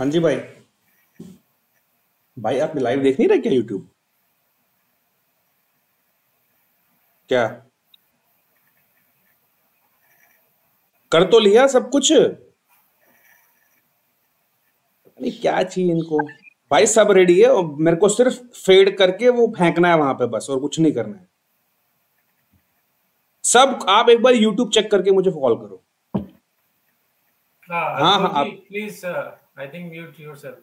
हाँ जी भाई। भाई आपने लाइव देख नहीं रहे क्या यूट्यूब क्या? कर तो लिया सब कुछ। अरे क्या चाहिए इनको। भाई सब रेडी है और मेरे को सिर्फ़ फेड करके वो फेंकना है वहाँ पे बस और कुछ नहीं करना है। सब आप एक बार यूट्यूब चेक करके मुझे कॉल करो। Ah, हाँ हाँ Alfonso, आप uh, I think mute yourself.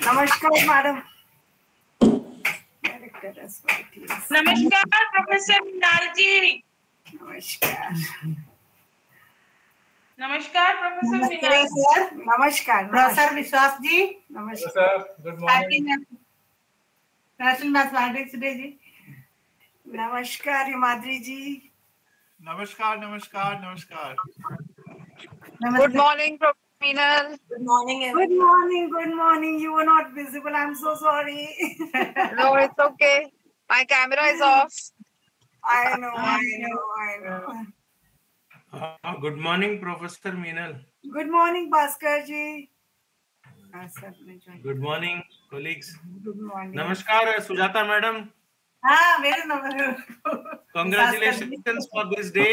Namaskar, madam. Namaskar, Professor Nalji. Namaskar. नमस्कार प्रोफेसर सर नमस्कार प्रोफेसर विश्वास जी नमस्कार गुड मॉर्निंग जी नमस्कार हिमाद्री जी नमस्कार नमस्कार नमस्कार good morning Pinal. Good morning. Everybody. Good morning. Good morning. You were not visible. I'm so sorry. no, it's okay. My camera is off. I know. I know. I know. Good morning professor Meenal good morning Bhaskar जी हाँ, sir ने join good morning colleagues good morning नमस्कार Sujata madam हाँ मेरे number congratulations for this day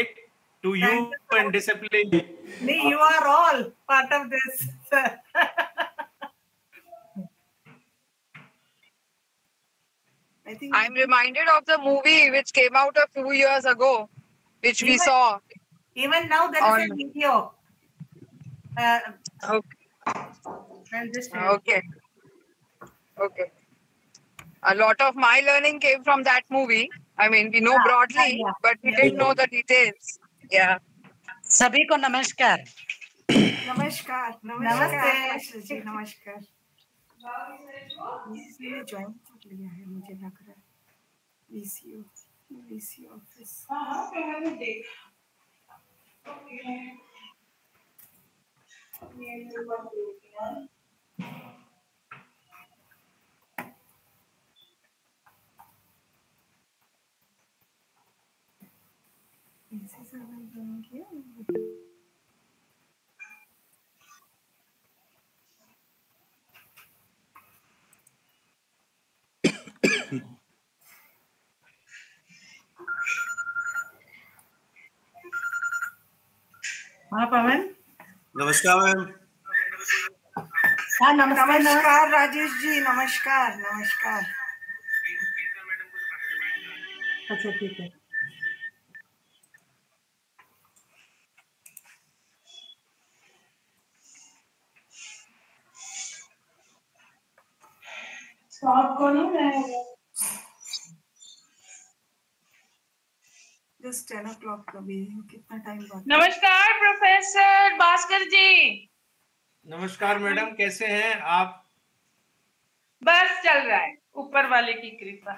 to you and discipline नहीं you are all part of this I think I'm reminded of the movie which came out a few years ago, which we Even-. Even now there is On- a video Okay. I'll just Okay. Okay. A lot of my learning came from that movie. I mean, we know Yeah, broadly, yeah, yeah. but we yeah. didn't know the details. Yeah. सभी को नमस्कार नमस्कार नमस्कार नमस्ते। आशीष जी नमस्कार इसने join कर लिया है मुझे लग रहा है वीसीओ वीसी ऑफ़िस 네, 세상을 넘겨 हो पवन? नमस्कार मैम। हाँ नमस्कार नमस्कार राजेश जी नमस्कार नमस्कार। अच्छा ठीक है। स्टॉप करो मैं जस्ट टेन ओ क्लॉक का भी कितना टाइम बाकी नमस्कार प्रोफेसर भास्कर जी। नमस्कार मैडम कैसे हैं आप? बस चल रहा है ऊपर वाले की कृपा।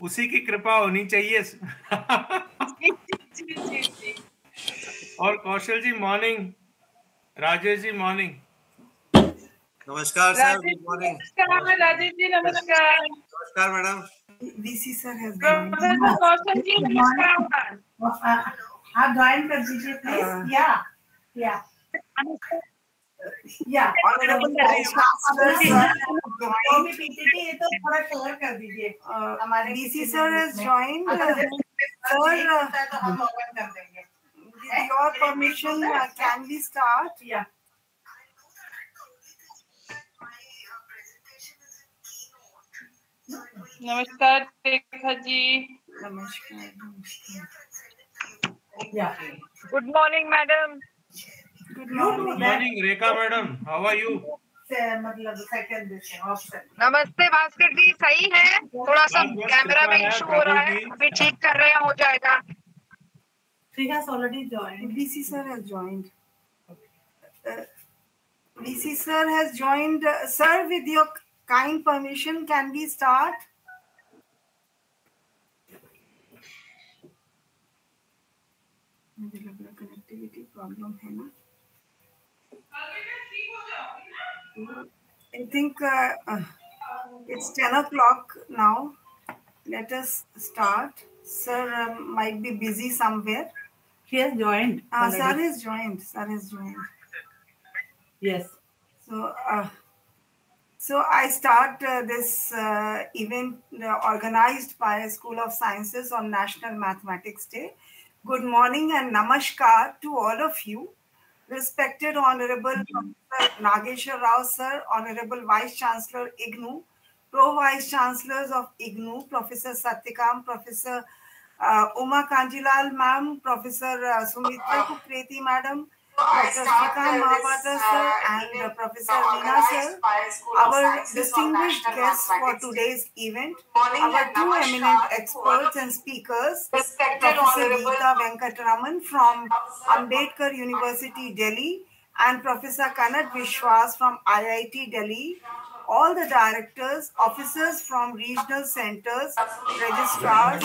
उसी की कृपा होनी चाहिए। जी, जी, जी, जी। और कौशल जी मॉर्निंग राजेश जी मॉर्निंग नमस्कार सर गुड जी, मॉर्निंग नमस्कार राजेश जी नमस्कार। नमस्कार मैडम। वीसी सर है आप ज्वाइन कर दीजिए प्लीज़ या या या थोड़ा कवर कर दीजिए हमारे डीसी सर ज्वाइन सर तो हम ओपन कर देंगे नमस्कार रेखा जी। नमस्कार good morning madam good morning Rekha madam how are you मतलब नमस्ते भास्कर जी सही है? थोड़ा सा कैमरा में इशू हो रहा है। अभी ठीक कर रहे हैं हो जाएगा। Already sir sir sir sir has has with your kind permission can we start मुझे लग रहा कनेक्टिविटी प्रॉब्लम है ना I think uh, uh, it's 10 o'clock now. Let us start. Sir um, might be busy somewhere. She has joined. Uh, sir already. is joined. Sir is joined. Yes. So, uh, so I start uh, this uh, event uh, organized by School of Sciences on National Mathematics Day. Good morning and namaskar to all of you. Respected Honorable Professor Nageshwar Rao Sir, Honorable Vice Chancellor IGNOU, Pro Vice Chancellors of IGNOU, Professor Satyakam, Professor uh, Uma Kanjilal Ma'am, Professor uh, Sumitra Kukreti Madam, Dr. Srikant Mahapatra Sir, and uh, Professor Meena Sir, our distinguished guests for today's event, our two eminent experts and speakers, Professor Geeta Venkatraman from Ambedkar University, Delhi, and Professor Kanad Vishwas from IIT Delhi, all the directors, officers from regional centers, registrars,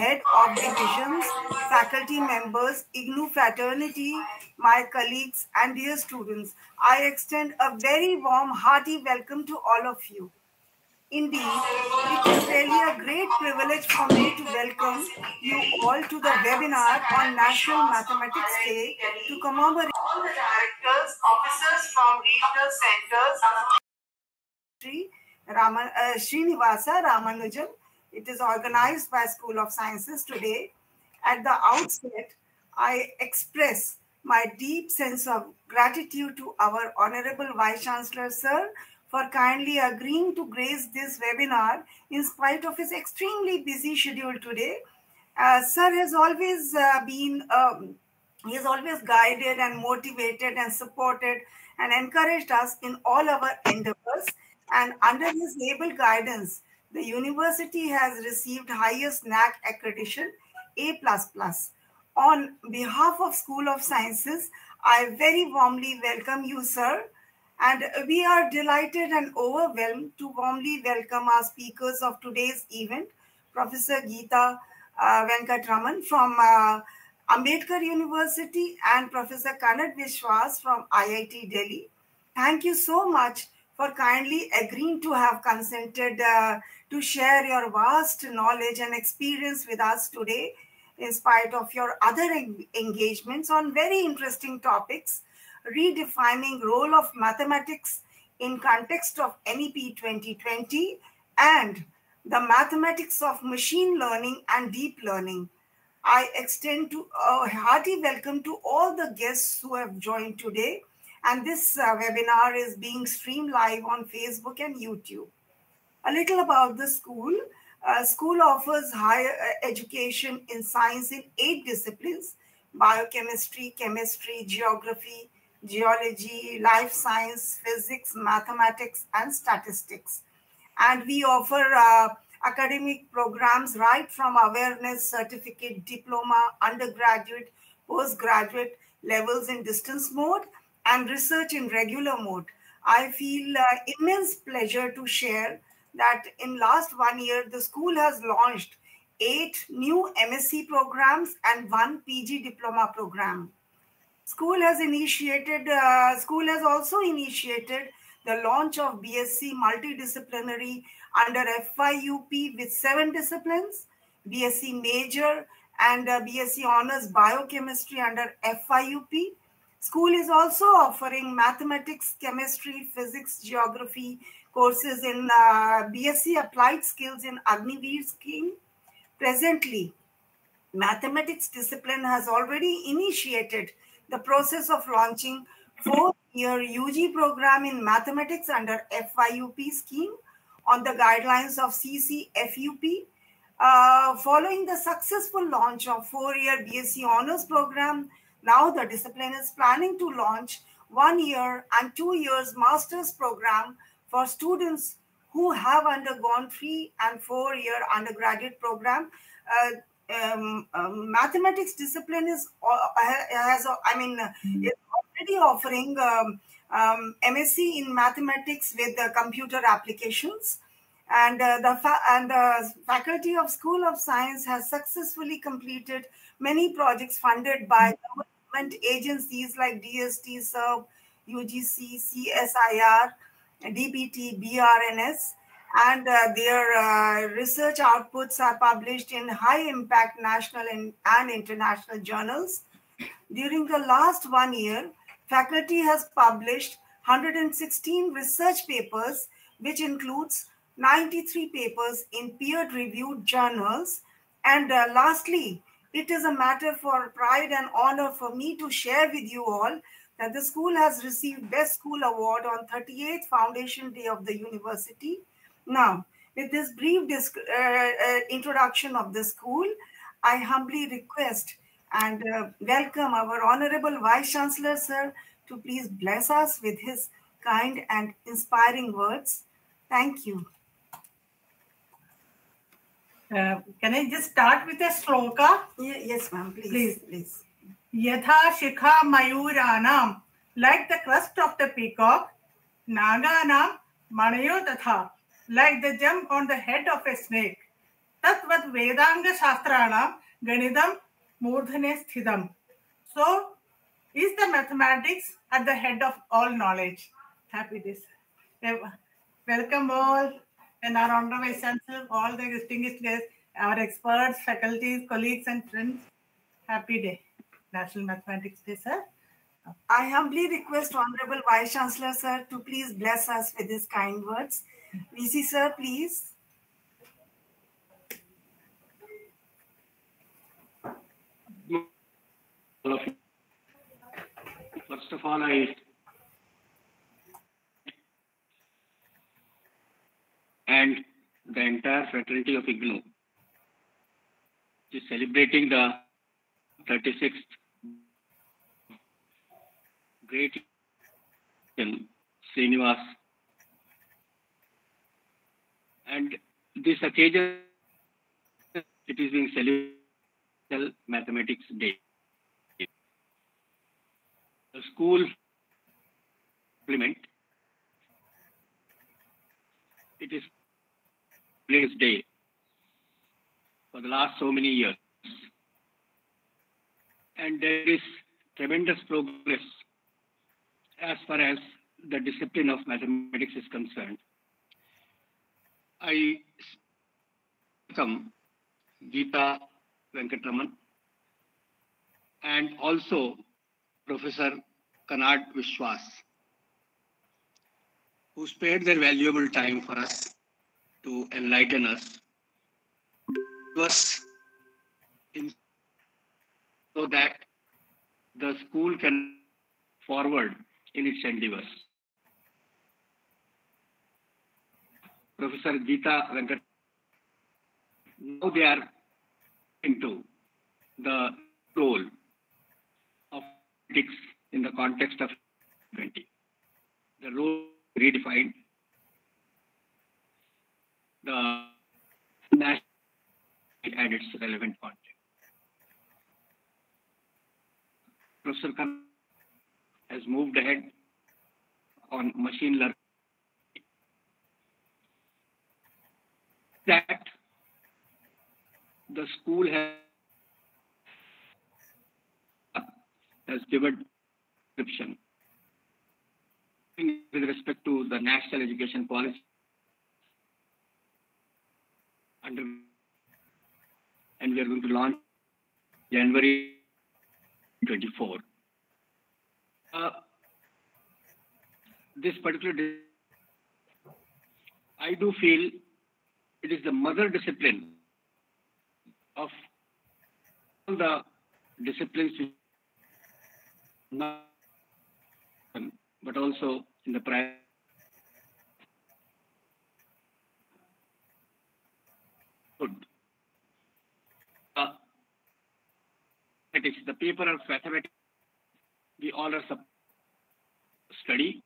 head of divisions, faculty members, IGNOU fraternity, my colleagues, and dear students, I extend a very warm, hearty welcome to all of you. Indeed, it is really a great privilege for me to welcome you all to the webinar on National Mathematics Day to commemorate all the directors, officers from regional centers, Sri Raman, uh, Srinivasa Ramanujan. It is organized by School of Sciences today. At the outset, I express my deep sense of gratitude to our Honorable Vice Chancellor, Sir, for kindly agreeing to grace this webinar in spite of his extremely busy schedule today. Uh, sir has always uh, been, um, he has always guided and motivated and supported and encouraged us in all our endeavors. And under his able guidance, the university has received highest NAAC accreditation A++. On behalf of School of Sciences, I very warmly welcome you, sir. And we are delighted and overwhelmed to warmly welcome our speakers of today's event, Professor Geeta uh, Venkatraman from uh, Ambedkar University and Professor Kanad Vishwas from IIT Delhi. Thank you so much for kindly agreeing to have consented uh, to share your vast knowledge and experience with us today in spite of your other en- engagements on very interesting topics redefining role of mathematics in context of NEP 2020 and the mathematics of machine learning and deep learning. I extend to a hearty welcome to all the guests who have joined today and this uh, webinar is being streamed live on Facebook and YouTube. A little about the school. Uh, school offers higher uh, education in science in eight disciplines biochemistry, chemistry, geography, geology, life science, physics, mathematics, and statistics. And we offer uh, academic programs right from awareness certificate, diploma, undergraduate, postgraduate levels in distance mode and research in regular mode. I feel uh, immense pleasure to share that in last one year, the school has launched eight new MSc programs and one PG diploma program. School has initiated, uh, school has also initiated the launch of BSc multidisciplinary under FYUP with seven disciplines, BSc major and uh, BSc honors biochemistry under FYUP. School is also offering mathematics, chemistry, physics, geography courses in uh, BSc applied skills in Agniveer scheme. Presently, mathematics discipline has already initiated the process of launching four-year UG program in mathematics under FYUP scheme on the guidelines of CCFUP. Uh, following the successful launch of four-year BSc honors program, now the discipline is planning to launch one year and two years master's program for students who have undergone three and four year undergraduate program. Uh, um, um, mathematics discipline is uh, has I mean is already offering um, um MSc in mathematics with the computer applications, and uh, the and the faculty of School of Science has successfully completed many projects funded by government agencies like DST, SERB, UGC, CSIR, DBT, BRNS, and uh, their uh, research outputs are published in high impact national and, and international journals. During the last one year, faculty has published 116 research papers, which includes 93 papers in peer reviewed journals. And uh, lastly, it is a matter for pride and honor for me to share with you all that the school has received Best School Award on 38th Foundation Day of the university. Now, with this brief uh, uh, introduction of the school, I humbly request and uh, welcome our Honorable Vice Chancellor, sir, to please bless us with his kind and inspiring words. Thank you. Uh, can I just start with a sloka? Ye- yes, ma'am, please. Please. please. Yatha Shikha Mayuranam, like the crest of the peacock, Naganam Manayo Tatha, like the gem on the head of a snake. Tatvat Vedanga Shastranam Ganidam Murdhane Sthidam. So, is the mathematics at the head of all knowledge? Happy this. Welcome all and our honorable chancellor, all the distinguished guests, our experts, faculties, colleagues, and friends. Happy day. National Mathematics Day, sir. I humbly request Honorable Vice Chancellor, sir, to please bless us with his kind words. VC, sir, please. all of you. First of all, I and the entire fraternity of IGNOU is celebrating the 36th great in Srinivas. And this occasion, it is being celebrated Mathematics Day the school implement it is Players Day for the last so many years. And there is tremendous progress as far as the discipline of mathematics is concerned. I welcome Geeta Venkatraman and also Professor Kanad Vishwas, who spared their valuable time for us to enlighten us. Was in so that the school can forward in its endeavors. Professor Geeta Venkat, now they are into the role of politics in the context of 20. The role redefined, the national and its relevant content. Professor Khan has moved ahead on machine learning. That the school has has given description with respect to the national education policy and we are going to launch January 24. Uh, this particular, I do feel it is the mother discipline of all the disciplines, but also in the private. Good. Uh, the paper of mathematics, we all are study.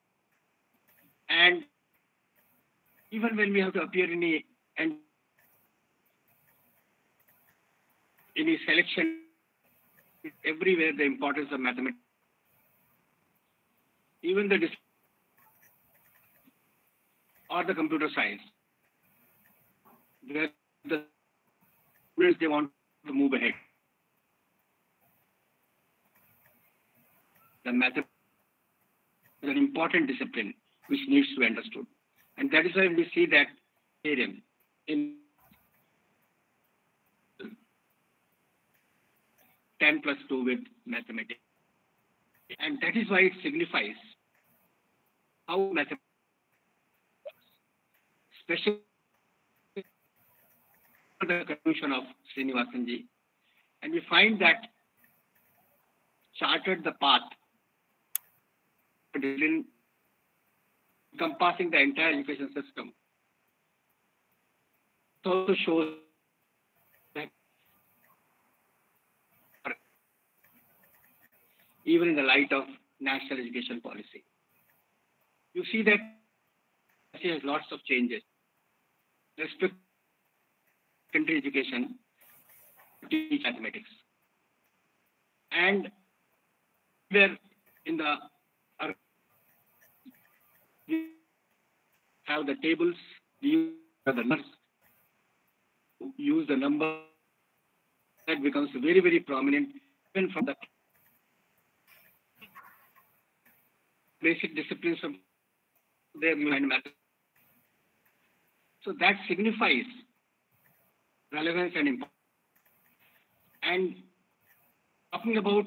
And even when we have to appear in a and in a selection, everywhere the importance of mathematics. Even the or the computer science, the they want to move ahead. The mathematics is an important discipline which needs to be understood. And that is why we see that theorem in 10 plus 2 with mathematics. And that is why it signifies how mathematics, especially the contribution of Srinivasanji. And we find that charted the path encompassing the entire education system. It also shows that even in the light of national education policy, you see that has lots of changes. Respect secondary education, teach mathematics. And where in the we have the tables, the numbers, use the number that becomes very, very prominent even from the basic disciplines of their mind math. So that signifies relevance and importance. And talking about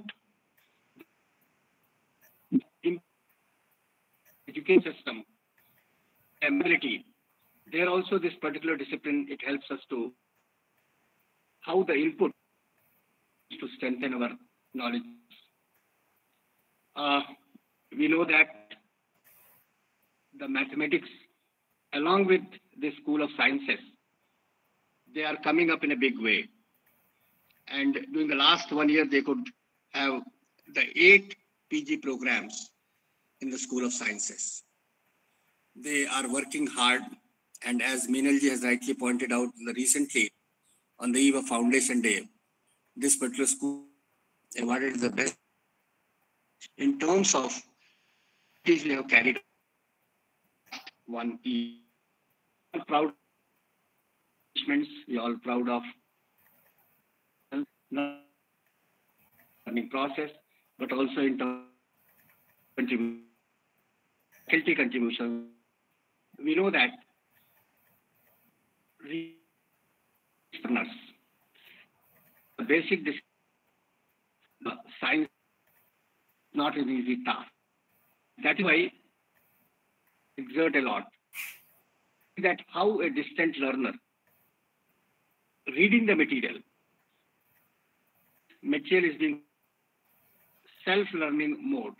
education system, ability, there also this particular discipline, it helps us to how the input to strengthen our knowledge. Uh, we know that the mathematics, along with the School of Sciences, they are coming up in a big way. And during the last one year, they could have the eight PG programs in the School of Sciences. They are working hard. And as Meenalji has rightly pointed out recently, on the eve of Foundation Day, this particular school awarded the best in terms of activities we have carried one year. Proud we are all proud of learning process, but also in terms of contribution. We know that the basic the science not an easy task. That is why exert a lot. That how a distant learner reading the material, material is being self-learning mode.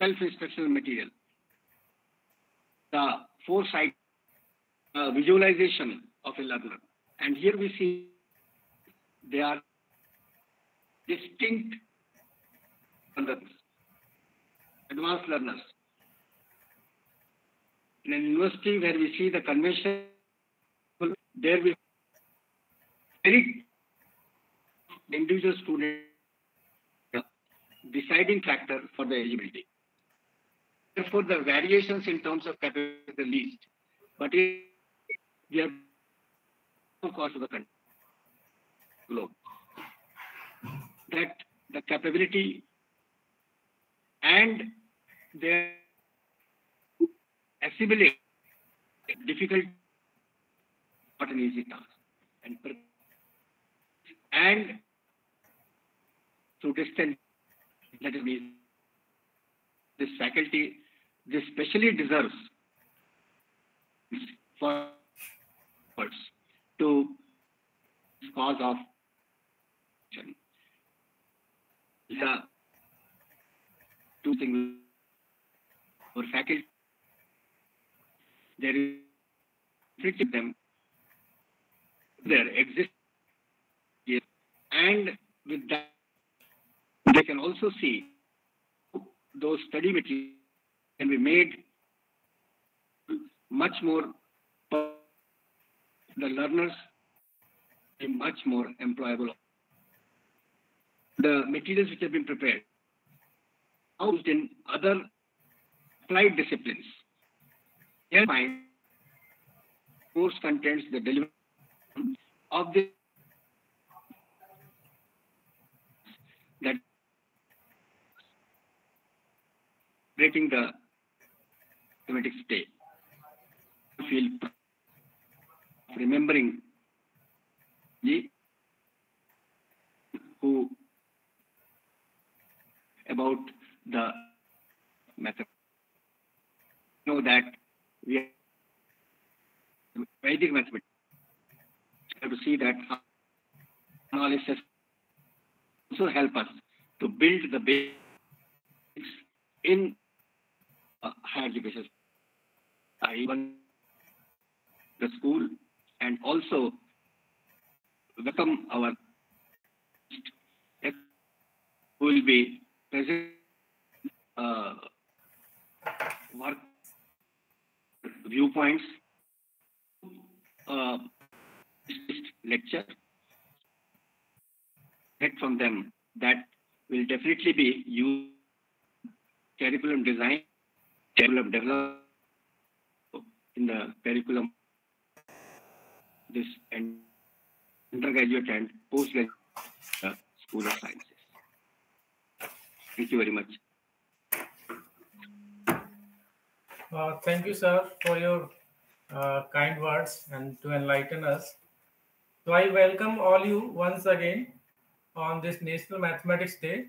self-instructional material. The foresight, uh, visualization of a learner. And here we see they are distinct learners, advanced learners. In an university where we see the convention, there we very individual student deciding factor for the eligibility. Therefore, the variations in terms of capability are the least. But if we have course of the country, globe, that the capability and their assimilate difficult, not an easy task. And, and to distance that means this faculty this specially deserves for to cause of the two things for faculty there is them there exists yes. And with that they can also see those study materials can be made much more the learners be much more employable. The materials which have been prepared housed in other applied disciplines. Here find course contents the delivery of the that breaking the thematic state. Feel remembering the who about the method. Know that we are Vedic mathematics. have to see that analysis also help us to build the base in higher education. Uh, even the school and also welcome our who will be present uh, work viewpoints uh, lecture get from them that will definitely be used curriculum design curriculum develop in the curriculum this and undergraduate and postgraduate uh, school of sciences thank you very much Uh, thank you, sir, for your uh, kind words and to enlighten us. So I welcome all you once again on this National Mathematics Day.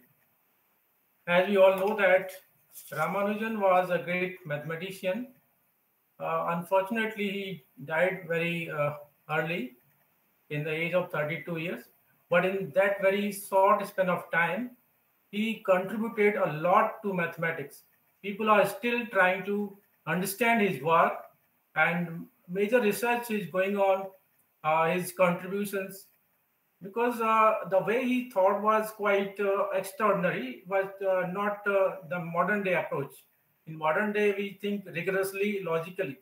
As we all know that Ramanujan was a great mathematician. Uh, unfortunately, he died very uh, early in the age of 32 years. But in that very short span of time, he contributed a lot to mathematics. People are still trying to understand his work, and major research is going on uh, his contributions because uh, the way he thought was quite uh, extraordinary, but uh, not uh, the modern day approach. In modern day, we think rigorously, logically,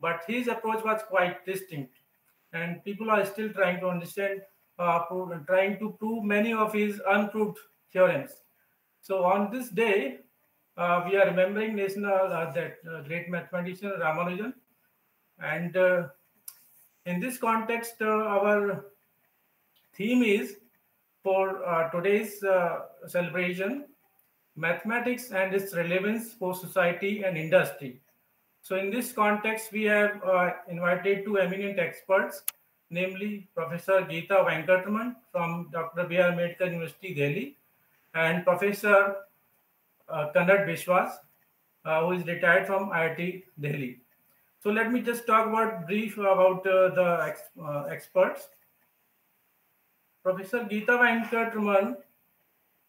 but his approach was quite distinct, and people are still trying to understand, uh, trying to prove many of his unproved theorems. So on this day, uh, we are remembering national that great mathematician Ramanujan, and in this context, our theme is for uh, today's uh, celebration mathematics and its relevance for society and industry. So, in this context, we have uh, invited two eminent experts, namely Professor Geeta Venkatraman from Dr. B.R. Ambedkar University, Delhi, and Professor uh, Kanad uh, who is retired from IIT Delhi. So let me just talk about brief about uh, the ex, uh, experts. Professor Geeta Venkatraman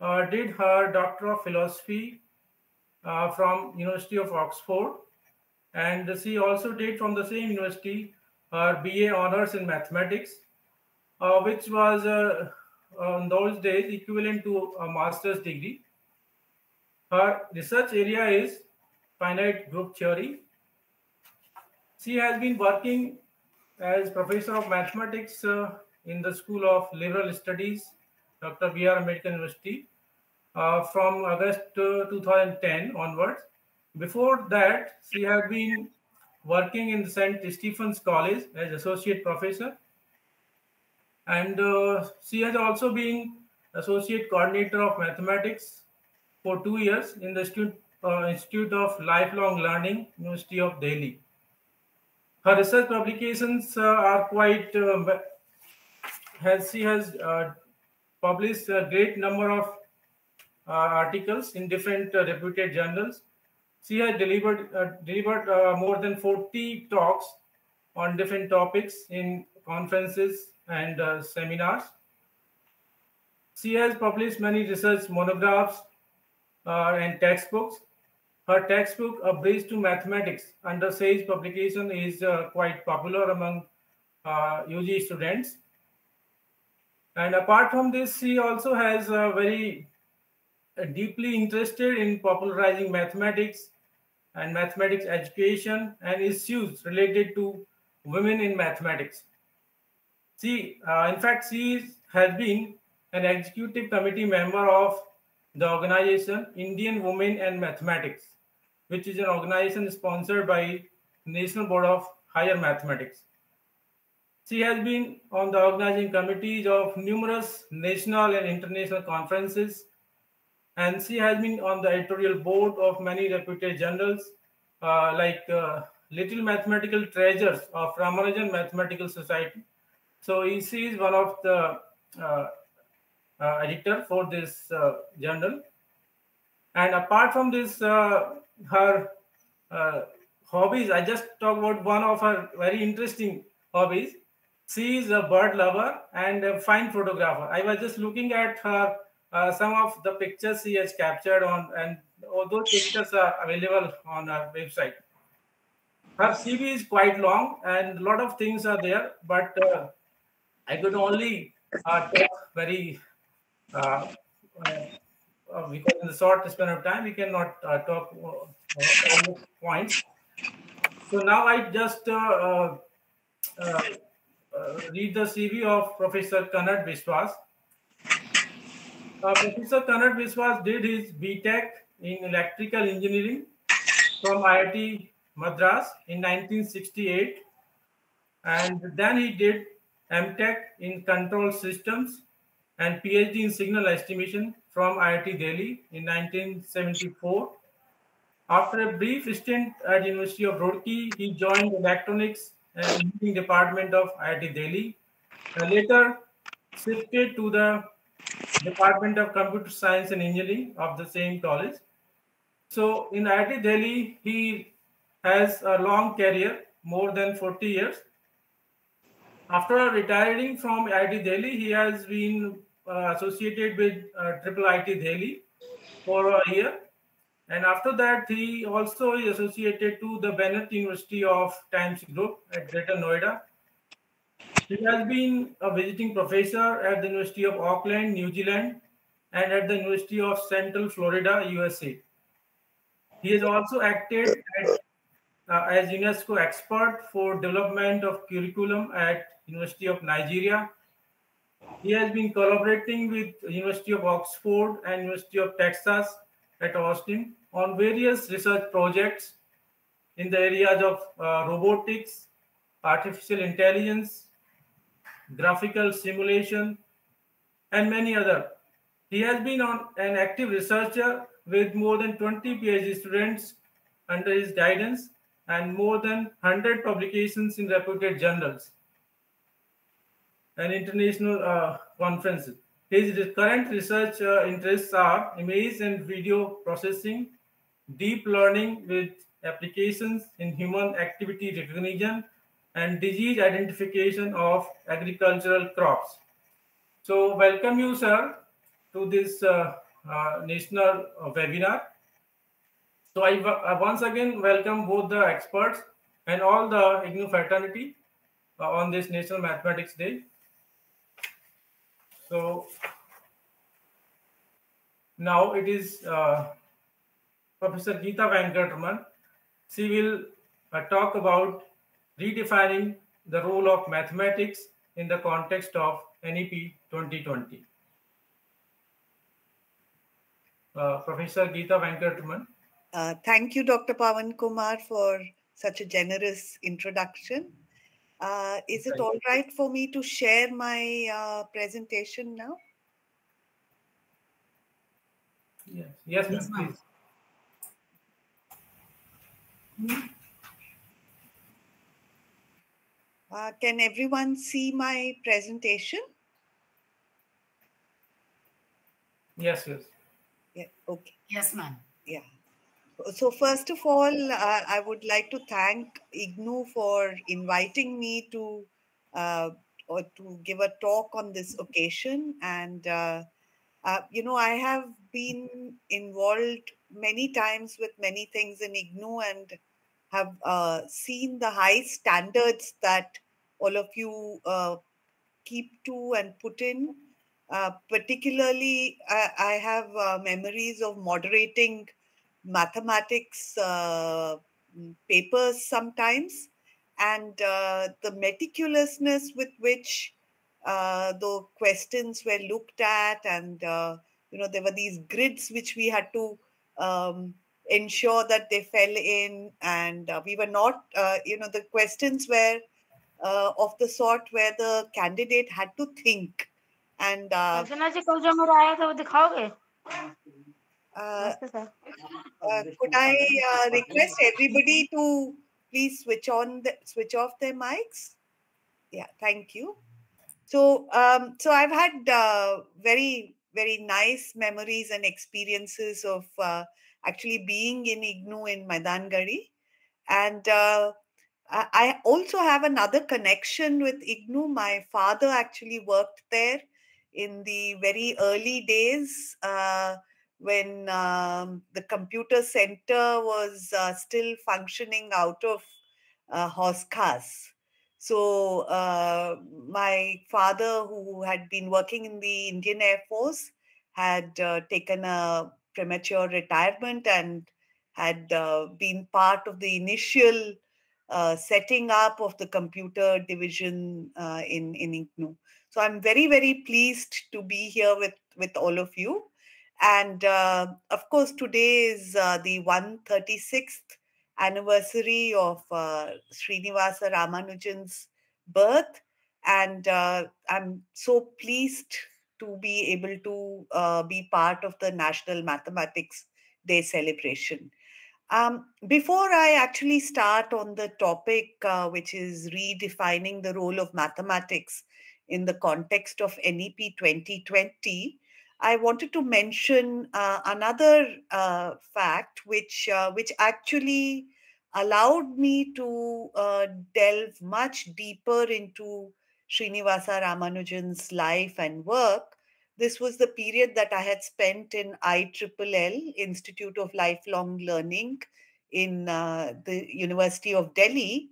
uh, did her Doctor of Philosophy uh, from University of Oxford, and she also did from the same university her BA honors in mathematics, uh, which was uh, in those days equivalent to a master's degree. Her research area is finite group theory. She has been working as professor of mathematics uh, in the School of Liberal Studies, Dr. B.R. Ambedkar University, uh, from August uh, 2010 onwards. Before that, she had been working in St. Stephen's College as associate professor. And uh, she has also been associate coordinator of mathematics for two years in the Institute, uh, Institute of Lifelong Learning, University of Delhi. Her research publications uh, are quite, uh, has, she has uh, published a great number of uh, articles in different reputed journals she has delivered uh, delivered uh, more than 40 talks on different topics in conferences and uh, seminars. She has published many research monographs uh, and textbooks. Her textbook, A Bridge to Mathematics, under Sage publication, is uh, quite popular among UG uh, students. And apart from this, she also has a very deeply interested in popularizing mathematics and mathematics education and issues related to women in mathematics. She, uh, in fact, she has been an executive committee member of the organization Indian Women and Mathematics, which is an organization sponsored by National Board of Higher Mathematics. She has been on the organizing committees of numerous national and international conferences and she has been on the editorial board of many reputed journals uh, like uh, Little Mathematical Treasures of Ramanujan Mathematical Society. So she is one of the uh, uh editor for this uh, journal. And apart from this, uh, her hobbies, I just talk about one of her very interesting hobbies. She is a bird lover and a fine photographer. I was just looking at her uh, some of the pictures she has captured on, and all those pictures are available on our website. Her CV is quite long, and a lot of things are there, but uh, I could only uh, talk very uh, uh, because in the short span of time we cannot uh, talk all the points. So now I just read the CV of Professor Kanad Biswas. Uh, Professor Kanad Biswas did his BTech in electrical engineering from IIT Madras in 1968. And then he did MTech in control systems and PhD in signal estimation from IIT Delhi in 1974. After a brief stint at University of Roorkee, he joined electronics engineering department of IIT Delhi. And later shifted to the Department of Computer Science and Engineering of the same college. So in IIT Delhi, he has a long career, more than 40 years. After retiring from IIT Delhi, he has been uh, associated with uh, Triple IT Delhi for a year. And after that, he also is associated to the Bennett University of Times Group at Greater Noida he has been a visiting professor at the University of Auckland, New Zealand, and at the University of Central Florida, USA. He has also acted at, uh, as UNESCO expert for development of curriculum at University of Nigeria. He has been collaborating with University of Oxford and University of Texas at Austin on various research projects in the areas of uh, robotics, artificial intelligence, graphical simulation, and many other. He has been on an active researcher with more than 20 PhD students under his guidance and more than 100 publications in reputed journals and international uh, conferences. His current research uh, interests are image and video processing, deep learning with applications in human activity recognition, and disease identification of agricultural crops. So welcome you, sir, to this uh, uh, national uh, webinar. So I, I once again welcome both the experts and all the IGNOU fraternity uh, on this National Mathematics Day. So now it is uh, Professor Geeta Venkatraman. She will uh, talk about redefining the role of mathematics in the context of NEP 2020. Uh, Professor Geeta Venkatraman. Uh, thank you, Dr. Pawan Kumar, for such a generous introduction. Uh, is it all right for me to share my uh, presentation now? Yes, yes, yes please. Uh, can everyone see my presentation? Yes, yes. Yeah, okay. Yes, ma'am. Yeah. So first of all, uh, I would like to thank IGNOU for inviting me to uh, or to give a talk on this occasion. And uh, uh you know, I have been involved many times with many things in IGNOU and have uh, seen the high standards that all of you uh, keep to and put in. Uh, particularly, I, I have uh, memories of moderating mathematics uh, papers sometimes, and uh, the meticulousness with which the questions were looked at, and you know there were these grids which we had to um, ensure that they fell in and uh, we were not uh, you know the questions were uh, of the sort where the candidate had to think and uh, uh, uh, could I request everybody to please switch on the switch off their mics? Yeah, thank you. So, um, so I've had very very nice memories and experiences of uh, actually being in IGNOU in Maidan Garhi. And uh, I also have another connection with IGNOU. My father actually worked there in the very early days uh, when um, the computer center was uh, still functioning out of uh, Hauz Khas. So uh, my father, who had been working in the Indian Air Force, had uh, taken a premature retirement and had uh, been part of the initial uh, setting up of the computer division uh, in in IGNOU. So I'm very very pleased to be here with with all of you, and uh, of course today is the 136th anniversary of uh, Srinivasa Ramanujan's birth. And uh, I'm so pleased to be able to uh, be part of the National Mathematics Day celebration. Um, before I actually start on the topic, uh, which is redefining the role of mathematics in the context of NEP 2020, I wanted to mention uh, another uh, fact, which uh, which actually allowed me to uh, delve much deeper into Srinivasa Ramanujan's life and work. This was the period that I had spent in ILLL, Institute of Lifelong Learning, in uh, the University of Delhi.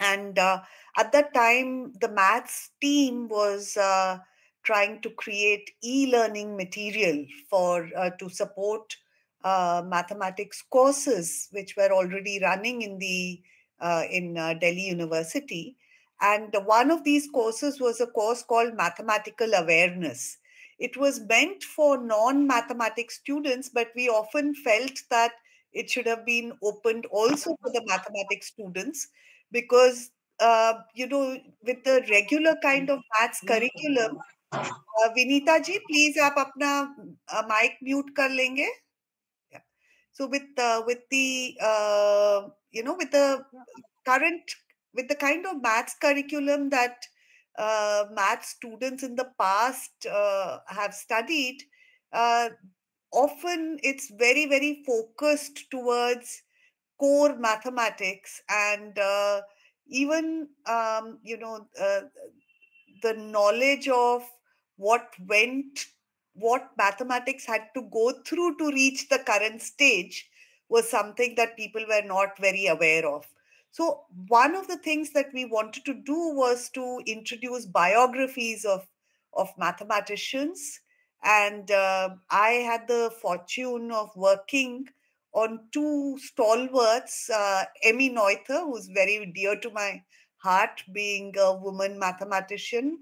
And uh, at that time, the maths team was trying to create e-learning material for uh, to support uh, mathematics courses which were already running in the uh, in uh, Delhi University and one of these courses was a course called Mathematical Awareness. It was meant for non mathematics students, but we often felt that it should have been opened also for the mathematics students because, uh, you know, with the regular kind of maths curriculum, uh, Vinita ji, please aap apna uh, mic mute kar lenge. Yeah. So with uh, with the uh, you know with the current with the kind of maths curriculum that uh, math students in the past uh, have studied uh, often it's very very focused towards core mathematics and uh, even um, you know the knowledge of what went what mathematics had to go through to reach the current stage was something that people were not very aware of. So, one of the things that we wanted to do was to introduce biographies of, of mathematicians. And uh, I had the fortune of working on two stalwarts, uh, Emmy Noether, who's very dear to my heart, being a woman mathematician,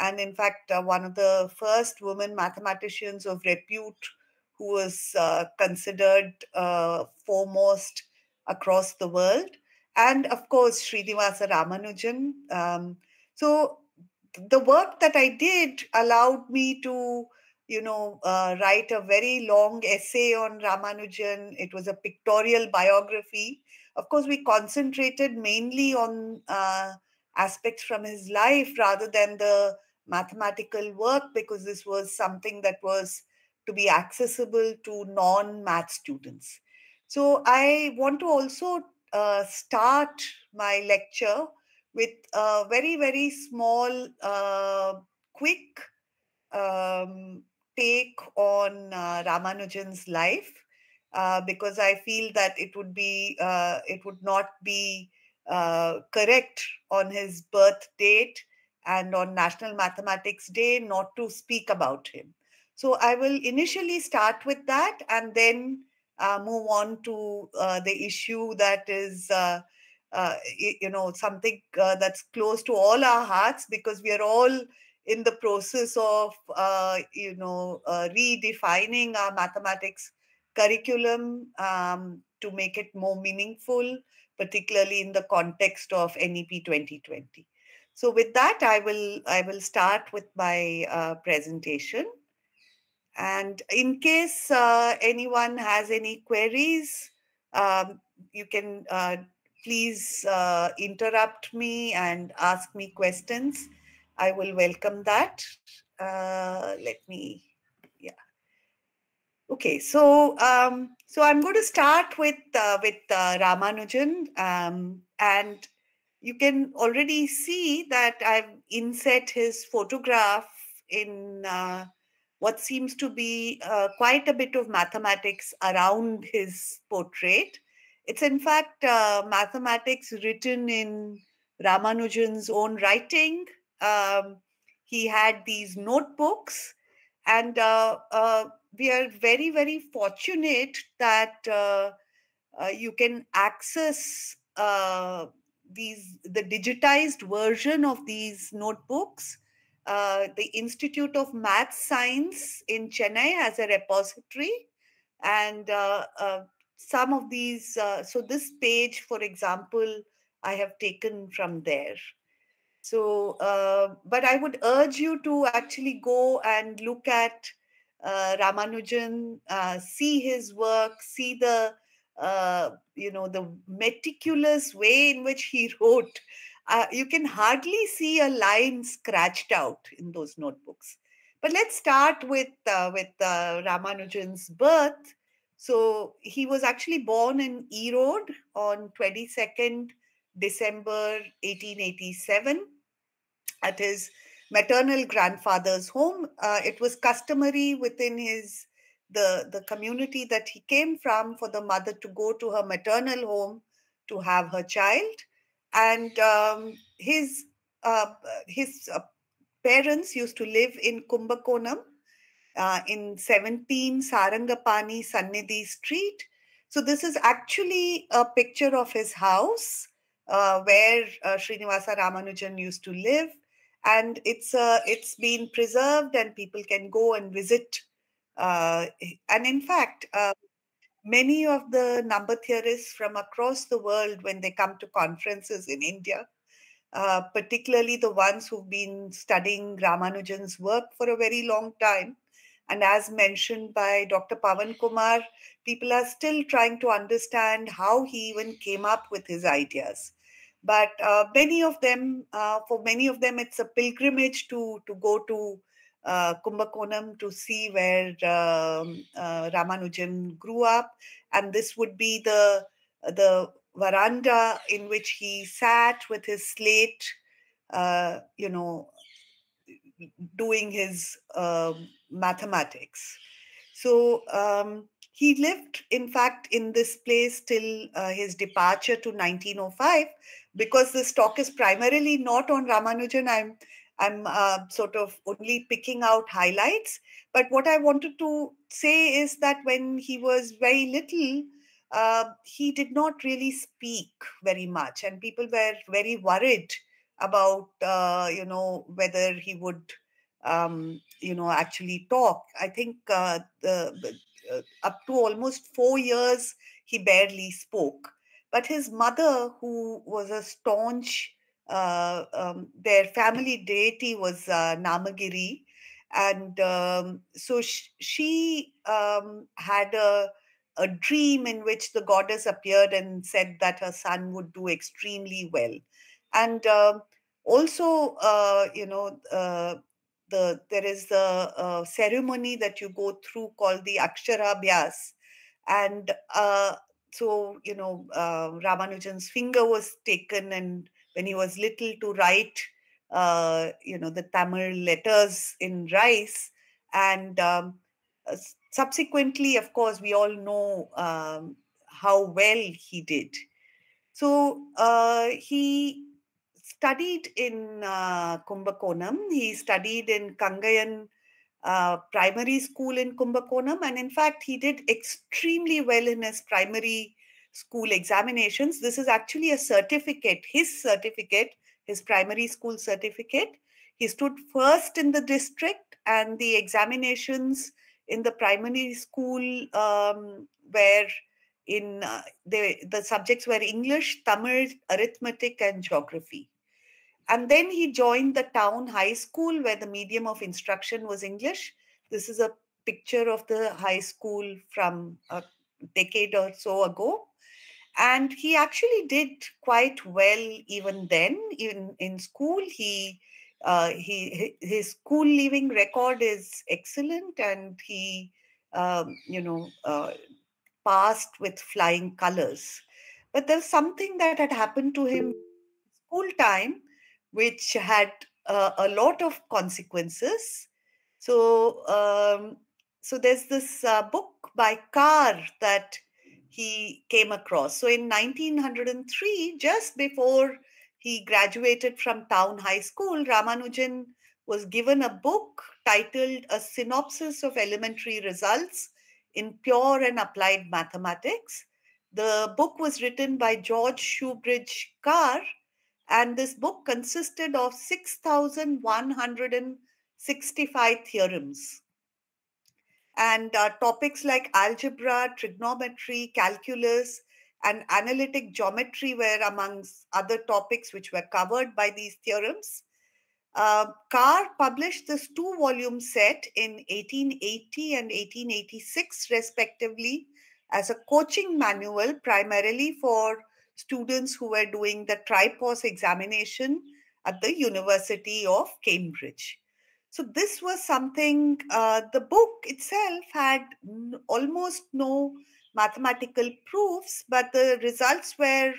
and in fact, uh, one of the first women mathematicians of repute who was uh, considered uh, foremost across the world. And of course, Srinivasa Ramanujan. Um, so the work that I did allowed me to you know, uh, write a very long essay on Ramanujan. It was a pictorial biography. Of course, we concentrated mainly on uh, aspects from his life rather than the mathematical work because this was something that was to be accessible to non math students. So, I want to also uh, start my lecture with a very, very small, uh, quick um, take on uh, Ramanujan's life uh, because I feel that it would be uh, it would not be uh, correct on his birth date and on National Mathematics Day not to speak about him. So I will initially start with that and then uh, move on to uh, the issue that is. you know something that's close to all our hearts because we are all in the process of uh, you know uh, redefining our mathematics curriculum um, to make it more meaningful particularly in the context of nep 2020 so with that i will i will start with my uh, presentation and in case uh, anyone has any queries um, you can uh, please uh, interrupt me and ask me questions I will welcome that. Uh, let me, yeah. Okay, so um, so I'm going to start with uh, with uh, Ramanujan, um, and you can already see that I've inset his photograph in what seems to be uh, quite a bit of mathematics around his portrait. It's in fact uh, mathematics written in Ramanujan's own writing um, he had these notebooks, and uh, uh, we are very, very fortunate that uh, uh you can access these the digitized version of these notebooks. Uh, the Institute of Math Science in Chennai has a repository, and some of these. so this page, for example, I have taken from there. So, uh, but I would urge you to actually go and look at uh, Ramanujan, uh, see his work, see the uh, you know the meticulous way in which he wrote. Uh, you can hardly see a line scratched out in those notebooks. But let's start with uh, with Ramanujan's birth. So he was actually born in Erode on 22nd December 1887 at his maternal grandfather's home. Uh, it was customary within his the the community that he came from for the mother to go to her maternal home to have her child, and um, his uh, his uh, parents used to live in Kumbakonam uh, in 17 Sarangapani Sannidhi Street. So this is actually a picture of his house uh, where uh, Srinivasa Ramanujan used to live and it's uh, it's been preserved and people can go and visit and in fact many of the number theorists from across the world when they come to conferences in india uh, particularly the ones who've been studying ramanujan's work for a very long time and as mentioned by dr pavan kumar people are still trying to understand how he even came up with his ideas. But uh, many of them uh, for many of them it's a pilgrimage to to go to uh, Kumbakonam to see where um, uh, Ramanujan grew up, and this would be the the veranda in which he sat with his slate, uh, you know, doing his um, mathematics. So um, he lived, in fact, in this place till uh, his departure to 1905. Because this talk is primarily not on Ramanujan, I'm I'm uh, sort of only picking out highlights. But what I wanted to say is that when he was very little, uh, he did not really speak very much, and people were very worried about uh, you know whether he would um, you know actually talk. I think uh, the uh, up to almost four years, he barely spoke. But his mother, who was a staunch, um, their family deity was uh, Namagiri. And um, so sh- she um, had a, a dream in which the goddess appeared and said that her son would do extremely well. And um, also, uh, you know, uh, the there is a, a, ceremony that you go through called the Aksharabhyas, and uh, so you know uh, Ramanujan's finger was taken, and when he was little to write, uh, you know the Tamil letters in rice, and um, uh, subsequently, of course, we all know um, how well he did. So uh, he studied in uh, Kumbakonam. He studied in Kangayan uh, primary school in Kumbakonam. And in fact, he did extremely well in his primary school examinations. This is actually a certificate, his certificate, his primary school certificate. He stood first in the district, and the examinations in the primary school um, were in uh, the, the subjects were English, Tamil, arithmetic, and geography. And then he joined the town high school where the medium of instruction was English. This is a picture of the high school from a decade or so ago. And he actually did quite well even then. In, in school, he uh, he his school leaving record is excellent, and he um, you know uh, passed with flying colors. But there's something that had happened to him school time which had uh, a lot of consequences. So, um, so there's this uh, book by Carr that he came across. So, in 1903, just before he graduated from Town High School, Ramanujan was given a book titled A Synopsis of Elementary Results in Pure and Applied Mathematics. The book was written by George Shoebridge Carr, and this book consisted of 6,165 theorems. And uh, topics like algebra, trigonometry, calculus, and analytic geometry were amongst other topics which were covered by these theorems. Uh, Carr published this two volume set in 1880 and 1886, respectively, as a coaching manual primarily for students who were doing the tripos examination at the University of Cambridge. So this was something, uh, the book itself had n- almost no mathematical proofs, but the results were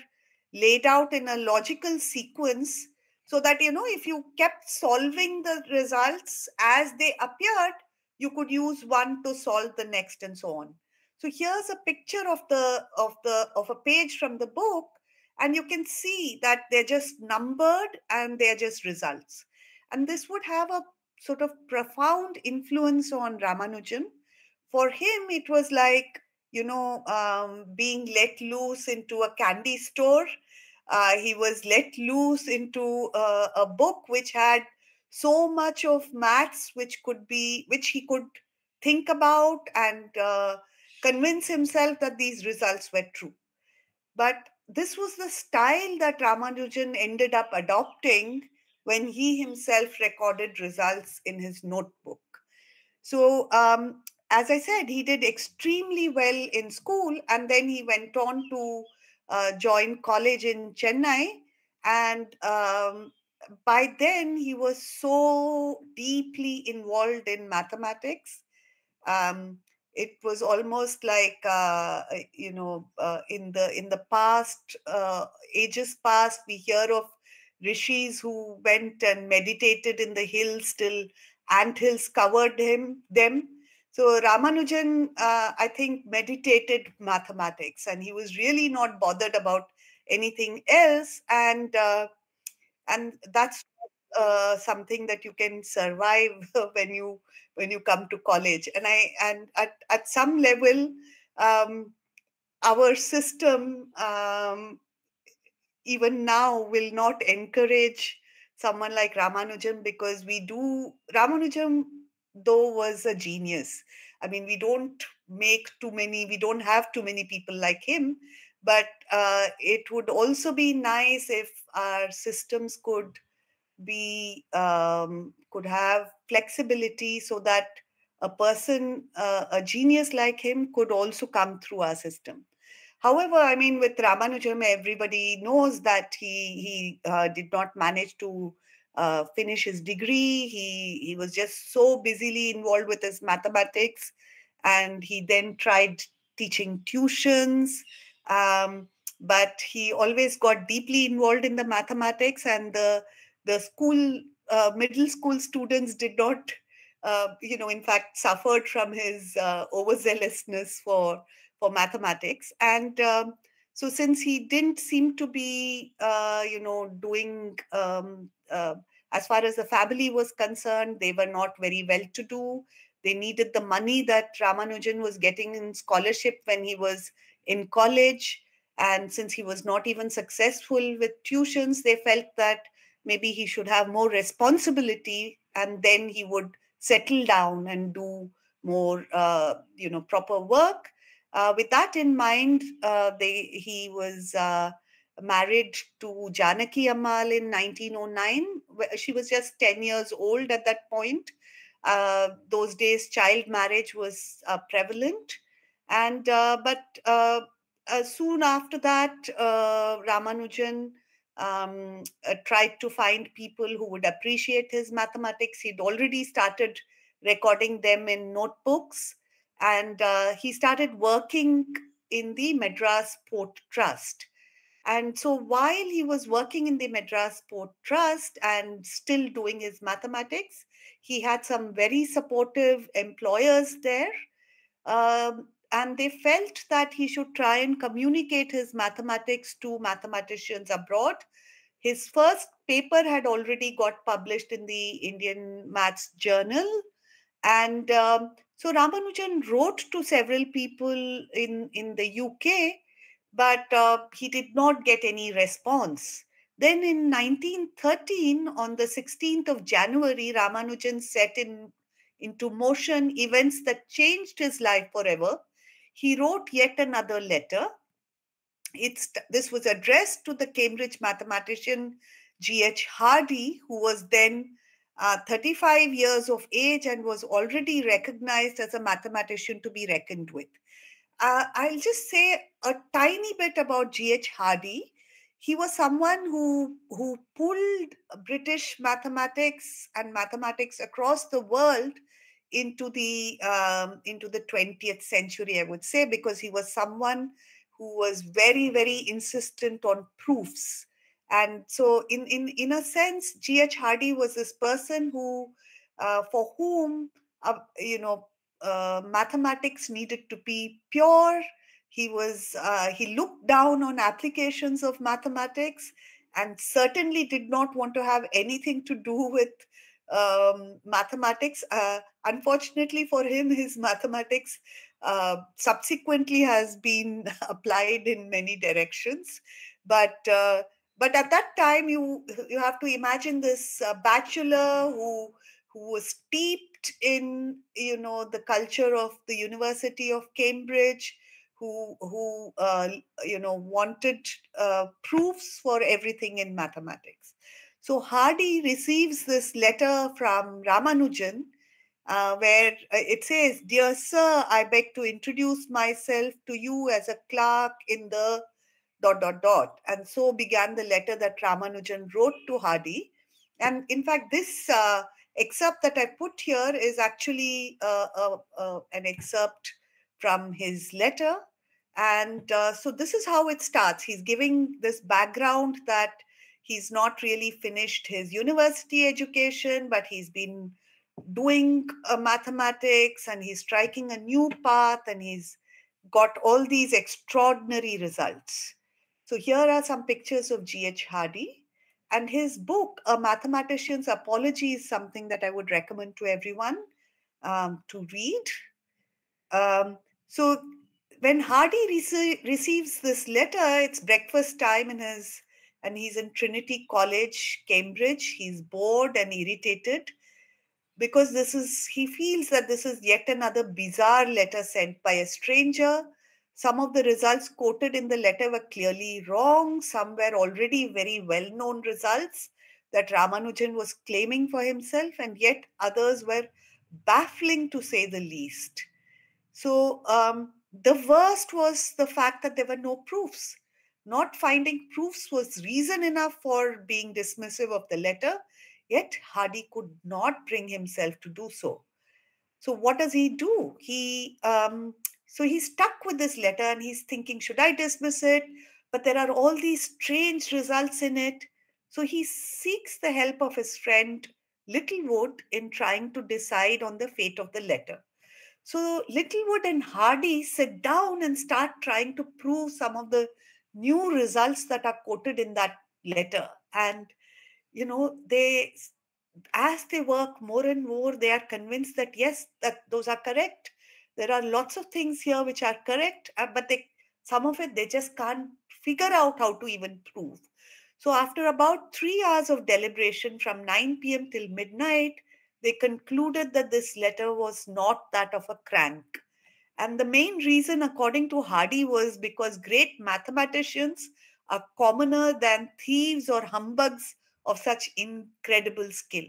laid out in a logical sequence so that, you know, if you kept solving the results as they appeared, you could use one to solve the next and so on. So here's a picture of the of the of a page from the book, and you can see that they're just numbered and they're just results. And this would have a sort of profound influence on Ramanujan. For him, it was like you know um, being let loose into a candy store. Uh, he was let loose into a, a book which had so much of maths which could be which he could think about and uh, convince himself that these results were true. But this was the style that Ramanujan ended up adopting when he himself recorded results in his notebook. So, um, as I said, he did extremely well in school, and then he went on to uh, join college in Chennai. And um, by then, he was so deeply involved in mathematics. Um, it was almost like uh, you know uh, in the in the past uh, ages past we hear of rishis who went and meditated in the hills till ant hills covered him them So Ramanujan, uh, I think, meditated mathematics, and he was really not bothered about anything else, and uh, and that's uh, something that you can survive when you when you come to college. And I and at at some level, um, our system um, even now will not encourage someone like Ramanujan because we do Ramanujan though was a genius. I mean, we don't make too many, we don't have too many people like him, but uh, it would also be nice if our systems could be um, could have flexibility so that a person, uh, a genius like him, could also come through our system. However, I mean, with Ramanujan, everybody knows that he he uh, did not manage to uh, finish his degree. He he was just so busily involved with his mathematics, and he then tried teaching tuitions. Um, but he always got deeply involved in the mathematics, and the the school uh, middle school students did not, uh, you know, in fact, suffered from his uh, overzealousness for for mathematics. And um, so, since he didn't seem to be, uh, you know, doing um, uh, as far as the family was concerned, they were not very well to do. They needed the money that Ramanujan was getting in scholarship when he was in college. And since he was not even successful with tuitions, they felt that maybe he should have more responsibility and then he would settle down and do more, uh, you know, proper work. Uh, with that in mind, uh, they, he was uh, married to Janaki Ammal in 1909. She was just 10 years old at that point. Uh, those days, child marriage was uh, prevalent. And uh, but soon after that, Ramanujan um, tried to find people who would appreciate his mathematics. He'd already started recording them in notebooks, and he started working in the Madras Port Trust and so while he was working in the Madras Port Trust and still doing his mathematics, he had some very supportive employers there. Um, and they felt that he should try and communicate his mathematics to mathematicians abroad. His first paper had already got published in the Indian Maths Journal. And um, so Ramanujan wrote to several people in, in the UK but uh, he did not get any response. Then in 1913, on the 16th of January, Ramanujan set in, into motion events that changed his life forever. He wrote yet another letter. It's, this was addressed to the Cambridge mathematician G.H. Hardy, who was then uh, 35 years of age and was already recognized as a mathematician to be reckoned with. Uh, I'll just say a tiny bit about G.H. Hardy. He was someone who who pulled British mathematics and mathematics across the world into the um, into the 20th century, I would say, because he was someone who was very very insistent on proofs. And so, in in in a sense, G.H. Hardy was this person who, uh, for whom, uh, you know, uh, mathematics needed to be pure. He was uh, he looked down on applications of mathematics and certainly did not want to have anything to do with um, mathematics. Uh, unfortunately for him, his mathematics uh, subsequently has been applied in many directions, but but at that time you you have to imagine this uh, bachelor who who was steeped in you know the culture of the University of Cambridge, who who uh, you know wanted uh, proofs for everything in mathematics. So Hardy receives this letter from Ramanujan. Uh, where uh, it says, Dear Sir, I beg to introduce myself to you as a clerk in the dot dot dot. And so began the letter that Ramanujan wrote to Hardy. And in fact, this uh, excerpt that I put here is actually uh, uh, uh, an excerpt from his letter. And uh, so this is how it starts. He's giving this background that he's not really finished his university education, but he's been doing uh, mathematics and he's striking a new path and he's got all these extraordinary results. So here are some pictures of G.H. Hardy. And his book, A Mathematician's Apology, is something that I would recommend to everyone um, to read. Um, so when Hardy rece- receives this letter, it's breakfast time in his, and he's in Trinity College, Cambridge. He's bored and irritated because this is, he feels that this is yet another bizarre letter sent by a stranger some of the results quoted in the letter were clearly wrong. Some were already very well known results that Ramanujan was claiming for himself, and yet others were baffling to say the least. So, um, the worst was the fact that there were no proofs. Not finding proofs was reason enough for being dismissive of the letter, yet Hardy could not bring himself to do so. So, what does he do? He um, so he's stuck with this letter and he's thinking, should I dismiss it? But there are all these strange results in it. So he seeks the help of his friend Littlewood in trying to decide on the fate of the letter. So Littlewood and Hardy sit down and start trying to prove some of the new results that are quoted in that letter. And, you know, they, as they work more and more, they are convinced that yes, that those are correct there are lots of things here which are correct uh, but they some of it they just can't figure out how to even prove. So after about 3 hours of deliberation from 9 pm till midnight they concluded that this letter was not that of a crank. And the main reason according to hardy was because great mathematicians are commoner than thieves or humbugs of such incredible skill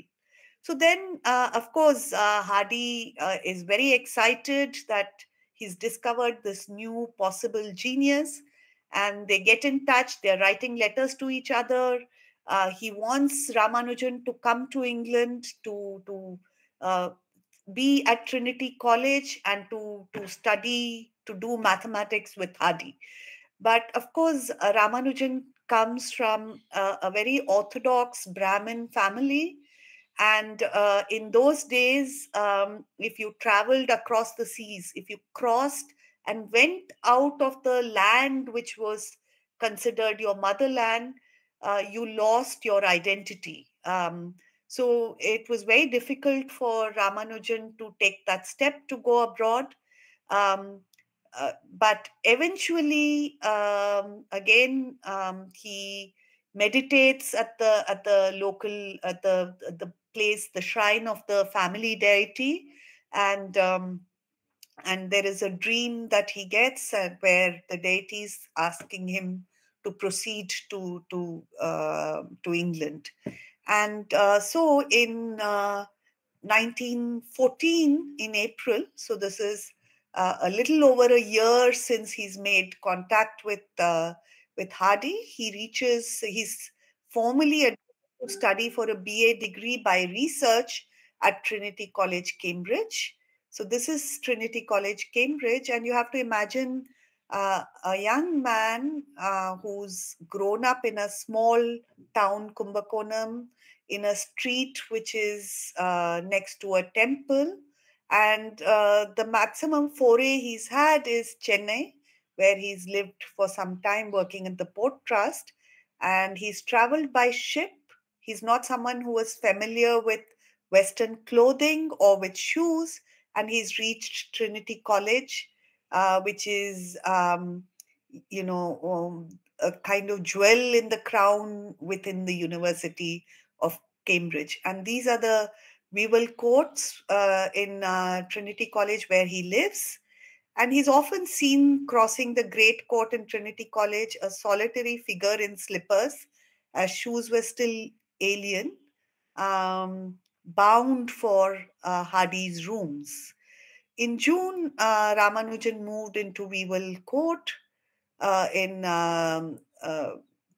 so then, uh, of course, uh, Hardy uh, is very excited that he's discovered this new possible genius, and they get in touch. They're writing letters to each other. Uh, he wants Ramanujan to come to England to to uh, be at Trinity College and to to study to do mathematics with Hardy. But of course, uh, Ramanujan comes from a very orthodox Brahmin family and uh, in those days, um, if you traveled across the seas, if you crossed and went out of the land which was considered your motherland, uh, you lost your identity. Um, so it was very difficult for Ramanujan to take that step to go abroad. Um, uh, but eventually, um, again, um, he meditates at the at the local at the at the place the shrine of the family deity. And um, and there is a dream that he gets uh, where the deity is asking him to proceed to to uh, to England, and uh, so in 1914 uh, in April, so this is uh, a little over a year since he's made contact with uh, with Hardy. He reaches he's formally a study for a BA degree by research at Trinity College, Cambridge. So, this is Trinity College, Cambridge, and you have to imagine uh, a young man uh, who's grown up in a small town, Kumbakonam, in a street which is uh, next to a temple. And uh, the maximum foray he's had is Chennai, where he's lived for some time working in the Port Trust. And he's traveled by ship He's not someone who is familiar with Western clothing or with shoes, and he's reached Trinity College, uh, which is, um, you know, um, a kind of jewel in the crown within the University of Cambridge. And these are the Whewell courts uh, in uh, Trinity College where he lives. And he's often seen crossing the Great Court in Trinity College, a solitary figure in slippers, as shoes were still alien um, bound for uh, Hardy's rooms. In June, uh, Ramanujan moved into Whewell Court uh, in um, uh,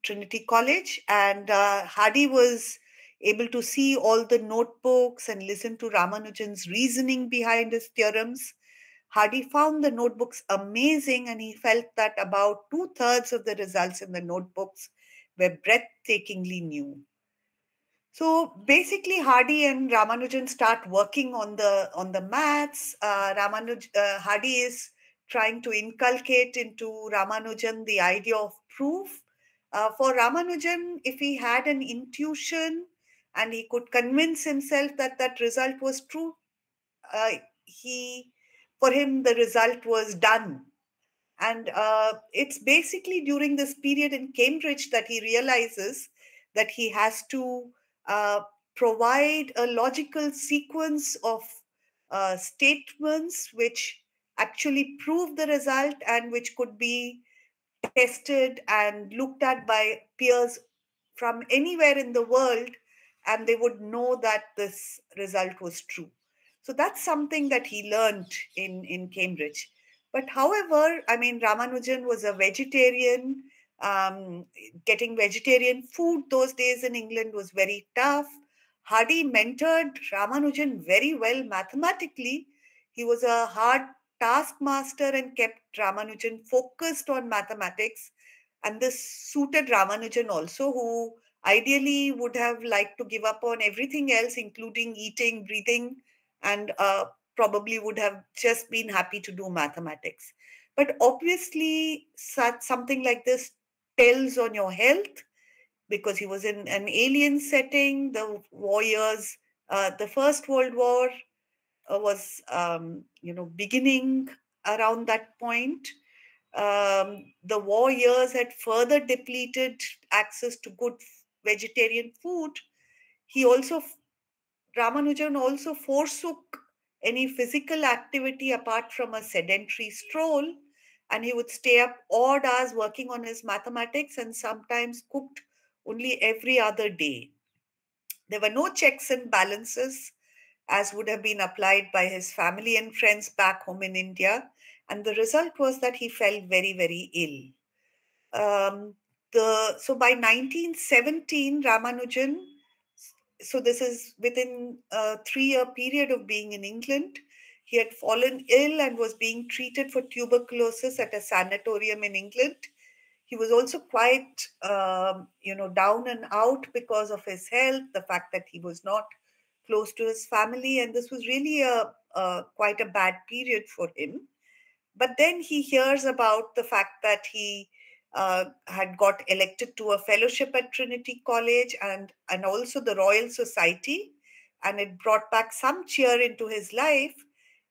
Trinity College, and uh, Hardy was able to see all the notebooks and listen to Ramanujan's reasoning behind his theorems. Hardy found the notebooks amazing, and he felt that about two thirds of the results in the notebooks were breathtakingly new. So basically, Hardy and Ramanujan start working on the on the maths. Uh, Ramanuj uh, Hardy is trying to inculcate into Ramanujan the idea of proof. Uh, for Ramanujan, if he had an intuition and he could convince himself that that result was true, uh, he for him the result was done. And uh, it's basically during this period in Cambridge that he realizes that he has to uh, provide a logical sequence of uh, statements which actually prove the result and which could be tested and looked at by peers from anywhere in the world and they would know that this result was true so that's something that he learned in in cambridge but however i mean ramanujan was a vegetarian um, getting vegetarian food those days in England was very tough. Hardy mentored Ramanujan very well mathematically. He was a hard taskmaster and kept Ramanujan focused on mathematics. And this suited Ramanujan also, who ideally would have liked to give up on everything else, including eating, breathing, and uh, probably would have just been happy to do mathematics. But obviously, such something like this tells on your health because he was in an alien setting. The warriors, uh, the First World War uh, was, um, you know, beginning around that point. Um, the war years had further depleted access to good vegetarian food. He also, Ramanujan also forsook any physical activity apart from a sedentary stroll and he would stay up odd hours working on his mathematics and sometimes cooked only every other day. There were no checks and balances as would have been applied by his family and friends back home in India. And the result was that he fell very, very ill. Um, the, so by 1917, Ramanujan, so this is within a three year period of being in England, he had fallen ill and was being treated for tuberculosis at a sanatorium in England. He was also quite, um, you know, down and out because of his health, the fact that he was not close to his family, and this was really a, a quite a bad period for him. But then he hears about the fact that he uh, had got elected to a fellowship at Trinity College and and also the Royal Society, and it brought back some cheer into his life.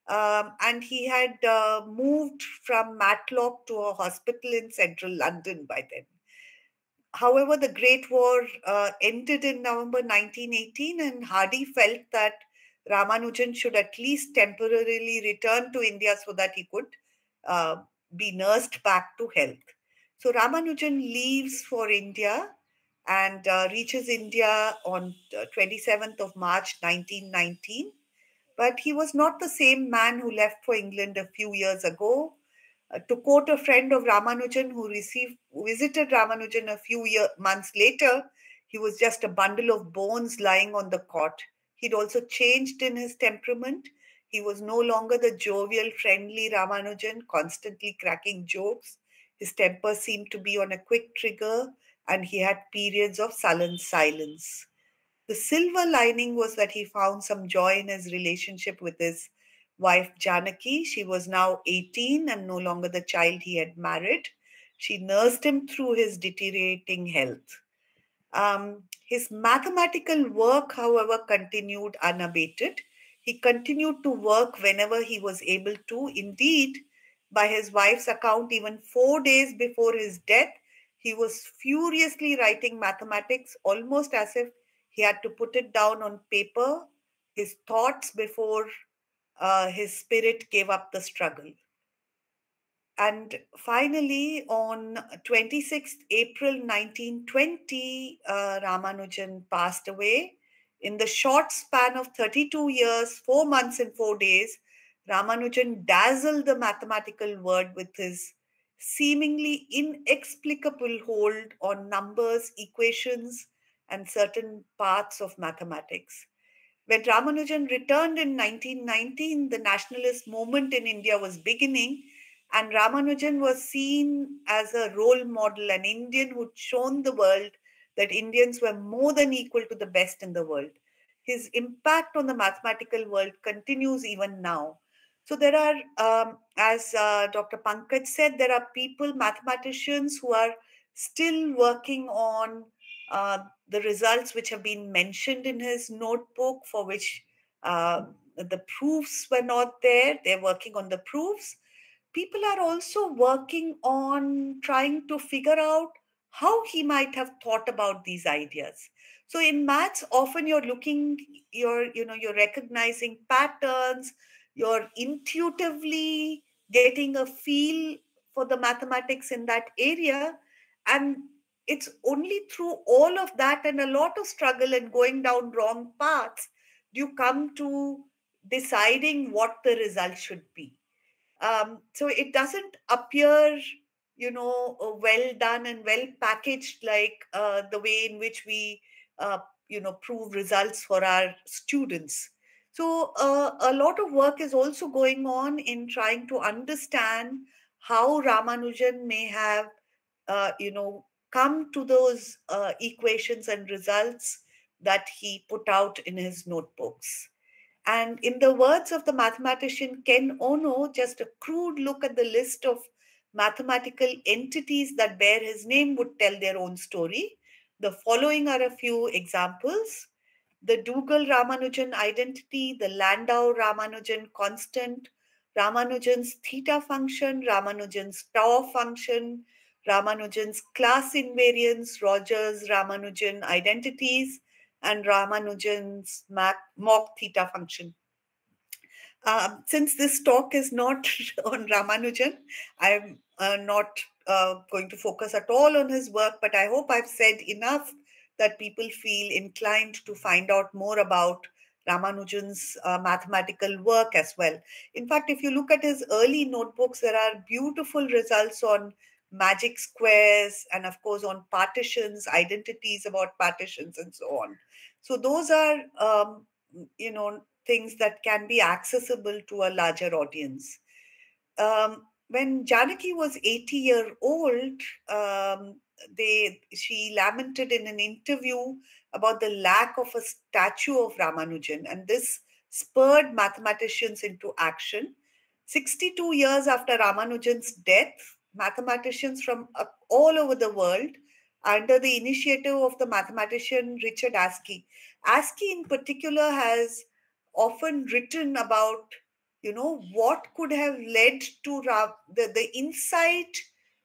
Um, and he had uh, moved from Matlock to a hospital in central London by then. However, the Great War uh, ended in November 1918, and Hardy felt that Ramanujan should at least temporarily return to India so that he could uh, be nursed back to health. So Ramanujan leaves for India and uh, reaches India on 27th of March 1919 but he was not the same man who left for England a few years ago. Uh, to quote a friend of Ramanujan who received visited Ramanujan a few year, months later, he was just a bundle of bones lying on the cot. He'd also changed in his temperament. He was no longer the jovial, friendly Ramanujan, constantly cracking jokes. His temper seemed to be on a quick trigger, and he had periods of sullen silence. The silver lining was that he found some joy in his relationship with his wife Janaki. She was now 18 and no longer the child he had married. She nursed him through his deteriorating health. Um, his mathematical work, however, continued unabated. He continued to work whenever he was able to. Indeed, by his wife's account, even four days before his death, he was furiously writing mathematics almost as if he had to put it down on paper, his thoughts before uh, his spirit gave up the struggle. And finally, on 26th April 1920, uh, Ramanujan passed away. In the short span of 32 years, four months and four days, Ramanujan dazzled the mathematical world with his seemingly inexplicable hold on numbers, equations, and certain parts of mathematics. When Ramanujan returned in 1919, the nationalist movement in India was beginning, and Ramanujan was seen as a role model, an Indian who'd shown the world that Indians were more than equal to the best in the world. His impact on the mathematical world continues even now. So there are, um, as uh, Dr. Pankaj said, there are people, mathematicians who are still working on uh, the results which have been mentioned in his notebook for which uh, the proofs were not there. They're working on the proofs. People are also working on trying to figure out how he might have thought about these ideas. So in maths, often you're looking, you're, you know, you're recognizing patterns, you're intuitively getting a feel for the mathematics in that area. And it's only through all of that and a lot of struggle and going down wrong paths do you come to deciding what the result should be. Um, so it doesn't appear, you know, uh, well done and well packaged like uh, the way in which we, uh, you know, prove results for our students. So uh, a lot of work is also going on in trying to understand how Ramanujan may have, uh, you know, come to those uh, equations and results that he put out in his notebooks. And in the words of the mathematician Ken Ono, just a crude look at the list of mathematical entities that bear his name would tell their own story. The following are a few examples the Dougall Ramanujan identity, the Landau Ramanujan constant, Ramanujan's theta function, Ramanujan's tau function, Ramanujan's class invariants, Rogers Ramanujan identities, and Ramanujan's mock theta function. Um, since this talk is not on Ramanujan, I'm uh, not uh, going to focus at all on his work, but I hope I've said enough that people feel inclined to find out more about Ramanujan's uh, mathematical work as well. In fact, if you look at his early notebooks, there are beautiful results on magic squares and, of course, on partitions, identities about partitions, and so on. So, those are, um, you know, things that can be accessible to a larger audience. Um, when Janaki was 80 year old, um, they she lamented in an interview about the lack of a statue of Ramanujan, and this spurred mathematicians into action. 62 years after Ramanujan's death, mathematicians from all over the world under the initiative of the mathematician Richard Askey. Askey, in particular, has often written about you know what could have led to Ra- the, the insight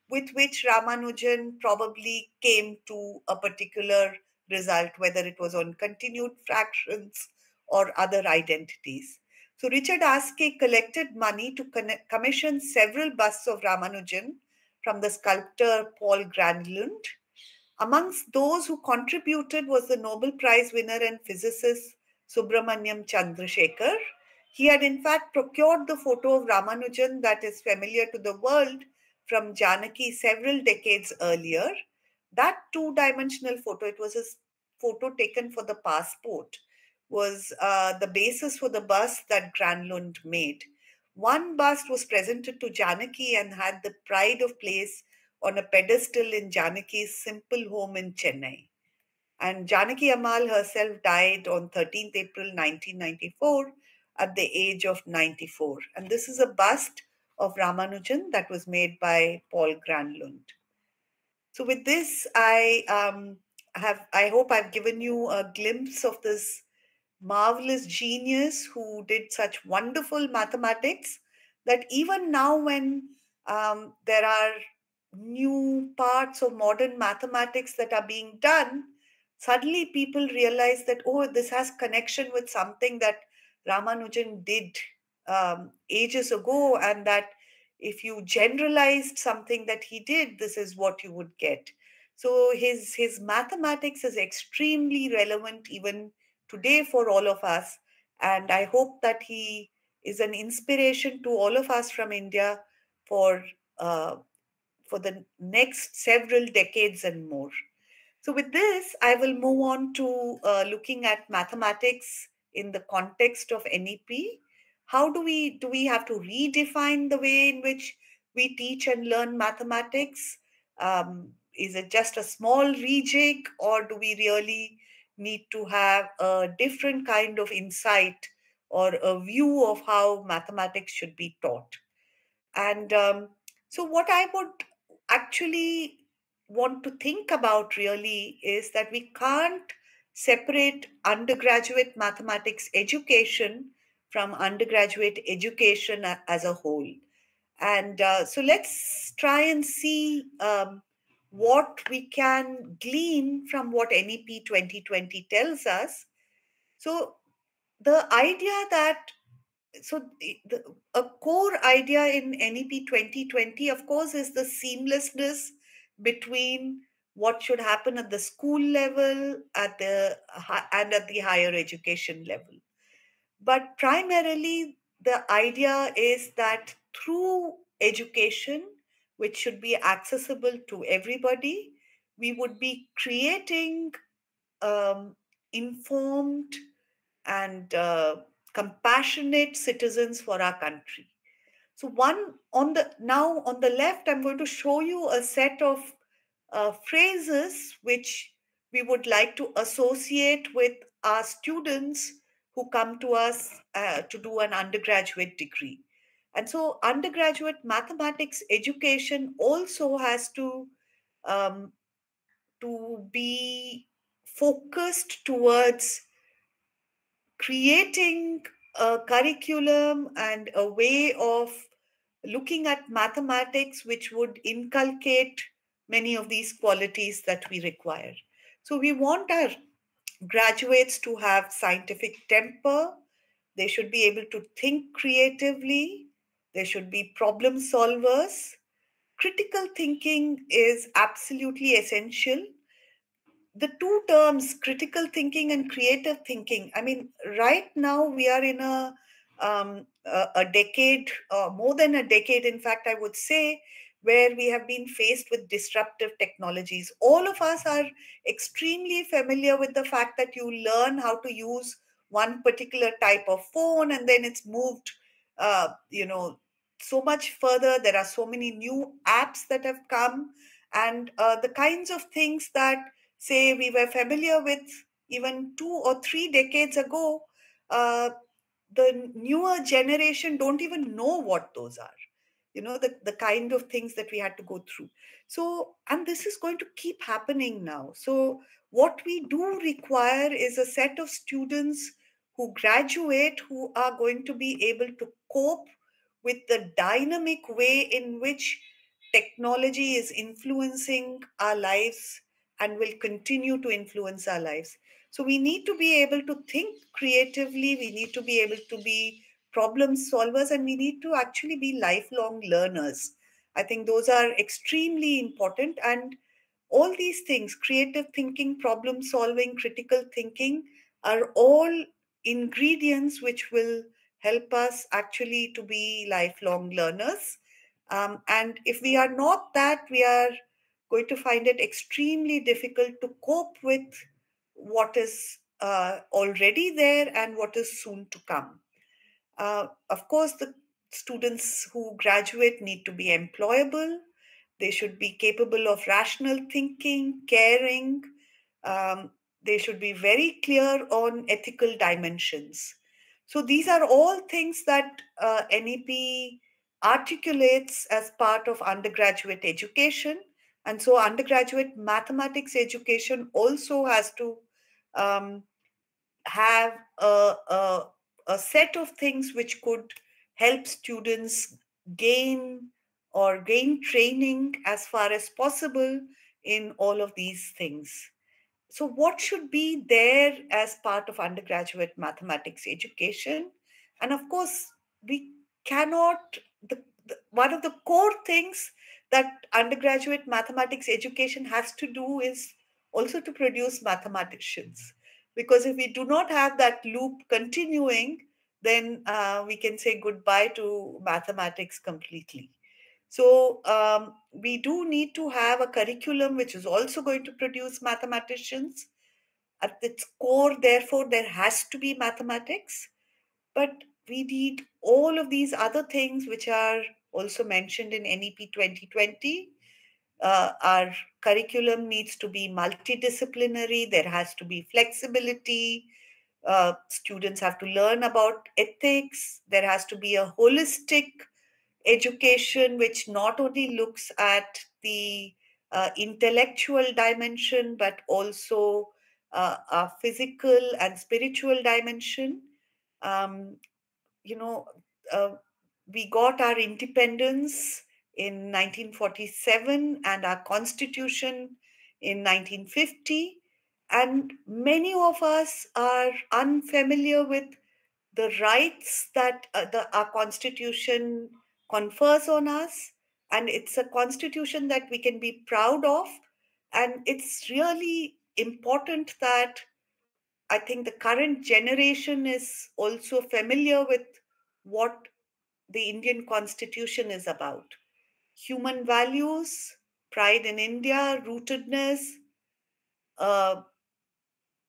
with which Ramanujan probably came to a particular result, whether it was on continued fractions or other identities. So Richard Askey collected money to commission several busts of Ramanujan from the sculptor Paul Granlund. Amongst those who contributed was the Nobel Prize winner and physicist Subrahmanyan Chandrasekhar. He had in fact procured the photo of Ramanujan that is familiar to the world from Janaki several decades earlier. That two dimensional photo, it was a photo taken for the passport, was uh, the basis for the bust that Granlund made. One bust was presented to Janaki and had the pride of place on a pedestal in Janaki's simple home in Chennai. And Janaki Ammal herself died on 13th April 1994 at the age of 94. And this is a bust of Ramanujan that was made by Paul Granlund. So with this, I um, have I hope I've given you a glimpse of this marvelous genius who did such wonderful mathematics that even now when um, there are new parts of modern mathematics that are being done suddenly people realize that oh this has connection with something that ramanujan did um, ages ago, and that if you generalized something that he did, this is what you would get. So his his mathematics is extremely relevant even today for all of us, and I hope that he is an inspiration to all of us from India for uh, for the next several decades and more. So with this, I will move on to uh, looking at mathematics in the context of NEP how do we do we have to redefine the way in which we teach and learn mathematics? Um, is it just a small rejig or do we really need to have a different kind of insight or a view of how mathematics should be taught? And um, so what i would actually want to think about really is that we can't separate undergraduate mathematics education from undergraduate education as a whole. And uh, so let's try and see um, what we can glean from what NEP 2020 tells us. So the idea that so the, a core idea in NEP 2020, of course, is the seamlessness between what should happen at the school level at the and at the higher education level but primarily the idea is that through education which should be accessible to everybody we would be creating um, informed and uh, compassionate citizens for our country. So one on the now on the left i'm going to show you a set of uh, phrases which we would like to associate with our students who come to us uh, to do an undergraduate degree. And so, undergraduate mathematics education also has to um, to be focused towards creating a curriculum and a way of looking at mathematics which would inculcate many of these qualities that we require. So we want our graduates to have scientific temper. They should be able to think creatively. They should be problem solvers. Critical thinking is absolutely essential. The two terms, critical thinking and creative thinking, I mean, right now we are in a um, a, a decade, uh, more than a decade, in fact, I would say, where we have been faced with disruptive technologies. All of us are extremely familiar with the fact that you learn how to use one particular type of phone and then it's moved, uh, you know, so much further. There are so many new apps that have come, and uh, the kinds of things that, say, we were familiar with even two or three decades ago, uh, the newer generation don't even know what those are you know the, the kind of things that we had to go through. So and this is going to keep happening now. So what we do require is a set of students who graduate who are going to be able to cope with the dynamic way in which technology is influencing our lives and will continue to influence our lives. So we need to be able to think creatively. We need to be able to be problem solvers and we need to actually be lifelong learners. I think those are extremely important. And all these things creative thinking, problem solving, critical thinking are all ingredients which will help us actually to be lifelong learners. Um, and if we are not that, we are going to find it extremely difficult to cope with what is uh, already there and what is soon to come. Uh, of course, the students who graduate need to be employable. They should be capable of rational thinking, caring. Um, they should be very clear on ethical dimensions. So, these are all things that uh, NEP articulates as part of undergraduate education. And so, undergraduate mathematics education also has to um, have a, a a set of things which could help students gain or gain training as far as possible in all of these things. So, what should be there as part of undergraduate mathematics education? And of course, we cannot, the, the, one of the core things that undergraduate mathematics education has to do is also to produce mathematicians. Because if we do not have that loop continuing, then uh, we can say goodbye to mathematics completely. So um, we do need to have a curriculum which is also going to produce mathematicians. At its core, therefore, there has to be mathematics, but we need all of these other things which are also mentioned in NEP 2020 uh, our curriculum needs to be multidisciplinary. There has to be flexibility. Uh, students have to learn about ethics. There has to be a holistic education which not only looks at the uh, intellectual dimension but also uh, a physical and spiritual dimension. Um, you know, uh, we got our independence in 1947 and our constitution in 1950 and many of us are unfamiliar with the rights that uh, the, our constitution confers on us. And it's a constitution that we can be proud of. And it's really important that i think the current generation is also familiar with what the indian constitution is about human values pride in india rootedness uh,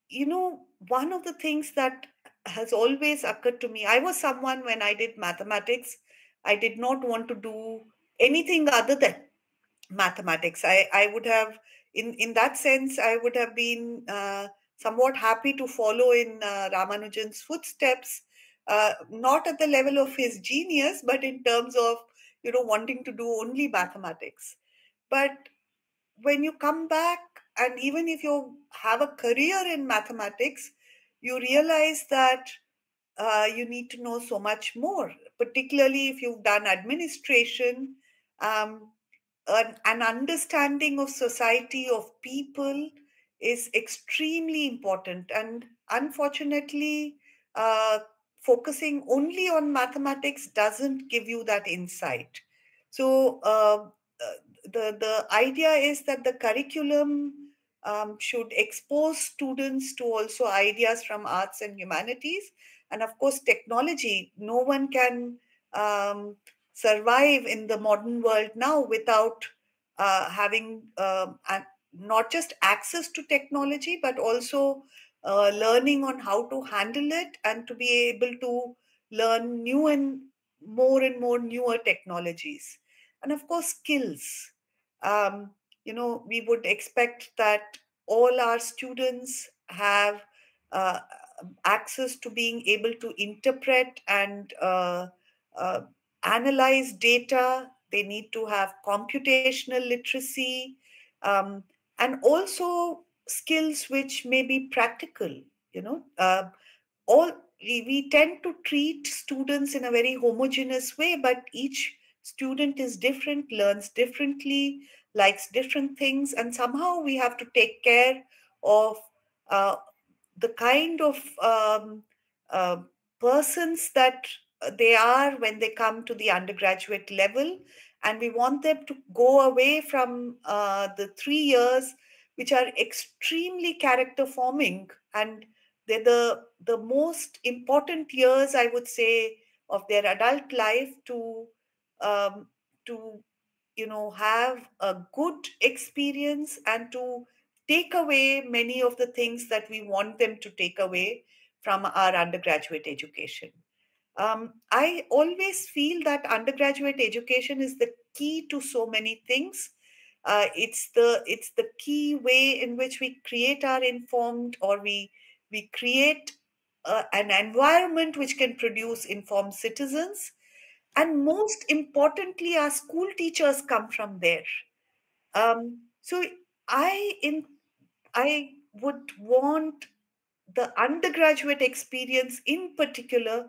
you know one of the things that has always occurred to me i was someone when i did mathematics I did not want to do anything other than mathematics. I, I would have, in, in that sense, I would have been uh, somewhat happy to follow in uh, Ramanujan's footsteps, uh, not at the level of his genius, but in terms of, you know, wanting to do only mathematics. But when you come back, and even if you have a career in mathematics, you realize that uh, you need to know so much more, particularly if you've done administration. Um, an, an, understanding of society, of people, is extremely important. And unfortunately, uh, focusing only on mathematics doesn't give you that insight. So, uh, the, the idea is that the curriculum um, should expose students to also ideas from arts and humanities and of course technology no one can um, survive in the modern world now without uh, having uh, not just access to technology but also uh, learning on how to handle it and to be able to learn new and more and more newer technologies. And of course skills. Um, you know we would expect that all our students have uh, access to being able to interpret and uh, uh, analyze data. They need to have computational literacy. Um, and also skills which may be practical. You know, uh, all we, we tend to treat students in a very homogeneous way, but each student is different, learns differently, likes different things, and somehow we have to take care of uh, the kind of um, uh, persons that uh, they are when they come to the undergraduate level and we want them to go away from uh, the three years which are extremely character forming and they're the the most important years i would say of their adult life to um, to you know have a good experience and to take away many of the things that we want them to take away from our undergraduate education. Um, I always feel that undergraduate education is the key to so many things. Uh, it's the it's the key way in which we create our informed or we we create uh, an environment which can produce informed citizens. And most importantly our school teachers come from there. Um, so i in I would want the undergraduate experience in particular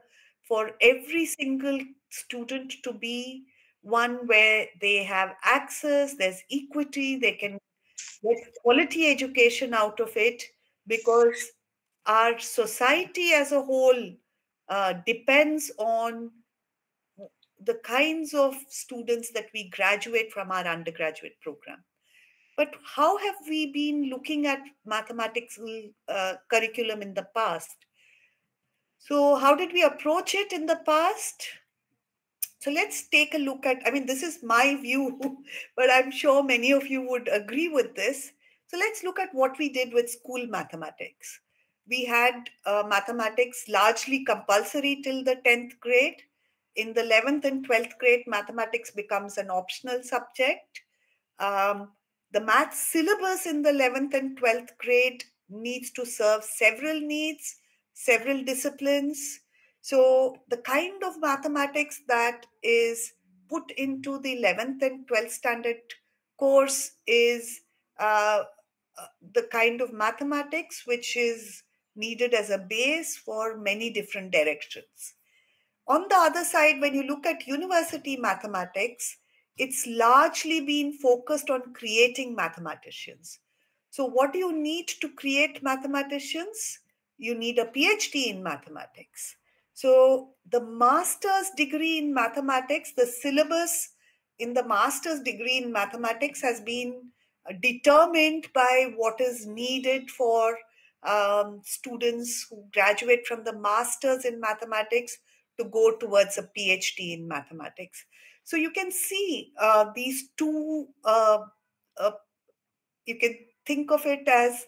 for every single student to be one where they have access, there's equity, they can get quality education out of it because our society as a whole uh, depends on the kinds of students that we graduate from our undergraduate program. But how have we been looking at mathematics uh, curriculum in the past? So, how did we approach it in the past? So, let's take a look at, I mean, this is my view, but I'm sure many of you would agree with this. So, let's look at what we did with school mathematics. We had uh, mathematics largely compulsory till the 10th grade. In the 11th and 12th grade, mathematics becomes an optional subject um, the math syllabus in the 11th and 12th grade needs to serve several needs, several disciplines. So, the kind of mathematics that is put into the 11th and 12th standard course is uh, uh, the kind of mathematics which is needed as a base for many different directions. On the other side, when you look at university mathematics, it's largely been focused on creating mathematicians. So, what do you need to create mathematicians? You need a PhD in mathematics. So, the master's degree in mathematics, the syllabus in the master's degree in mathematics has been uh, determined by what is needed for um, students who graduate from the master's in mathematics to go towards a PhD in mathematics. So you can see uh, these two, uh, uh, you can think of it as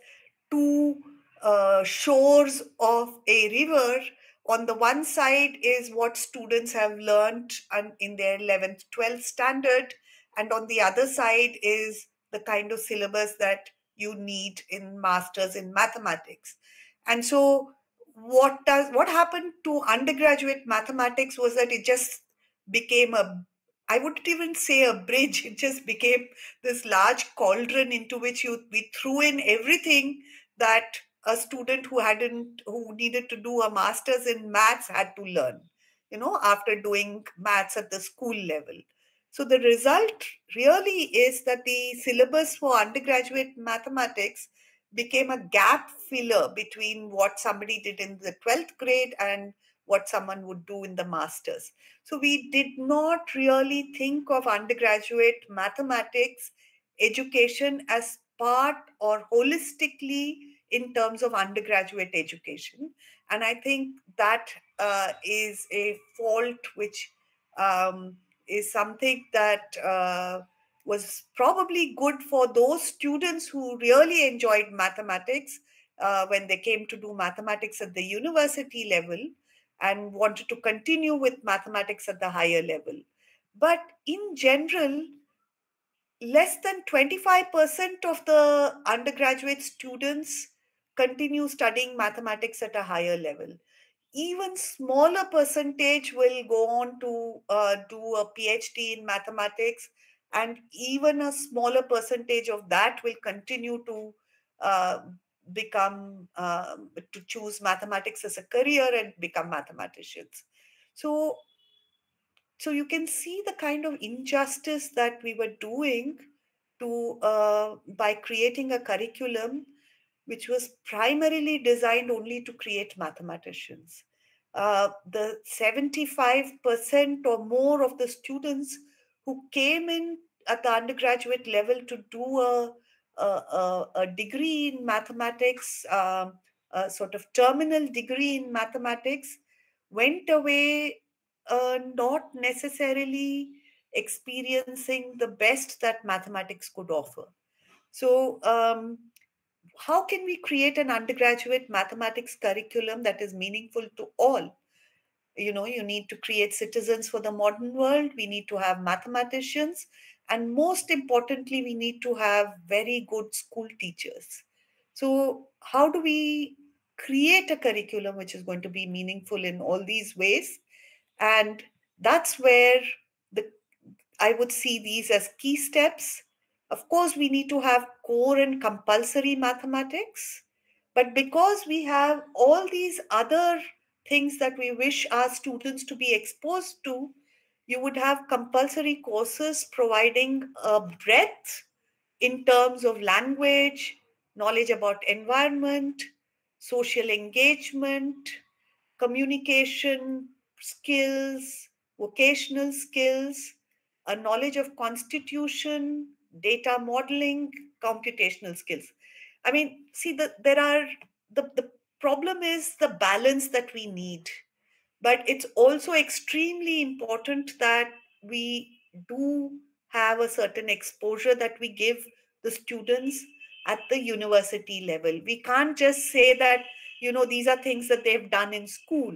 two uh, shores of a river. On the one side is what students have learned in their 11th, 12th standard, and on the other side is the kind of syllabus that you need in masters in mathematics. And so what does what happened to undergraduate mathematics was that it just became a I wouldn't even say a bridge. It just became this large cauldron into which you we threw in everything that a student who hadn't who needed to do a master's in maths had to learn, you know, after doing maths at the school level. So the result really is that the syllabus for undergraduate mathematics became a gap filler between what somebody did in the 12th grade and what someone would do in the masters. So we did not really think of undergraduate mathematics education as part or holistically in terms of undergraduate education. And I think that uh, is a fault which um, is something that uh, was probably good for those students who really enjoyed mathematics uh, when they came to do mathematics at the university level and wanted to continue with mathematics at the higher level. But in general, less than 25% of the undergraduate students continue studying mathematics at a higher level. Even smaller percentage will go on to uh, do a phd in mathematics and even a smaller percentage of that will continue to uh, become uh, to choose mathematics as a career and become mathematicians. So so you can see the kind of injustice that we were doing to uh, by creating a curriculum which was primarily designed only to create mathematicians. Uh, the 75% or more of the students who came in at the undergraduate level to do a, a, a degree in mathematics, uh, a sort of terminal degree in mathematics, went away uh, not necessarily experiencing the best that mathematics could offer. So, um, how can we create an undergraduate mathematics curriculum that is meaningful to all? You know, you need to create citizens for the modern world. We need to have mathematicians. And most importantly, we need to have very good school teachers. So, how do we create a curriculum which is going to be meaningful in all these ways? And that's where the I would see these as key steps of course, we need to have core and compulsory mathematics, but because we have all these other things that we wish our students to be exposed to, you would have compulsory courses providing a breadth in terms of language, knowledge about environment, social engagement, communication skills, vocational skills, a knowledge of constitution, data modeling, computational skills. I mean, see, the, there are the, the problem is the balance that we need, but it's also extremely important that we do have a certain exposure that we give the students at the university level. We can't just say that, you know, these are things that they've done in school.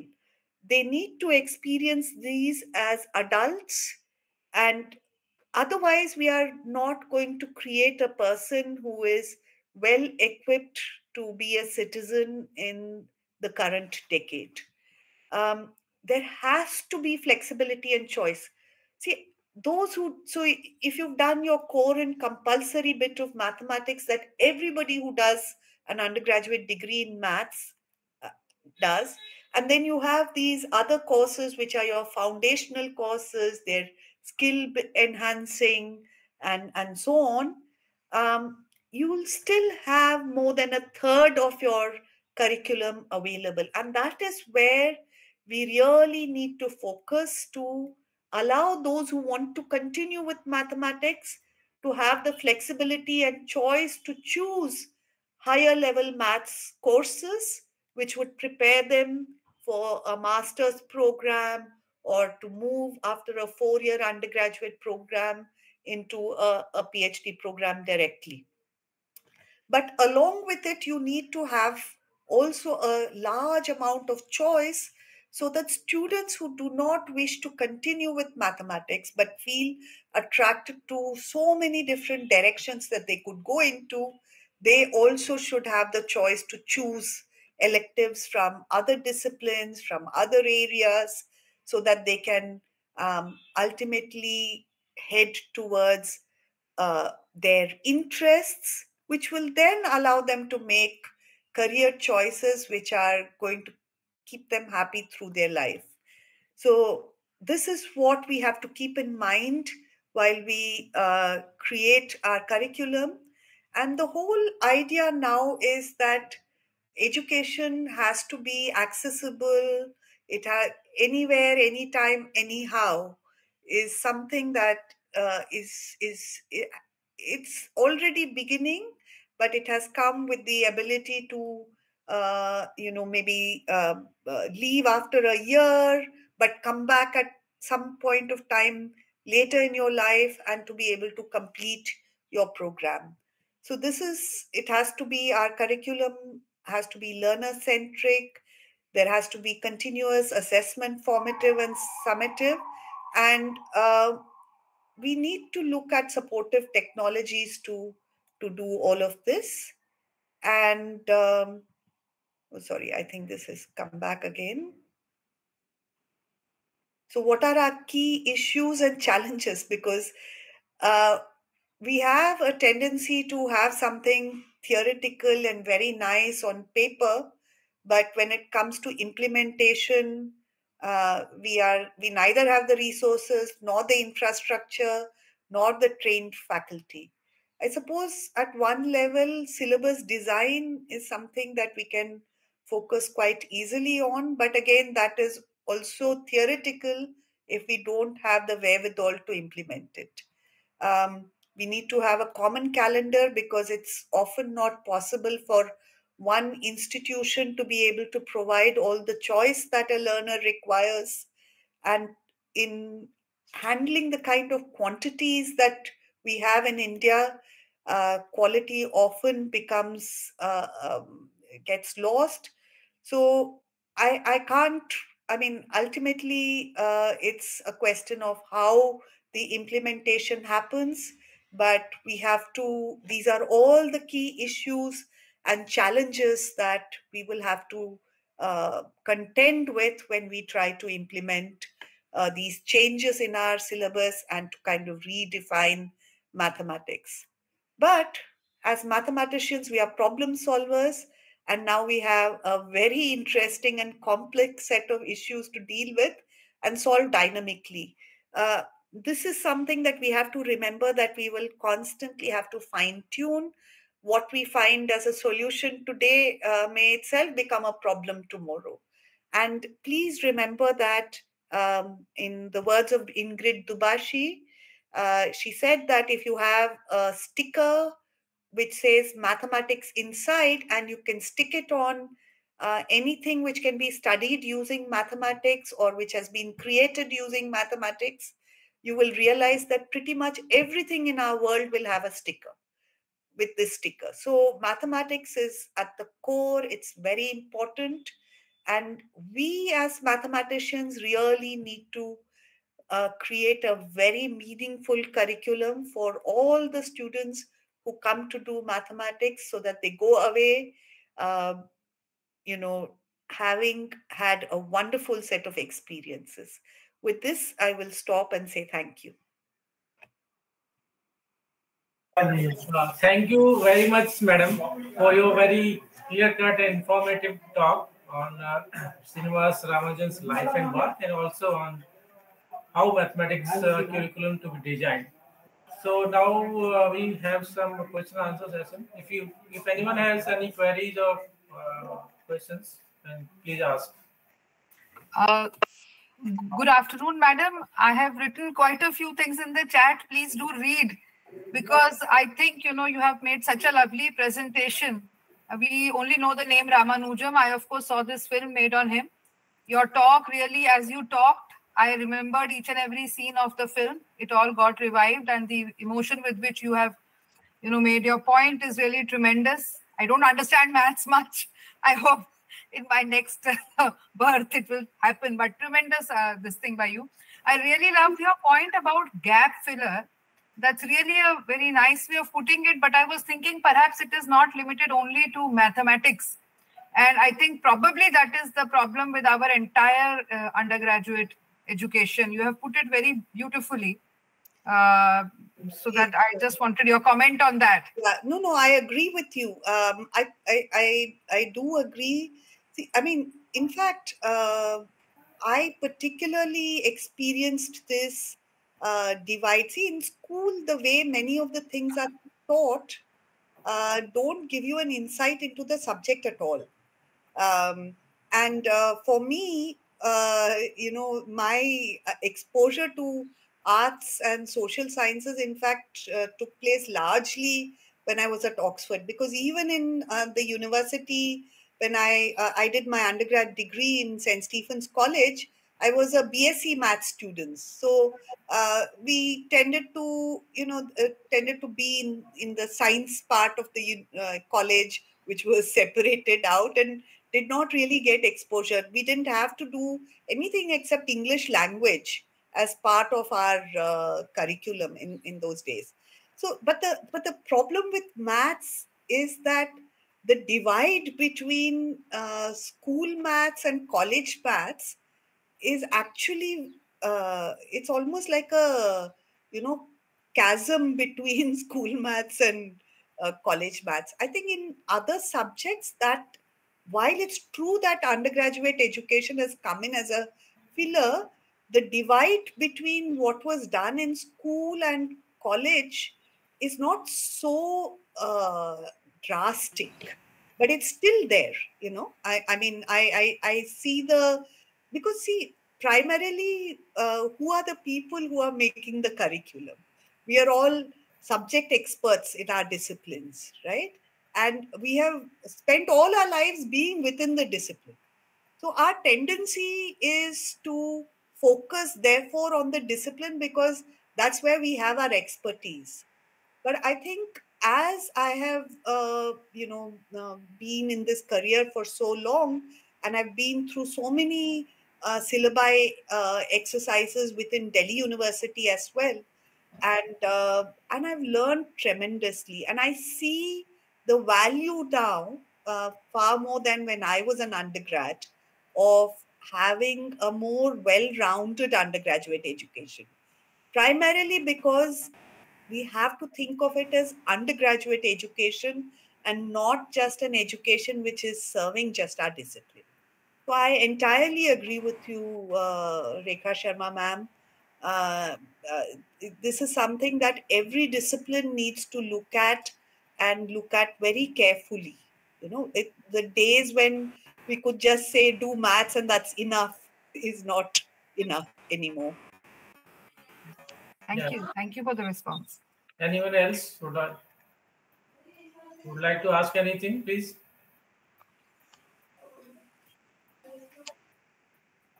They need to experience these as adults and otherwise we are not going to create a person who is well equipped to be a citizen in the current decade. Um, there has to be flexibility and choice. See those who so if you've done your core and compulsory bit of mathematics that everybody who does an undergraduate degree in maths uh, does and then you have these other courses which are your foundational courses they're skill enhancing and and so on um, you will still have more than a third of your curriculum available. And that is where we really need to focus to allow those who want to continue with mathematics to have the flexibility and choice to choose higher level maths courses which would prepare them for a master's program or to move after a four year undergraduate program into a, a PhD program directly. But along with it, you need to have also a large amount of choice so that students who do not wish to continue with mathematics but feel attracted to so many different directions that they could go into, they also should have the choice to choose electives from other disciplines, from other areas, so that they can um, ultimately head towards uh, their interests, which will then allow them to make career choices which are going to keep them happy through their life. So, this is what we have to keep in mind while we uh, create our curriculum. And the whole idea now is that education has to be accessible it anywhere anytime anyhow is something that uh, is is it's already beginning but it has come with the ability to uh, you know maybe uh, uh, leave after a year but come back at some point of time later in your life and to be able to complete your program. So this is it has to be our curriculum has to be learner centric there has to be continuous assessment formative and summative. And uh, we need to look at supportive technologies to to do all of this. And um, oh, sorry i think this has come back again. So what are our key issues and challenges? Because uh, we have a tendency to have something theoretical and very nice on paper but when it comes to implementation uh, we are we neither have the resources nor the infrastructure nor the trained faculty. I suppose at one level syllabus design is something that we can focus quite easily on. But again that is also theoretical if we don't have the wherewithal to implement it. Um, we need to have a common calendar because it's often not possible for one institution to be able to provide all the choice that a learner requires. And in handling the kind of quantities that we have in india uh, quality often becomes uh, um, gets lost. So i i can't i mean ultimately uh, it's a question of how the implementation happens but we have to these are all the key issues and challenges that we will have to uh, contend with when we try to implement uh, these changes in our syllabus and to kind of redefine mathematics. But as mathematicians, we are problem solvers, and now we have a very interesting and complex set of issues to deal with and solve dynamically. Uh, this is something that we have to remember that we will constantly have to fine tune what we find as a solution today uh, may itself become a problem tomorrow. And please remember that um, in the words of Ingrid Daubechies, uh, she said that if you have a sticker which says mathematics inside and you can stick it on uh, anything which can be studied using mathematics or which has been created using mathematics, you will realize that pretty much everything in our world will have a sticker with this sticker. So mathematics is at the core, it's very important. And we as mathematicians really need to uh, create a very meaningful curriculum for all the students who come to do mathematics so that they go away, uh, you know, having had a wonderful set of experiences. With this, I will stop and say thank you. Thank you very much, madam, for your very clear-cut and informative talk on uh, Srinivas Ramanujan's life and work, and also on how mathematics uh, curriculum to be designed. So now uh, we have some question answer session. If you, if anyone has any queries or uh, questions, then please ask. Uh, good afternoon, madam. I have written quite a few things in the chat. Please do read because I think you know you have made such a lovely presentation. We only know the name Ramanujam. I of course saw this film made on him. Your talk really, as you talked, I remembered each and every scene of the film. It all got revived, and the emotion with which you have, you know, made your point is really tremendous. I don't understand maths much. I hope in my next uh, birth it will happen, but tremendous uh, this thing by you. I really loved your point about gap filler. That's really a very nice way of putting it. But I was thinking perhaps it is not limited only to mathematics. And I think probably that is the problem with our entire uh, undergraduate education. You have put it very beautifully. Uh, so that I just wanted your comment on that. Yeah, no, no, I agree with you. Um, I, I, I, I do agree. See, I mean, in fact, uh, I particularly experienced this uh, divide. See, in school, the way many of the things are taught uh, don't give you an insight into the subject at all. Um, and uh, for me, uh, you know, my uh, exposure to arts and social sciences, in fact, uh, took place largely when I was at Oxford. Because even in the university, when I I did my undergrad degree in St. Stephen's College, I was a BSc math student. So uh, we tended to, you know, tended to be in, in the science part of the college, which was separated out. And did not really get exposure. We didn't have to do anything except English language as part of our uh, curriculum in, in those days. So, but the but the problem with maths is that the divide between uh, school maths and college maths is actually uh, it's almost like a you know chasm between school maths and uh, college maths. I think in other subjects that while it's true that undergraduate education has come in as a filler, the divide between what was done in school and college is not so uh, drastic, but it's still there. You know, I, I mean, I, I, I see the because see primarily uh, who are the people who are making the curriculum? We are all subject experts in our disciplines, right? and we have spent all our lives being within the discipline so our tendency is to focus therefore on the discipline because that's where we have our expertise but i think as i have uh, you know uh, been in this career for so long and i've been through so many uh, syllabi uh, exercises within delhi university as well and uh, and i've learned tremendously and i see the value now, uh, far more than when I was an undergrad, of having a more well rounded undergraduate education. Primarily because we have to think of it as undergraduate education and not just an education which is serving just our discipline. So I entirely agree with you, uh, Rekha Sharma ma'am. Uh, uh, this is something that every discipline needs to look at and look at very carefully. You know, it, the days when we could just say do maths and that's enough is not enough anymore. Thank yeah. you. Thank you for the response. Anyone else would, I, would like to ask anything, please?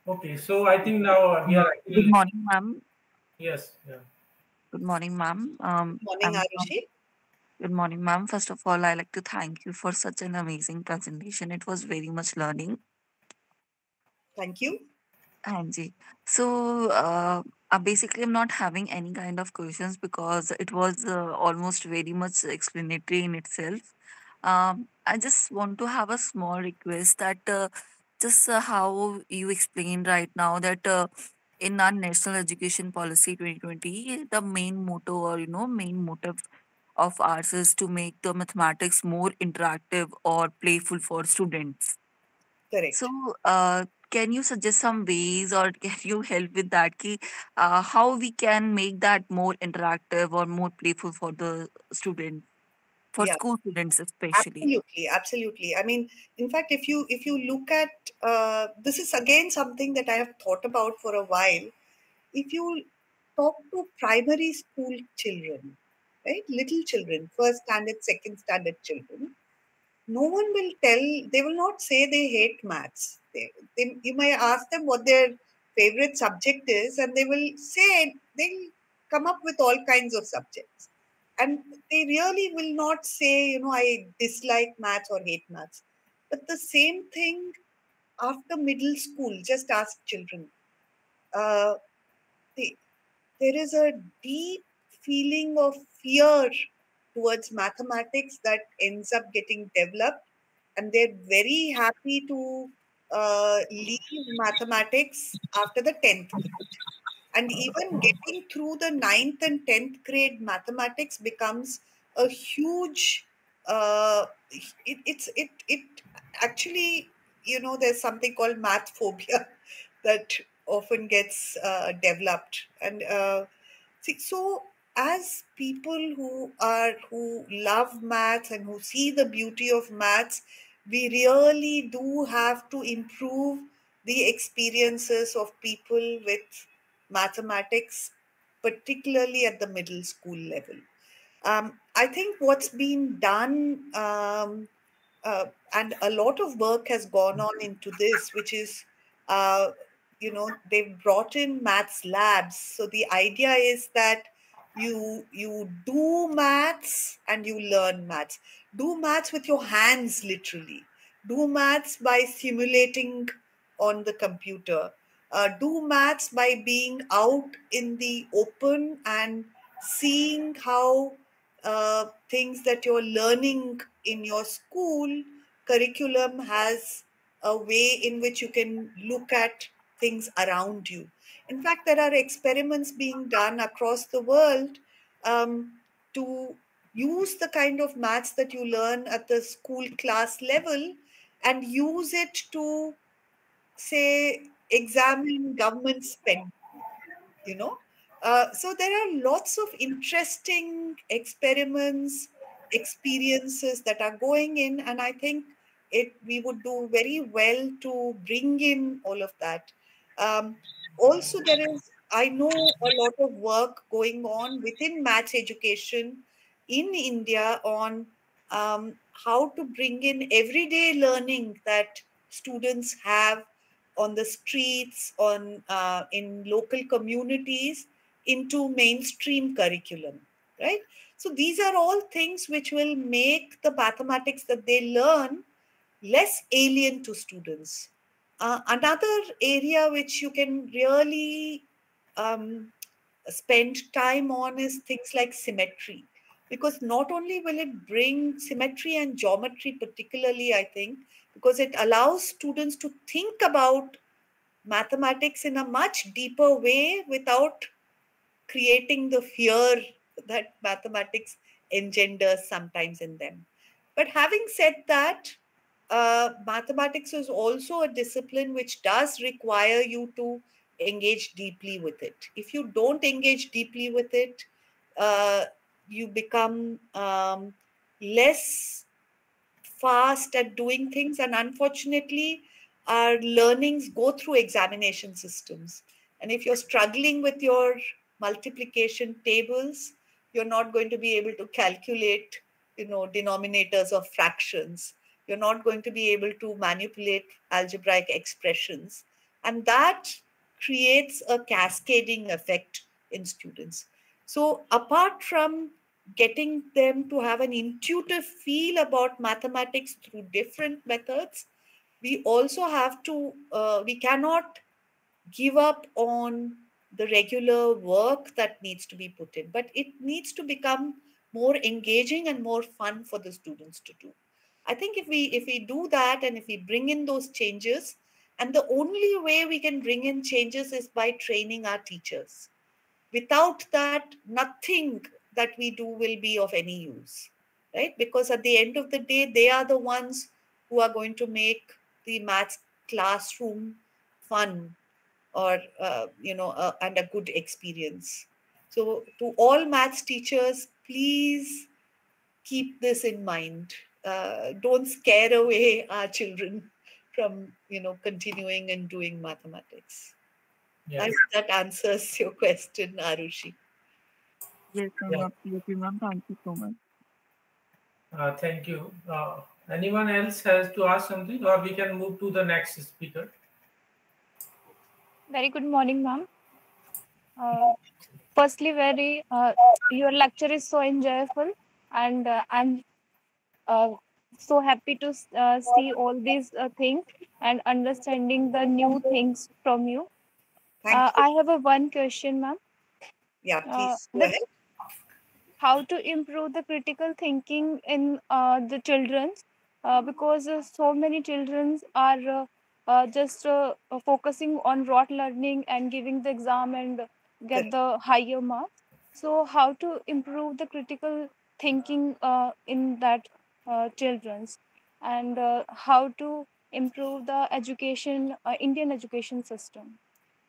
Okay, so I think now we are. Good morning, ma'am. Yes. Yeah. Good morning, ma'am. Um, morning, Arushi. Good morning, ma'am. First of all, I'd like to thank you for such an amazing presentation. It was very much learning. Thank you. Angie. So, uh, Uh, basically, I'm not having any kind of questions because it was uh, almost very much explanatory in itself. Um, I just want to have a small request that uh, just uh, how you explained right now that uh, in our National Education Policy 2020, the main motto or you know main motive of ours is to make the mathematics more interactive or playful for students. Correct. So, uh, can you suggest some ways or can you help with that? Ki, uh, how we can make that more interactive or more playful for the student, for Yeah. school students especially? absolutely absolutely i mean in fact if you if you look at uh, this is again something that i have thought about for a while if you talk to primary school children right little children first standard second standard children no one will tell they will not say they hate maths they, they, you may ask them what their favorite subject is and they will say they'll come up with all kinds of subjects and they really will not say you know i dislike maths or hate maths. But the same thing after middle school just ask children. Uh, they, there is a deep feeling of fear towards mathematics that ends up getting developed and they're very happy to uh, leave mathematics after the 10th grade and even getting through the ninth and 10th grade mathematics becomes a huge uh, it, it's it it actually you know there's something called math phobia that often gets uh, developed. And uh, see, so as people who are who love maths and who see the beauty of maths we really do have to improve the experiences of people with mathematics particularly at the middle school level. Um, i think what's been done um, uh, and a lot of work has gone on into this which is uh, you know they've brought in maths labs. So the idea is that you you do maths and you learn maths. Do maths with your hands literally. Do maths by simulating on the computer uh, do maths by being out in the open and seeing how uh, things that you're learning in your school curriculum has a way in which you can look at things around you. In fact, there are experiments being done across the world um, to use the kind of maths that you learn at the school class level and use it to, say, examine government spending, you know. Uh, so there are lots of interesting experiments, experiences that are going in, and I think it we would do very well to bring in all of that. Um, also, there is I know a lot of work going on within math education in India on um, how to bring in everyday learning that students have on the streets, on uh, in local communities, into mainstream curriculum, right? So these are all things which will make the mathematics that they learn less alien to students. Uh, another area which you can really um, spend time on is things like symmetry because not only will it bring symmetry and geometry particularly i think because it allows students to think about mathematics in a much deeper way without creating the fear that mathematics engenders sometimes in them but having said that uh, mathematics is also a discipline which does require you to engage deeply with it. If you don't engage deeply with it, uh, you become um, less fast at doing things. And unfortunately, our learnings go through examination systems. And if you're struggling with your multiplication tables, you're not going to be able to calculate, you know, denominators of fractions. You're not going to be able to manipulate algebraic expressions. And that creates a cascading effect in students. So, apart from getting them to have an intuitive feel about mathematics through different methods, we also have to, uh, we cannot give up on the regular work that needs to be put in, but it needs to become more engaging and more fun for the students to do. I think if we if we do that and if we bring in those changes, and the only way we can bring in changes is by training our teachers. Without that, nothing that we do will be of any use, right? Because at the end of the day, they are the ones who are going to make the maths classroom fun or uh, you know uh, and a good experience. So to all maths teachers please keep this in mind. Uh, don't scare away our children from you know continuing and doing mathematics Yes. i hope that answers your question arushi Yes, ma'am. Yeah. Absolutely, ma'am. Thank you so much. Uh, thank you. Uh, anyone else has to ask something, or we can move to the next speaker? Very good morning, ma'am. Uh, firstly, very uh, your lecture is so enjoyable, and uh, I'm uh, so happy to uh, see all these uh, things and understanding the new things from you. Uh. I have a one question, ma'am. yeah Uh, please the- how to improve the critical thinking in uh, the children's? Uh, because uh, so many children are uh, uh, just uh, uh, focusing on rote learning and giving the exam and get the higher marks. So how to improve the critical thinking uh, in that uh, children's? And uh, how to improve the education uh, indian education system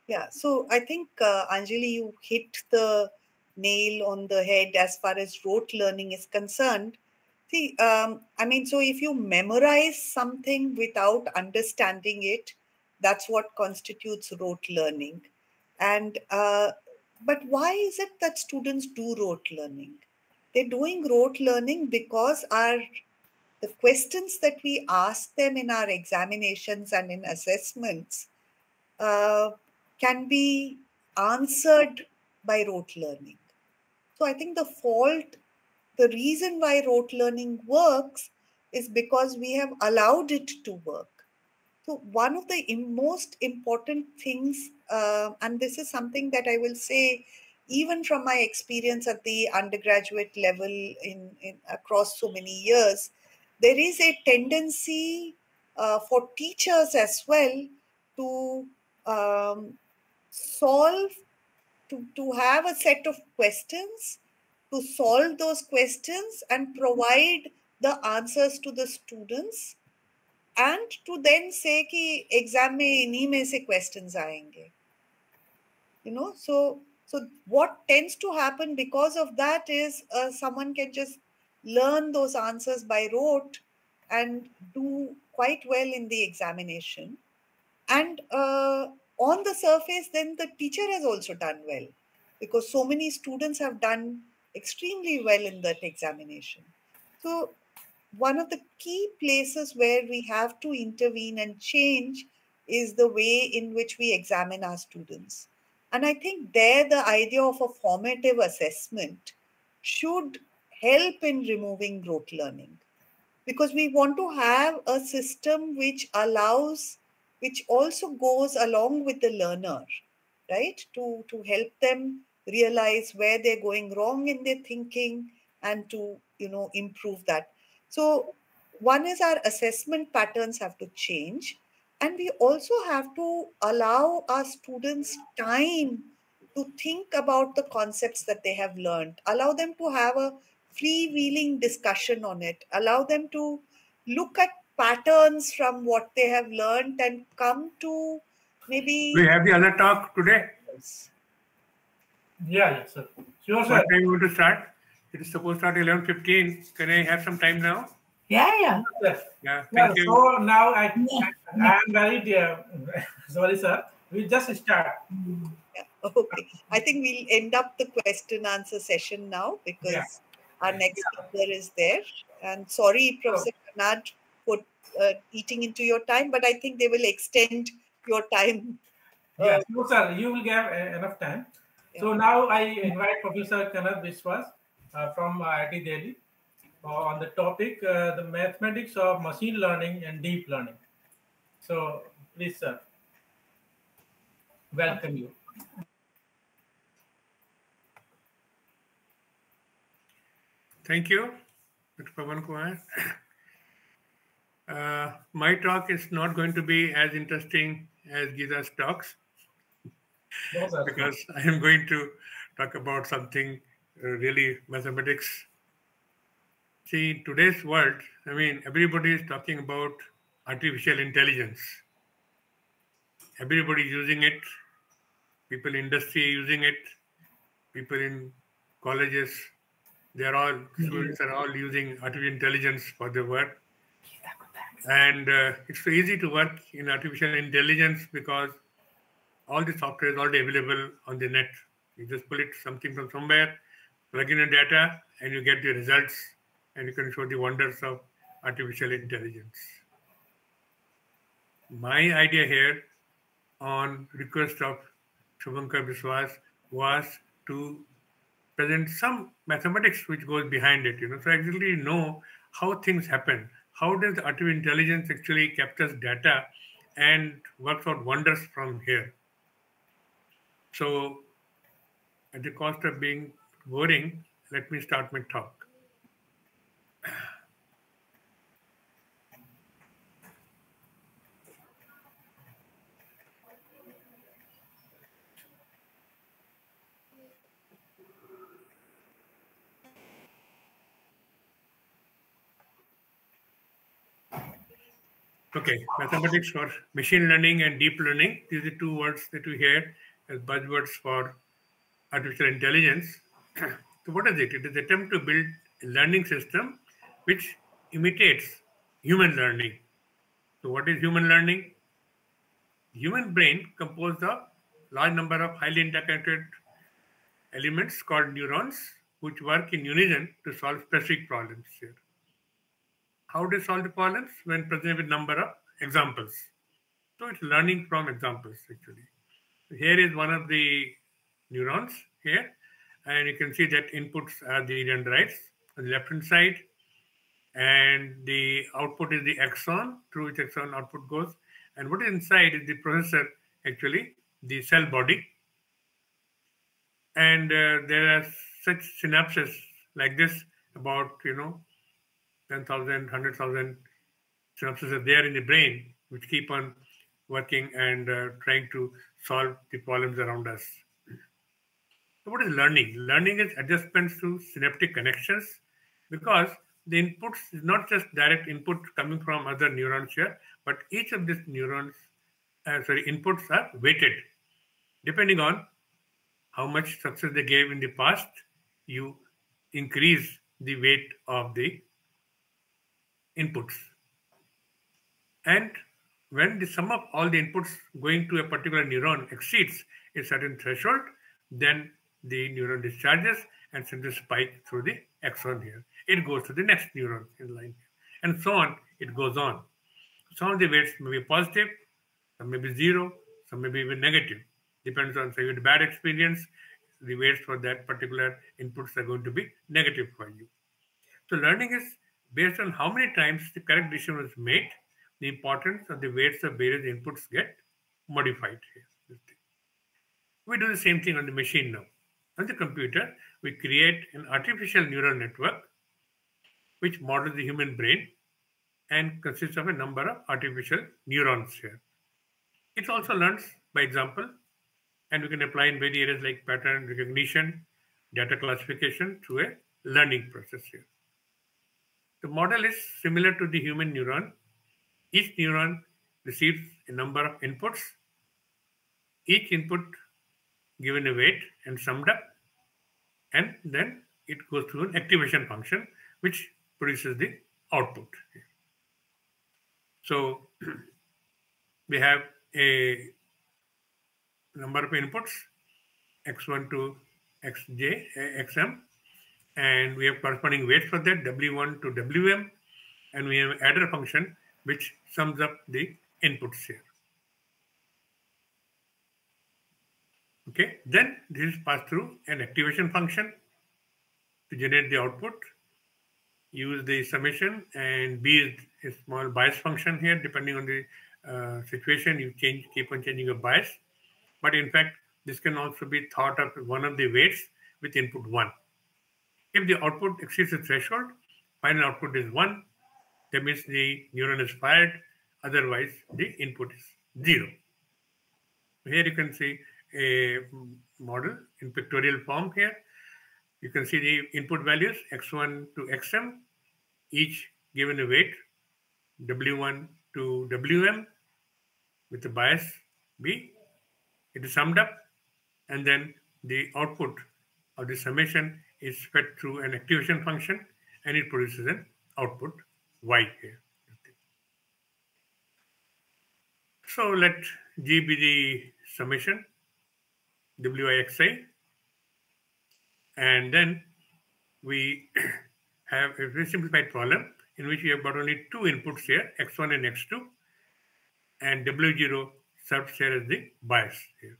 Yeah, so I think uh, Anjali, you hit the nail on the head as far as rote learning is concerned. See, um, I mean, so if you memorize something without understanding it, that's what constitutes rote learning. And uh, but why is it that students do rote learning? They're doing rote learning because our the questions that we ask them in our examinations and in assessments uh, can be answered by rote learning. So I think the fault, the reason why rote learning works is because we have allowed it to work. So one of the most important things, uh, and this is something that I will say, even from my experience at the undergraduate level in, in across so many years, there is a tendency uh, for teachers as well to um, solve to, to have a set of questions to solve those questions and provide the answers to the students and to then say कि exam में इन्हीं में से questions आएंगे you know so so what tends to happen because of that is uh, someone can just learn those answers by rote and do quite well in the examination and uh, on the surface then the teacher has also done well. Because so many students have done extremely well in that examination. So one of the key places where we have to intervene and change is the way in which we examine our students. And i think there the idea of a formative assessment should help in removing rote learning. Because we want to have a system which allows which also goes along with the learner right? To to help them realize where they're going wrong in their thinking and to you know improve that. So one is our assessment patterns have to change and we also have to allow our students time to think about the concepts that they have learned. Allow them to have a freewheeling discussion on it. Allow them to look at patterns from what they have learned and come to maybe We have the other talk today. Yes. Yeah, yes, sir. Sure, sir. What time you want to start? It is supposed to start eleven fifteen. Can I have some time now? Yeah, yeah. Yes. Yeah, Yeah, thank you. so now I, I am very dear. Sorry, sir. We just start. Okay. I think we'll end up the question answer session now because Yeah. our next speaker is there. And sorry, Professor Kanad, put uh, eating into your time, but I think they will extend your time. Yes, no, sir, you will get uh, enough time. Yeah. So now I invite Professor Kanad Biswas uh, from IIT Delhi uh, on the topic uh, the mathematics of machine learning and deep learning. So please, sir, welcome you. Thank you, Mr. Pavan Kumar. Uh, my talk is not going to be as interesting as Giza's talks because I am going to talk about something uh, really mathematics. See, in today's world, I mean, everybody is talking about artificial intelligence. Everybody is using it. People in industry using it. People in colleges, they are all students are all using artificial intelligence for their work and uh, it's so easy to work in artificial intelligence because all the software is already available on the net. You just pull it something from somewhere, plug in the data, and you get the results, and you can show the wonders of artificial intelligence. My idea here, on request of Shubhankar Biswas, was to present some mathematics which goes behind it. You know, so I actually know how things happen, how does artificial intelligence actually captures data and works out wonders from here. So, at the cost of being boring, let me start my talk. Okay, mathematics for machine learning and deep learning. These are two words that we hear as buzzwords for artificial intelligence. so what is it? It is attempt to build a learning system which imitates human learning. So what is human learning? Human brain composed of large number of highly interconnected elements called neurons which work in unison to solve specific problems here. How do you solve the problems? When presented with number of examples. So it's learning from examples actually. So here is one of the neurons here, and you can see that inputs are the dendrites on the left hand side, and the output is the axon through which axon output goes, and what is inside is the processor actually the cell body, and uh, there are such synapses like this about you know 10,000, 100,000 synapses are there in the brain, which keep on working and uh, trying to solve the problems around us. So what is learning? Learning is adjustments to synaptic connections because the inputs is not just direct input coming from other neurons here, but each of these neurons, uh, sorry, inputs are weighted. Depending on how much success they gave in the past, you increase the weight of the inputs. And when the sum of all the inputs going to a particular neuron exceeds a certain threshold, then the neuron discharges and sends a spike through the axon here. It goes to the next neuron in line, and so on. It goes on. Some of the weights may be positive, some may be zero, some may be even negative. Depends on, say, you had bad experience, the weights for that particular inputs are going to be negative for you. So learning is based on how many times the correct decision was made, the importance of the weights of various inputs get modified. We do the same thing on the machine now. On the computer, we create an artificial neural network which models the human brain and consists of a number of artificial neurons here. It also learns by example, and we can apply in many areas like pattern recognition, data classification through a learning process here. The model is similar to the human neuron. Each neuron receives a number of inputs, each input given a weight and summed up, and then it goes through an activation function which produces the output. So we have a number of inputs x1 to xj, xm, and we have corresponding weights for that w1 to wm, and we have adder function which sums up the inputs here. Okay, then this is passed through an activation function to generate the output. Use the summation and B is a small bias function here. Depending on the uh, situation, you change, keep on changing your bias. But in fact, this can also be thought of one of the weights with input one. If the output exceeds the threshold, final output is 1. That means the neuron is fired. Otherwise, the input is 0. Here you can see a model in pictorial form here. You can see the input values x1 to xm, each given a weight w1 to wm with the bias b. It is summed up and then the output of the summation is fed through an activation function and it produces an output y here. So let G be the summation Wixi and then we have a very simplified problem in which we have got only two inputs here x1 and x2 and W0 serves here as the bias here.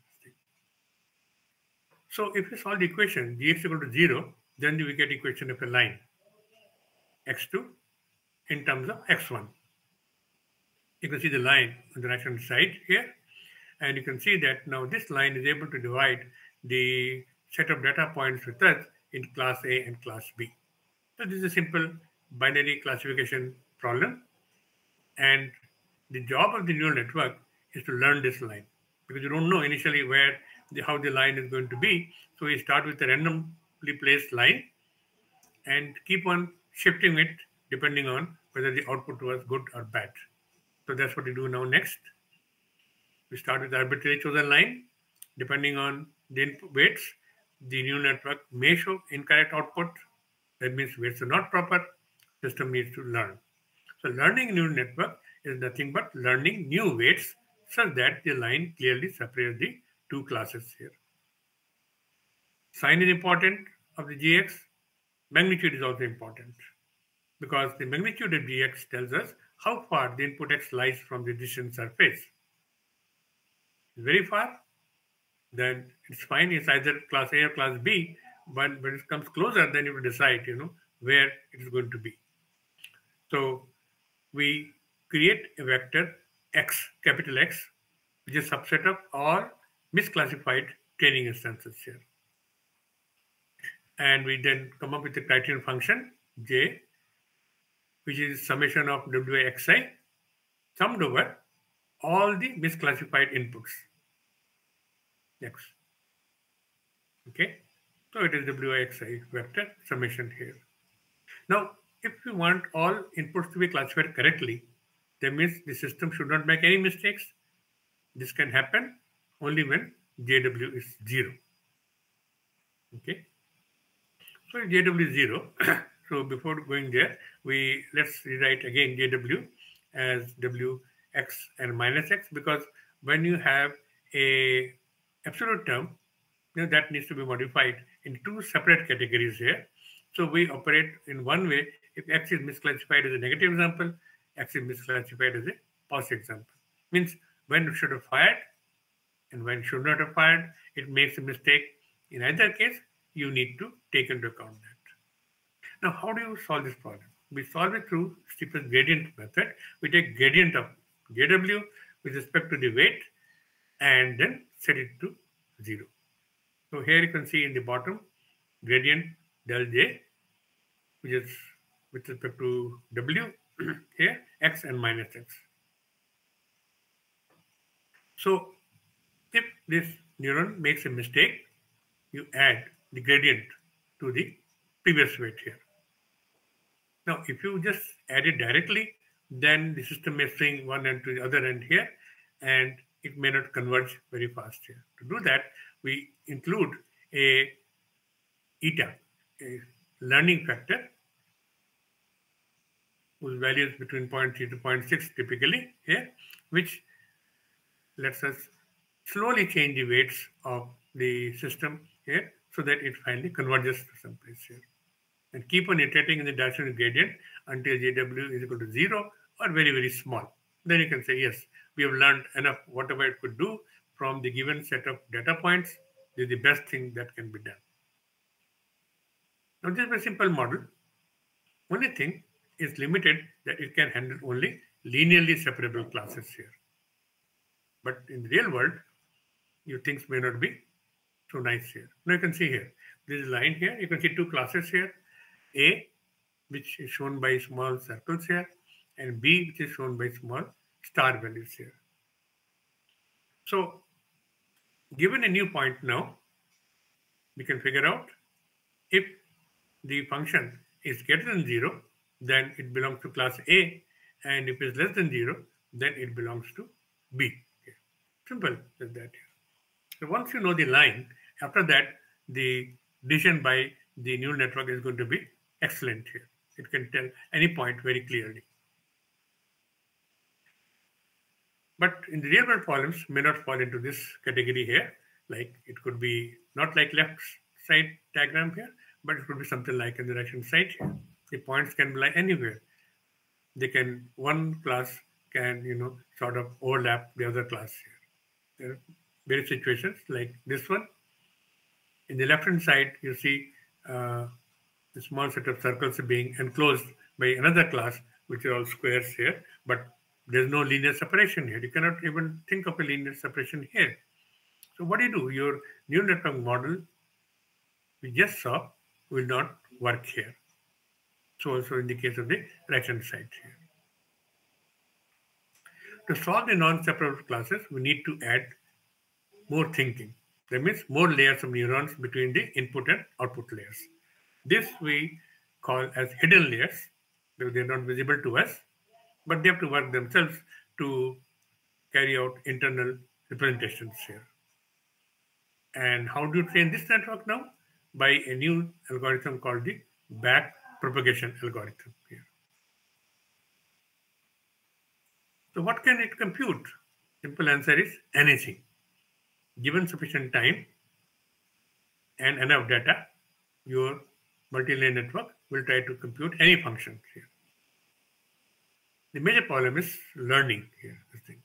So if you solve the equation gx equal to 0, then we get equation of a line x2 in terms of x1. You can see the line on the right hand side here. And you can see that now this line is able to divide the set of data points with us in class A and class B. So this is a simple binary classification problem. And the job of the neural network is to learn this line because you don't know initially where the, how the line is going to be. So we start with a randomly placed line and keep on shifting it depending on whether the output was good or bad. So that's what we do now next. We start with arbitrarily chosen line. Depending on the input weights, the neural network may show incorrect output. That means weights are not proper. System needs to learn. So learning neural network is nothing but learning new weights such that the line clearly separates the two classes here. Sign is important of the GX. Magnitude is also important because the magnitude of GX tells us how far the input X lies from the decision surface. Very far, then it's fine. It's either class A or class B. But when it comes closer, then you will decide, you know, where it is going to be. So we create a vector X, capital X, which is subset of all misclassified training instances here. And we then come up with a criterion function, J, which is summation of Wixi summed over all the misclassified inputs. Next. Okay. So it is Wixi vector summation here. Now, if we want all inputs to be classified correctly, that means the system should not make any mistakes. This can happen only when JW is zero. Okay. So JW is zero. so before going there, we let's rewrite again JW as W x and minus x because when you have a absolute term, you know, that needs to be modified in two separate categories here. So we operate in one way. If x is misclassified as a negative example, x is misclassified as a positive example. Means when it should have fired and when should not have fired, it makes a mistake. In either case, you need to take into account that. Now, how do you solve this problem? We solve it through steepest gradient method. We take gradient of JW with respect to the weight and then set it to zero. So here you can see in the bottom gradient del J, which is with respect to W here, x and minus x. So this neuron makes a mistake, you add the gradient to the previous weight here. Now, if you just add it directly, then the system may swing one end to the other end here, and it may not converge very fast here. To do that, we include a eta, a learning factor, whose value is between 0.3 to 0.6 typically here, which lets us slowly change the weights of the system here so that it finally converges to some place here. And keep on iterating in the direction of gradient until JW is equal to zero or very, very small. Then you can say, yes, we have learned enough whatever it could do from the given set of data points. Is the best thing that can be done. Now, this is a simple model. Only thing is limited that it can handle only linearly separable classes here. But in the real world, your things may not be so nice here. Now you can see here, this is line here. You can see two classes here. A, which is shown by small circles here, and B, which is shown by small star values here. So, given a new point now, we can figure out if the function is greater than 0, then it belongs to class A, and if it's less than 0, then it belongs to B. Okay. Simple as that. So once you know the line, after that, the decision by the neural network is going to be excellent here. It can tell any point very clearly. But in the real world problems may not fall into this category here. Like it could be not like left side diagram here, but it could be something like in the hand side here. The points can be anywhere. They can one class can you know sort of overlap the other class here. There are various situations like this one. In the left hand side, you see uh, a small set of circles being enclosed by another class, which are all squares here, but there's no linear separation here. You cannot even think of a linear separation here. So what do you do? Your neural network model we just saw will not work here. So also in the case of the right hand side here. To solve the non-separable classes, we need to add more thinking. That means more layers of neurons between the input and output layers. This we call as hidden layers because they're not visible to us, but they have to work themselves to carry out internal representations here. And how do you train this network now? By a new algorithm called the back propagation algorithm here. So what can it compute? Simple answer is anything. Given sufficient time and enough data, your multi-layer network will try to compute any function here. The major problem is learning here. This thing.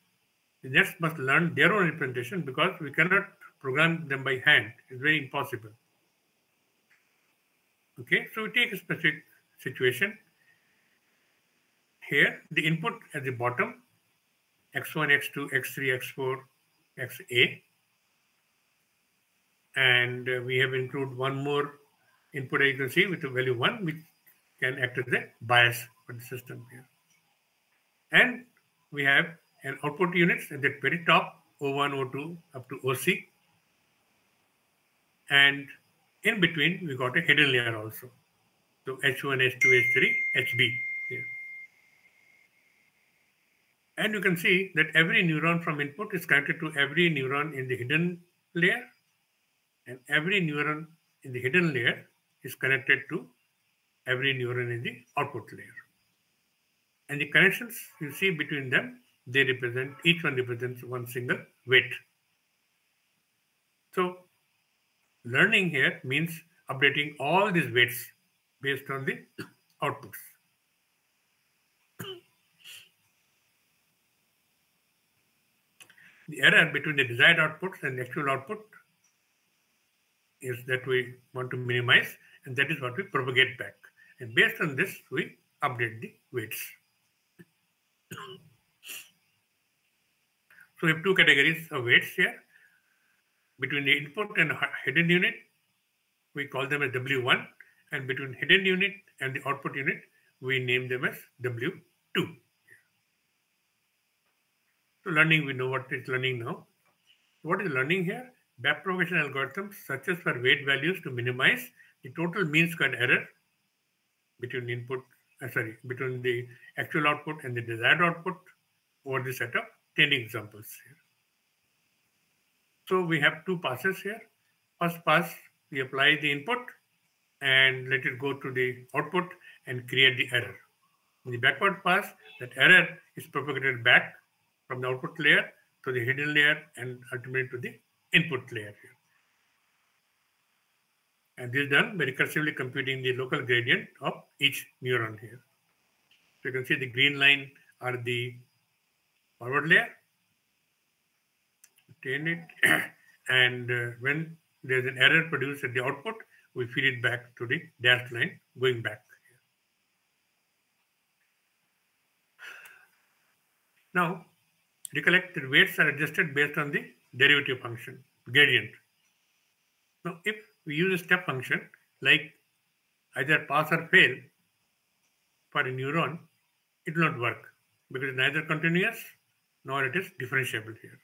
The nets must learn their own representation because we cannot program them by hand. It's very impossible. Okay, so we take a specific situation. Here, the input at the bottom, x1, x2, x3, x4, xa. And uh, we have included one more input see with the value 1, which can act as a bias for the system here. And we have an output units at the very top, O1, O2, up to OC. And in between, we got a hidden layer also. So H1, H2, H3, HB here. And you can see that every neuron from input is connected to every neuron in the hidden layer. And every neuron in the hidden layer is connected to every neuron in the output layer. And the connections you see between them, they represent, each one represents one single weight. So learning here means updating all these weights based on the outputs. the error between the desired outputs and the actual output is that we want to minimize, and that is what we propagate back. And based on this, we update the weights. so we have two categories of weights here. Between the input and hidden unit, we call them as W1, and between hidden unit and the output unit, we name them as W2. So learning, we know what is learning now. What is learning here? Backpropagation algorithm searches for weight values to minimize the total mean squared error between input, uh, sorry, between the actual output and the desired output over the set of 10 examples here. So we have two passes here. First pass, we apply the input and let it go to the output and create the error. In the backward pass, that error is propagated back from the output layer to the hidden layer and ultimately to the input layer here. And this is done by recursively computing the local gradient of each neuron here. So you can see the green line are the forward layer. Obtain it. and uh, when there's an error produced at the output, we feed it back to the dashed line going back. Now, recollect that weights are adjusted based on the derivative function, gradient. Now, if we use a step function like either pass or fail for a neuron, it will not work because neither continuous nor it is differentiable here.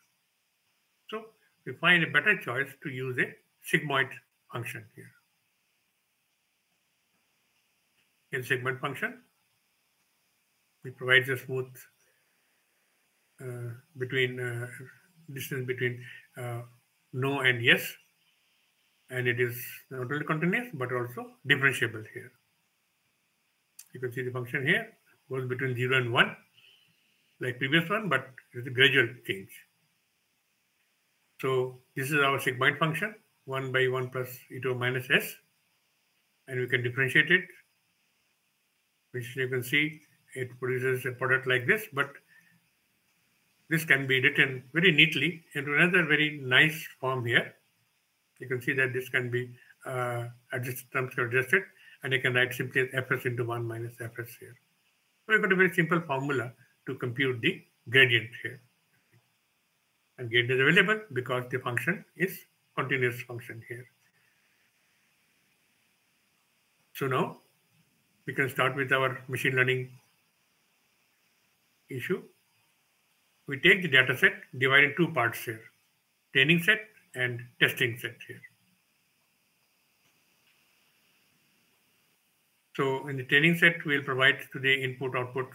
So we find a better choice to use a sigmoid function here. In sigmoid function, it provides a smooth uh, between uh, distance between uh, no and yes, and it is not only continuous but also differentiable here. You can see the function here goes between 0 and 1 like previous one, but it's a gradual change. So this is our sigmoid function, 1 by 1 plus e to minus s, and we can differentiate it, which you can see it produces a product like this, but this can be written very neatly into another very nice form here. You can see that this can be uh, adjusted, terms are adjusted, and you can write simply as fs into 1 minus fs here. So we've got a very simple formula to compute the gradient here. And gradient is available because the function is continuous function here. So now we can start with our machine learning issue. We take the data set, divide in two parts here, training set and testing set here. So in the training set, we'll provide to the input output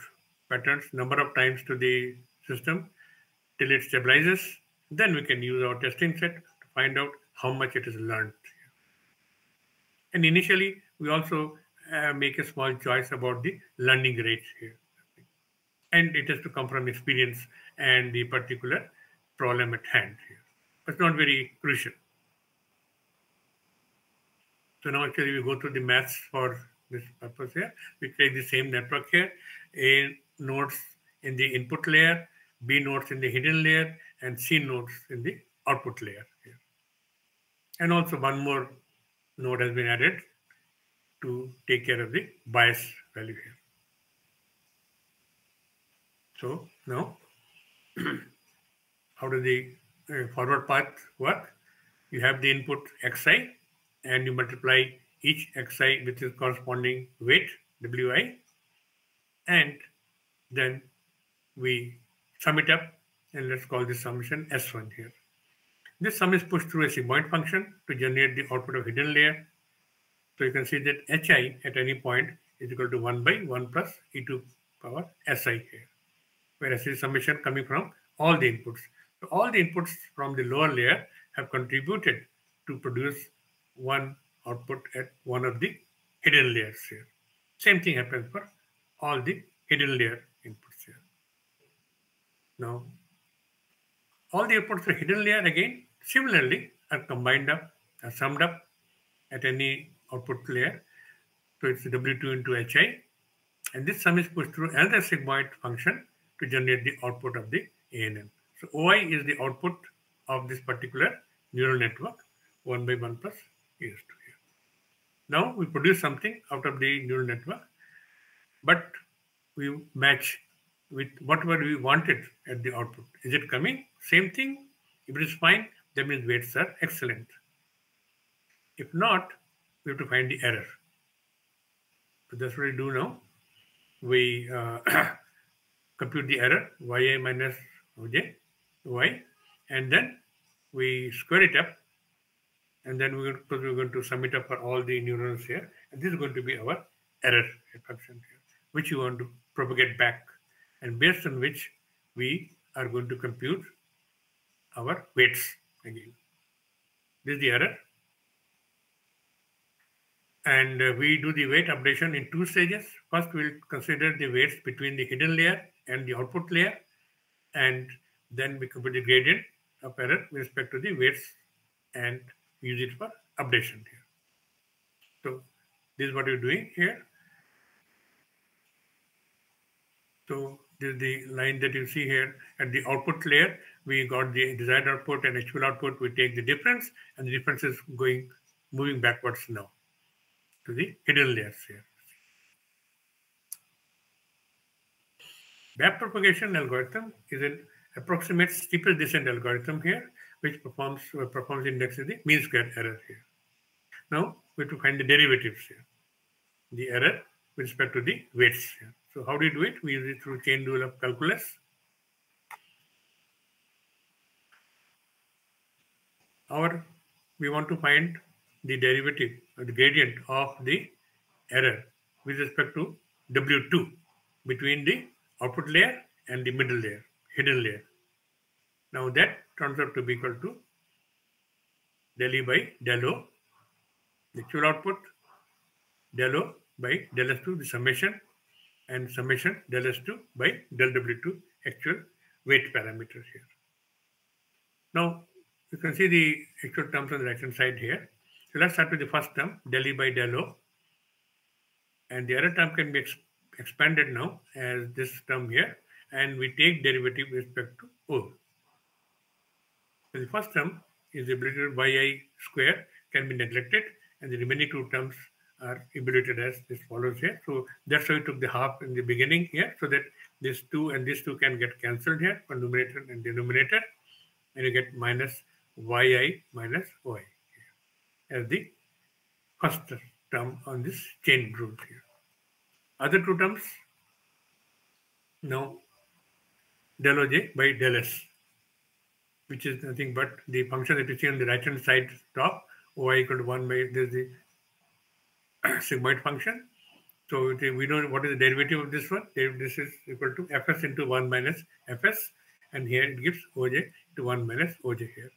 patterns number of times to the system till it stabilizes. Then we can use our testing set to find out how much it is learned. And initially, we also uh, make a small choice about the learning rate here. And it has to come from experience and the particular problem at hand here. But not very crucial. So now actually we go to the maths for this purpose here. We create the same network here. A nodes in the input layer, B nodes in the hidden layer, and C nodes in the output layer here. And also one more node has been added to take care of the bias value here. So now, how does the forward path work? You have the input xi and you multiply each xi with its corresponding weight wi and then we sum it up and let's call this summation S1 here. This sum is pushed through a sigmoid function to generate the output of hidden layer. So you can see that hi at any point is equal to 1 by 1 plus e to power si here, where s is summation coming from all the inputs. So all the inputs from the lower layer have contributed to produce one output at one of the hidden layers here. Same thing happens for all the hidden layer inputs here. Now, all the inputs for hidden layer again similarly are combined up, are summed up at any output layer. So it's W2 into HI. And this sum is pushed through another sigmoid function to generate the output of the ANN. So OI is the output of this particular neural network, 1 by 1 plus ES2 here. Now we produce something out of the neural network, but we match with whatever we wanted at the output. Is it coming? Same thing. If it is fine, that means weights are excellent. If not, we have to find the error. So that's what we do now. We uh, compute the error, yi minus oj, y, and then we square it up, and then we're going, to, we're going to sum it up for all the neurons here. And this is going to be our error function here, which you want to propagate back, and based on which we are going to compute our weights again. This is the error. And uh, we do the weight updation in two stages. First, we'll consider the weights between the hidden layer and the output layer. And then we compute the gradient of error with respect to the weights and use it for updation here. So this is what we're doing here. So this is the line that you see here at the output layer. We got the desired output and actual output. We take the difference, and the difference is going moving backwards now to the hidden layers here. Backpropagation algorithm is an approximate steepest descent algorithm here, which performs uh, performs index the mean square error here. Now we have to find the derivatives here. the error with respect to the weights. So how do you do it? We use it through chain rule of calculus. Or we want to find the derivative or the gradient of the error with respect to W2 between the output layer and the middle layer, hidden layer. Now that turns out to be equal to del E by del O, the actual output, del O by del S2, the summation, and summation del S2 by del W2, actual weight parameters here. Now, you can see the actual terms on the right hand side here. So let's start with the first term, del E by del O. And the other term can be ex expanded now as this term here. And we take derivative respect to O. So the first term is evaluated yi square can be neglected and the remaining two terms are evaluated as this follows here. So that's why we took the half in the beginning here so that this 2 and this 2 can get cancelled here for numerator and denominator and you get minus yi minus oi as the first term on this chain rule here. Other two terms now del oj by del s which is nothing but the function that you see on the right hand side top y equal to 1 by this is the sigmoid function. So we know what is the derivative of this one. This is equal to fs into 1 minus fs and here it gives oj to 1 minus oj here.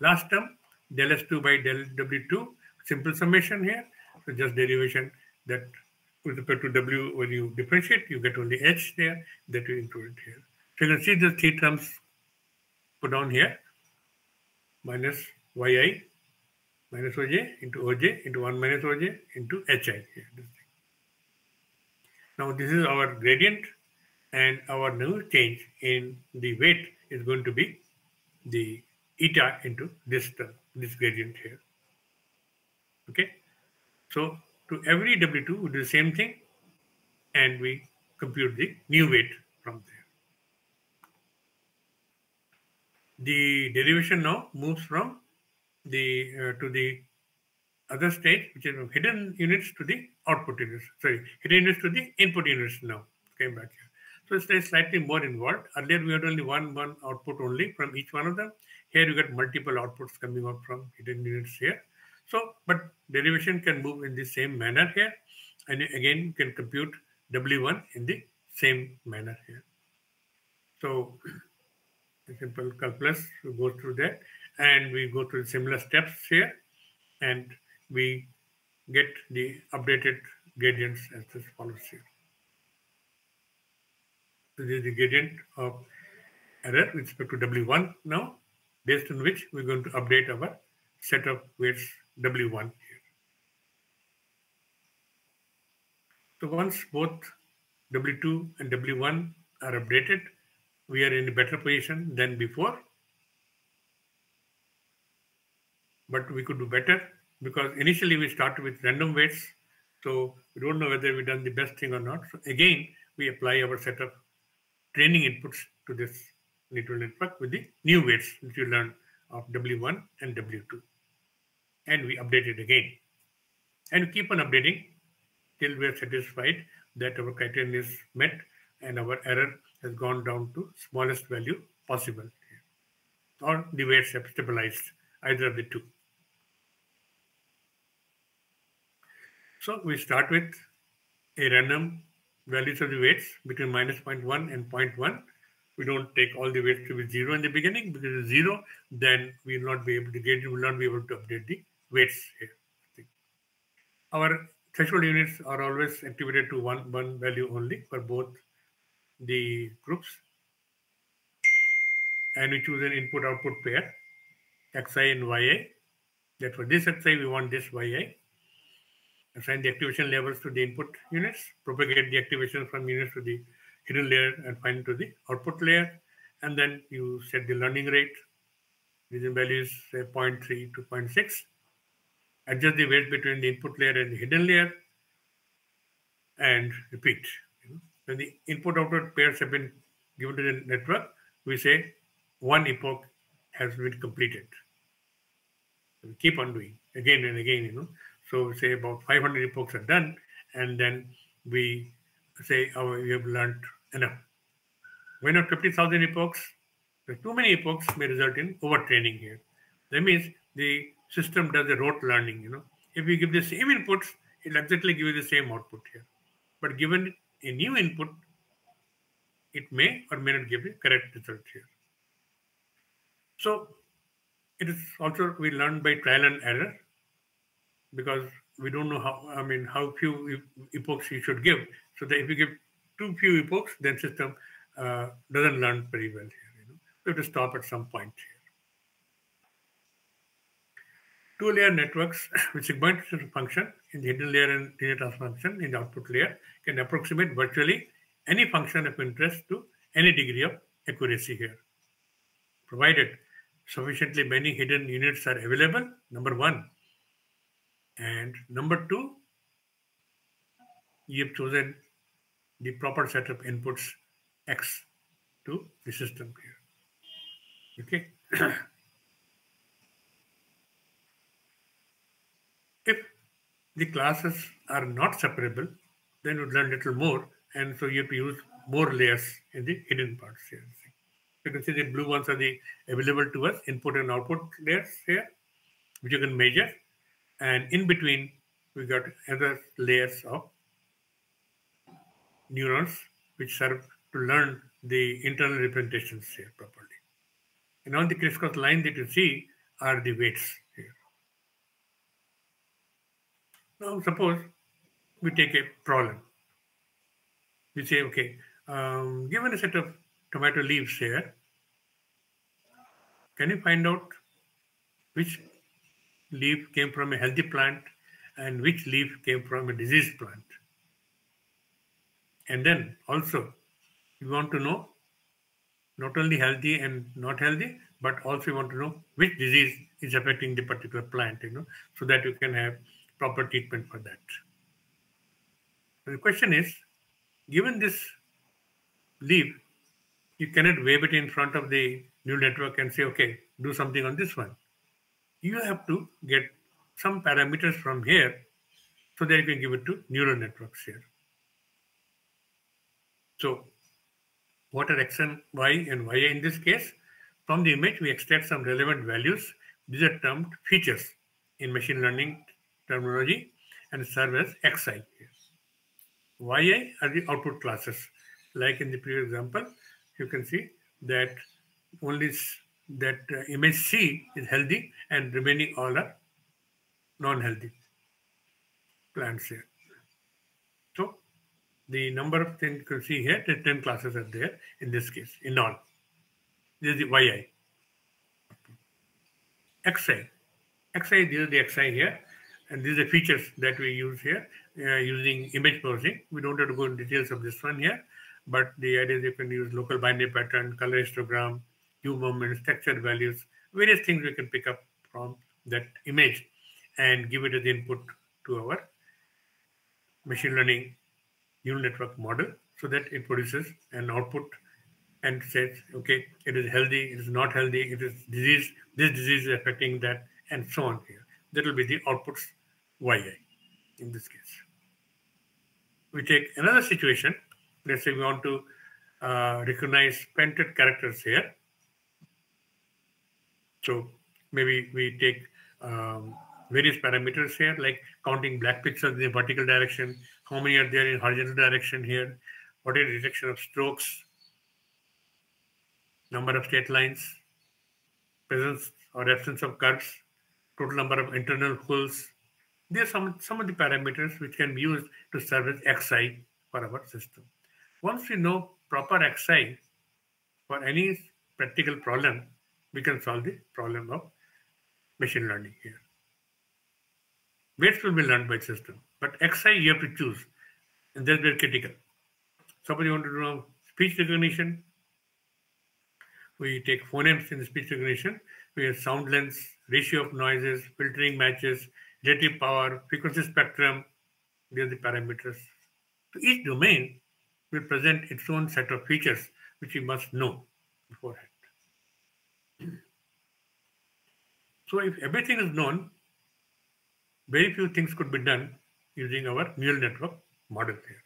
Last term del s2 by del w2 simple summation here. So just derivation that with respect to w when you differentiate you get only h there that we included here. So you can see the three terms put down here minus yi minus oj into oj into 1 minus oj into hi. Now this is our gradient and our new change in the weight is going to be the eta into this term, this gradient here. Okay. So to every W2 we do the same thing and we compute the new weight from there. The derivation now moves from the uh, to the other stage, which is from hidden units to the output units. Sorry, hidden units to the input units now. Came back here. So it's slightly more involved. Earlier we had only one one output only from each one of them. Here you get multiple outputs coming out from hidden units here. So, but derivation can move in the same manner here. And again, you can compute W1 in the same manner here. So, simple calculus, we go through that and we go through similar steps here and we get the updated gradients as this follows here. This is the gradient of error with respect to W1 now, based on which we're going to update our set of weights W1 here. So once both W2 and W1 are updated, we are in a better position than before. But we could do better because initially we started with random weights. So we don't know whether we've done the best thing or not. So again, we apply our set of training inputs to this neural network with the new weights that you learn of W1 and W2. And we update it again. And keep on updating till we are satisfied that our criterion is met and our error has gone down to smallest value possible. Or the weights have stabilized, either of the two. So we start with a random values of the weights between minus 0.1 and 0.1. We don't take all the weights to be zero in the beginning because it's zero, then we will not be able to get it, will not be able to update the weights here. Our threshold units are always activated to one, one value only for both the groups. And we choose an input output pair, xi and yi. That for this xi, we want this yi assign the activation levels to the input units, propagate the activation from units to the hidden layer and find to the output layer. And then you set the learning rate, using values say 0.3 to 0.6. Adjust the weight between the input layer and the hidden layer and repeat. When the input output pairs have been given to the network, we say one epoch has been completed. We keep on doing again and again, you know. So we say about 500 epochs are done, and then we say, oh, we have learned enough. When have 50,000 epochs, too many epochs may result in overtraining here. That means the system does the rote learning. You know, if we give the same inputs, it'll exactly give you the same output here. But given a new input, it may or may not give the correct result here. So it is also we learn by trial and error because we don't know how I mean how few epochs you should give. So that if you give too few epochs, then system uh, doesn't learn very well here. You know, we have to stop at some point here. Two-layer networks with sigmoid function in the hidden layer and linear transfer function in the output layer can approximate virtually any function of interest to any degree of accuracy here, provided sufficiently many hidden units are available, number one. And number two, you have chosen the proper set of inputs X to the system here. Okay. if the classes are not separable, then you'd learn little more, and so you have to use more layers in the hidden parts here. You can see the blue ones are the available to us, input and output layers here, which you can measure. And in between, we got other layers of neurons, which serve to learn the internal representations here properly. And on the crisscross line that you see are the weights here. Now, suppose we take a problem. We say, okay, um, given a set of tomato leaves here, can you find out which leaf came from a healthy plant and which leaf came from a diseased plant? And then also, you want to know not only healthy and not healthy, but also you want to know which disease is affecting the particular plant, you know, so that you can have proper treatment for that. the question is, given this leaf, you cannot wave it in front of the neural network and say, okay, do something on this one. You have to get some parameters from here so that you can give it to neural networks here. So what are x and y and y in this case? From the image, we extract some relevant values. These are termed features in machine learning terminology and serve as xi. yi are the output classes. Like in the previous example, you can see that only that uh, image C is healthy and remaining all are non-healthy plants here. So the number of things you can see here, the 10 classes are there in this case, in all. This is the yi. xi. xi, these are the xi here. And these are features that we use here uh, using image processing. We don't have to go into details of this one here, but the idea is you can use local binary pattern, color histogram, Hu moments, texture values, various things we can pick up from that image and give it as input to our machine learning neural network model so that it produces an output and says, okay, it is healthy, it is not healthy, it is disease, this disease is affecting that, and so on here. That will be the outputs yi in this case. We take another situation. Let's say we want to uh, recognize painted characters here. So maybe we take um, various parameters here, like counting black pixels in the vertical direction, how many are there in horizontal direction here, what is the detection of strokes, number of straight lines, presence or absence of curves, total number of internal holes. These are some, some of the parameters which can be used to serve as xi for our system. Once we know proper xi for any practical problem, we can solve the problem of machine learning here. Weights will be learned by system, but XI you have to choose, and that's very critical. Suppose you want to do speech recognition, we take phonemes in speech recognition, we have sound lengths, ratio of noises, filtering matches, relative power, frequency spectrum, these are the parameters. So each domain will present its own set of features which we must know beforehand. So if everything is known, very few things could be done using our neural network model here.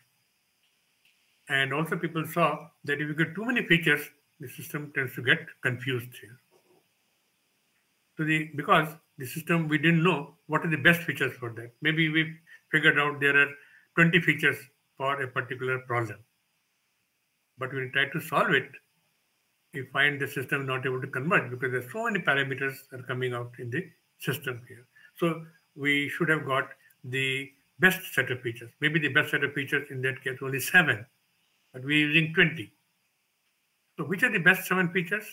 And also people saw that if you get too many features, the system tends to get confused here. So the because the system we didn't know what are the best features for that. Maybe we figured out there are 20 features for a particular problem. But when we try to solve it, we find the system not able to converge because there's so many parameters are coming out in the system here. So we should have got the best set of features. Maybe the best set of features in that case only seven, but we're using 20. So which are the best seven features?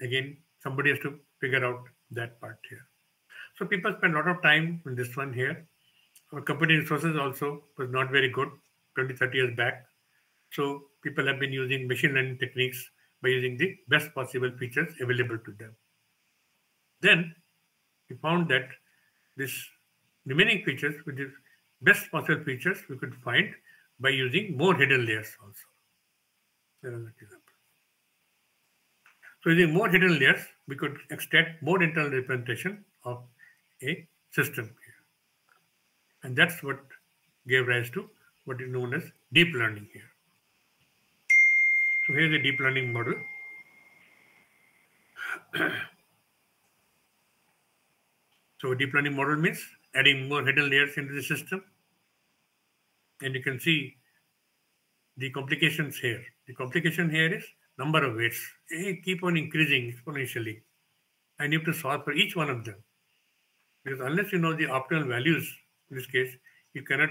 Again, somebody has to figure out that part here. So people spend a lot of time in this one here. Our company resources also was not very good 20, 30 years back. So people have been using machine learning techniques by using the best possible features available to them. Then we found that this remaining features, which is best possible features, we could find by using more hidden layers also. So using more hidden layers, we could extract more internal representation of a system here. And that's what gave rise to what is known as deep learning here. So here's a deep learning model. so deep learning model means adding more hidden layers into the system. And you can see the complications here. The complication here is number of weights. They keep on increasing exponentially. You have to solve for each one of them. Because unless you know the optimal values, in this case, you cannot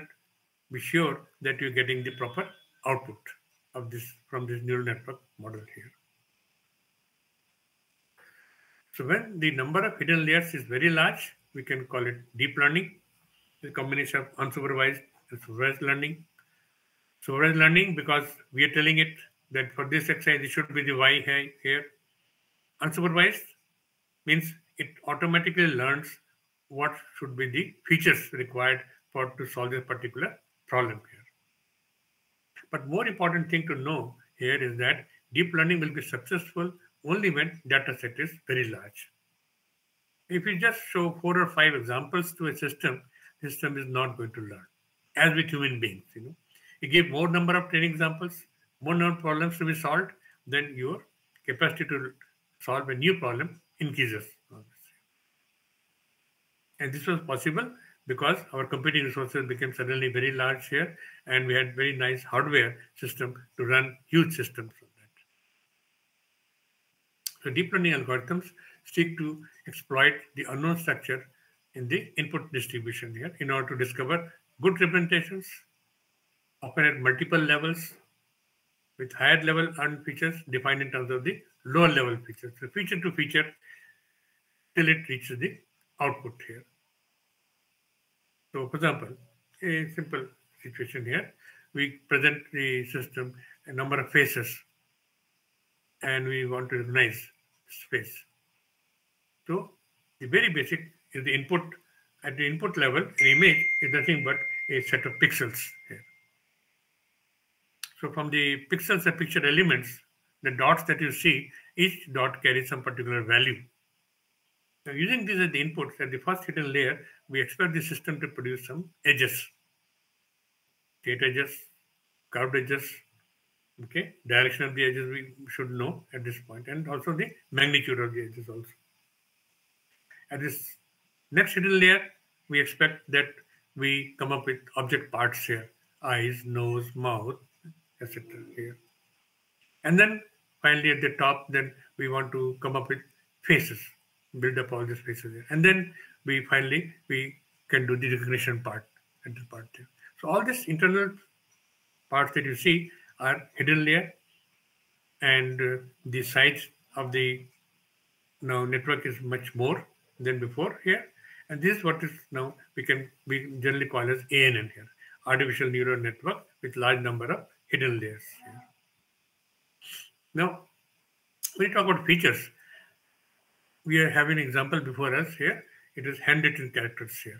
be sure that you're getting the proper output of this from this neural network model here. So when the number of hidden layers is very large, we can call it deep learning, the combination of unsupervised and supervised learning. Supervised learning because we are telling it that for this exercise it should be the y here. Unsupervised means it automatically learns what should be the features required for to solve this particular problem here. But more important thing to know here is that deep learning will be successful only when data set is very large. If you just show four or five examples to a system, system is not going to learn. As with human beings, you know, you give more number of training examples, more number of problems to be solved, then your capacity to solve a new problem increases. And this was possible because our computing resources became suddenly very large here and we had very nice hardware system to run huge systems on that. So deep learning algorithms seek to exploit the unknown structure in the input distribution here in order to discover good representations, often at multiple levels, with higher level earned features defined in terms of the lower level features. So feature to feature till it reaches the output here. So for example, a simple situation here, we present the system a number of faces and we want to recognize this face. So the very basic is the input. At the input level, an image is nothing but a set of pixels here. So from the pixels and picture elements, the dots that you see, each dot carries some particular value. Now using these as the inputs at the first hidden layer, we expect the system to produce some edges. Straight edges, curved edges, okay, direction of the edges we should know at this point, and also the magnitude of the edges also. At this next hidden layer, we expect that we come up with object parts here, eyes, nose, mouth, etc. here. And then finally at the top, then we want to come up with faces, build up all these faces here. And then we finally, we can do the recognition part at the part here. So all these internal parts that you see are hidden layer and uh, the size of the now network is much more than before here. And this is what is now we can we generally call as ANN here, artificial neural network with large number of hidden layers. Here. Now, we talk about features, we are having an example before us here. It is handwritten characters here.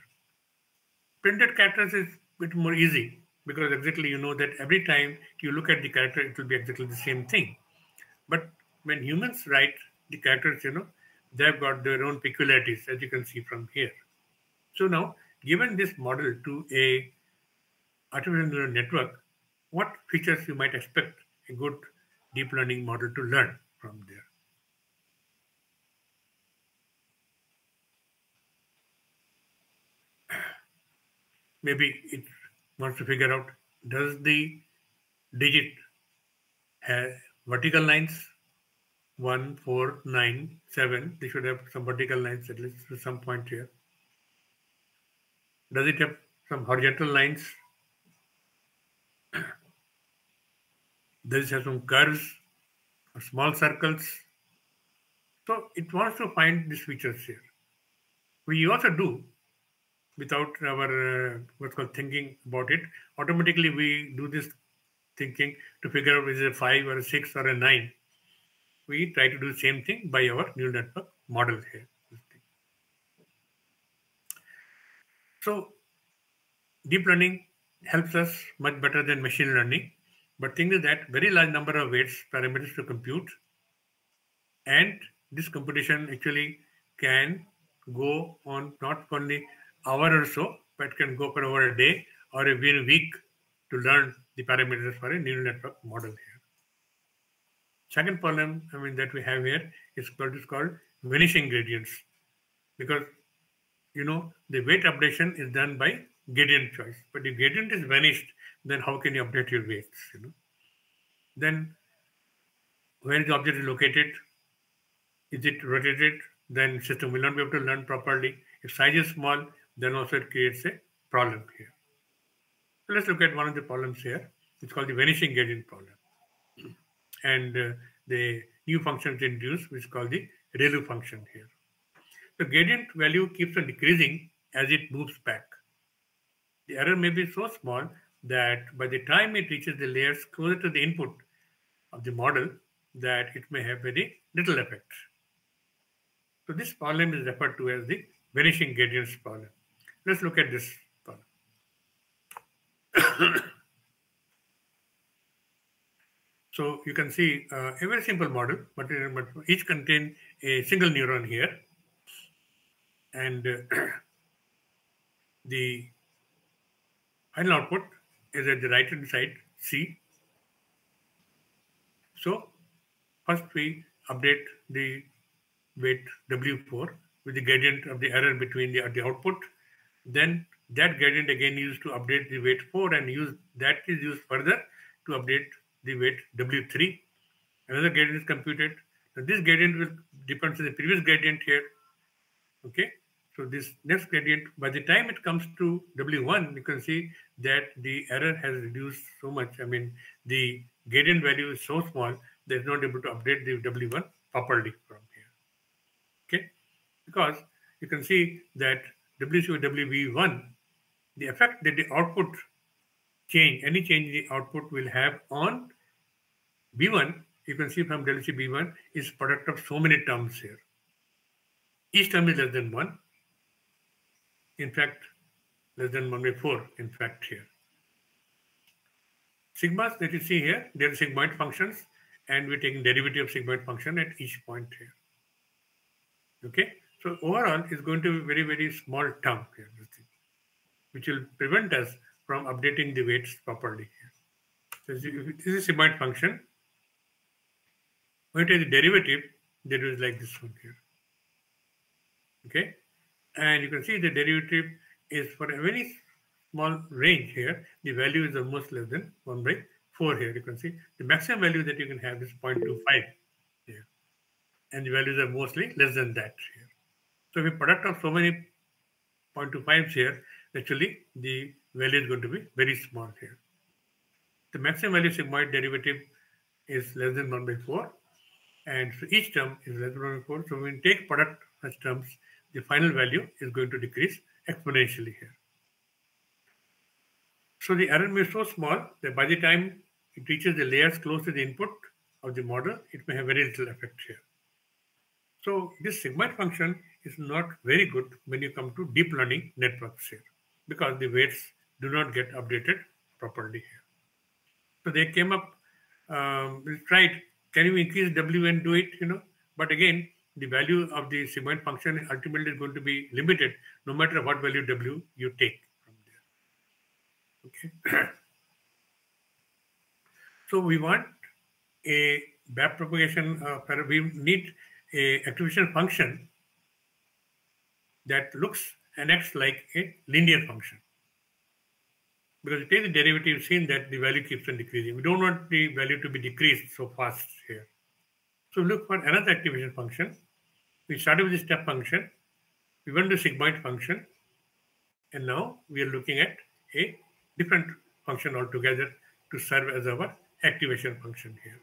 Printed characters is a bit more easy because exactly you know that every time you look at the character, it will be exactly the same thing. But when humans write the characters, you know, they've got their own peculiarities, as you can see from here. So now given this model to a artificial neural network, what features you might expect a good deep learning model to learn from there. Maybe it wants to figure out does the digit have vertical lines? One, four, nine, seven. They should have some vertical lines at least at some point here. Does it have some horizontal lines? Does it have some curves or small circles? So it wants to find these features here. We also do without our uh, what's called thinking about it. Automatically, we do this thinking to figure out is it a five or a six or a nine. We try to do the same thing by our neural network model here. So deep learning helps us much better than machine learning. But thing is that very large number of weights parameters to compute, and this computation actually can go on not only hour or so, but can go for over a day or even a week to learn the parameters for a neural network model here. Second problem, I mean, that we have here is what is called vanishing gradients, because you know the weight updation is done by gradient choice. But if gradient is vanished, then how can you update your weights? You know. Then where the object is located, is it rotated? Then system will not be able to learn properly. If size is small, then also it creates a problem here. So let's look at one of the problems here. It's called the vanishing gradient problem. And uh, the new function is introduced, which is called the ReLU function here. The gradient value keeps on decreasing as it moves back. The error may be so small that by the time it reaches the layers closer to the input of the model, that it may have very little effect. So this problem is referred to as the vanishing gradients problem. Let's look at this so you can see uh, a very simple model, but, uh, each contain a single neuron here. And uh, the final output is at the right hand side, C. So first we update the weight W4 with the gradient of the error between the, the output. Then that gradient again used to update the weight 4 and use that is used further to update the weight W3. Another gradient is computed. Now this gradient will depends on the previous gradient here. Okay. So this next gradient, by the time it comes to W1, you can see that the error has reduced so much. I mean, the gradient value is so small that it's not able to update the W1 properly from here. Okay, because you can see that W2 WV1, the effect that the output change, any change in the output will have on B1, you can see from delta B1 is product of so many terms here. Each term is less than 1. In fact, less than 1 by 4, in fact, here. Sigmas that you see here, they are sigmoid functions, and we're taking derivative of sigmoid function at each point here. Okay, so overall, it's going to be very, very small term here, which will prevent us from updating the weights properly. So this is a sigmoid function. When it is derivative, that is like this one here. Okay, and you can see the derivative is for a very small range here. The value is almost less than 1 by 4 here. You can see the maximum value that you can have is 0.25 here. And the values are mostly less than that here. So if product of so many 0.25s here, actually the value is going to be very small here. The maximum value sigmoid derivative is less than 1 by 4. And so each term is less than 1 by 4. So when we take product as terms, the final value is going to decrease exponentially here. So the error may be so small that by the time it reaches the layers close to the input of the model, it may have very little effect here. So this sigmoid function is not very good when you come to deep learning networks here because the weights do not get updated properly here. So they came up, um, we tried, can you increase W and do it, you know, but again, the value of the sigmoid function ultimately is going to be limited no matter what value w you take from there. Okay. so we want a back propagation, uh, we need a activation function that looks and acts like a linear function. Because take the derivative, you've seen that the value keeps on decreasing. We don't want the value to be decreased so fast here. So look for another activation function. We started with the step function. We went to sigmoid function. And now we are looking at a different function altogether to serve as our activation function here.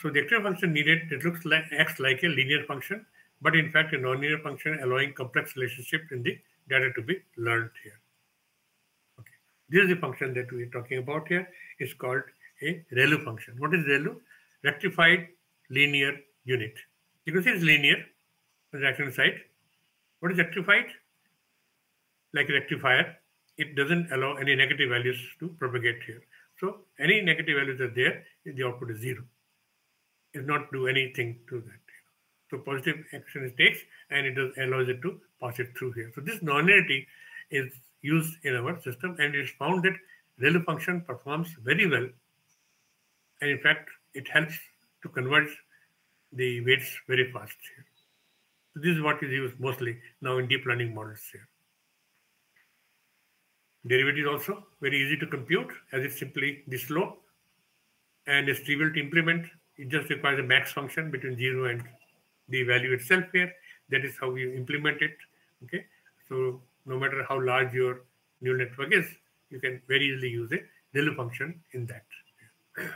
So the activation function needed, it looks like acts like a linear function, but in fact a nonlinear function allowing complex relationship in the data to be learned here. Okay. This is the function that we are talking about here. It's called a ReLU function. What is ReLU? Rectified linear unit. You can see it's linear on the action side. What is rectified? Like a rectifier, it doesn't allow any negative values to propagate here. So any negative values are there, the output is zero. It does not do anything to that. So positive action it takes and it allows it to pass it through here. So this nonlinearity is used in our system and it's found that ReLU function performs very well. And in fact, it helps to converge the weights very fast here. So this is what is used mostly now in deep learning models here. Derivative is also very easy to compute as it's simply the slope and it's trivial to implement. It just requires a max function between zero and the value itself here. That is how you implement it. Okay. So no matter how large your neural network is, you can very easily use a ReLU function in that.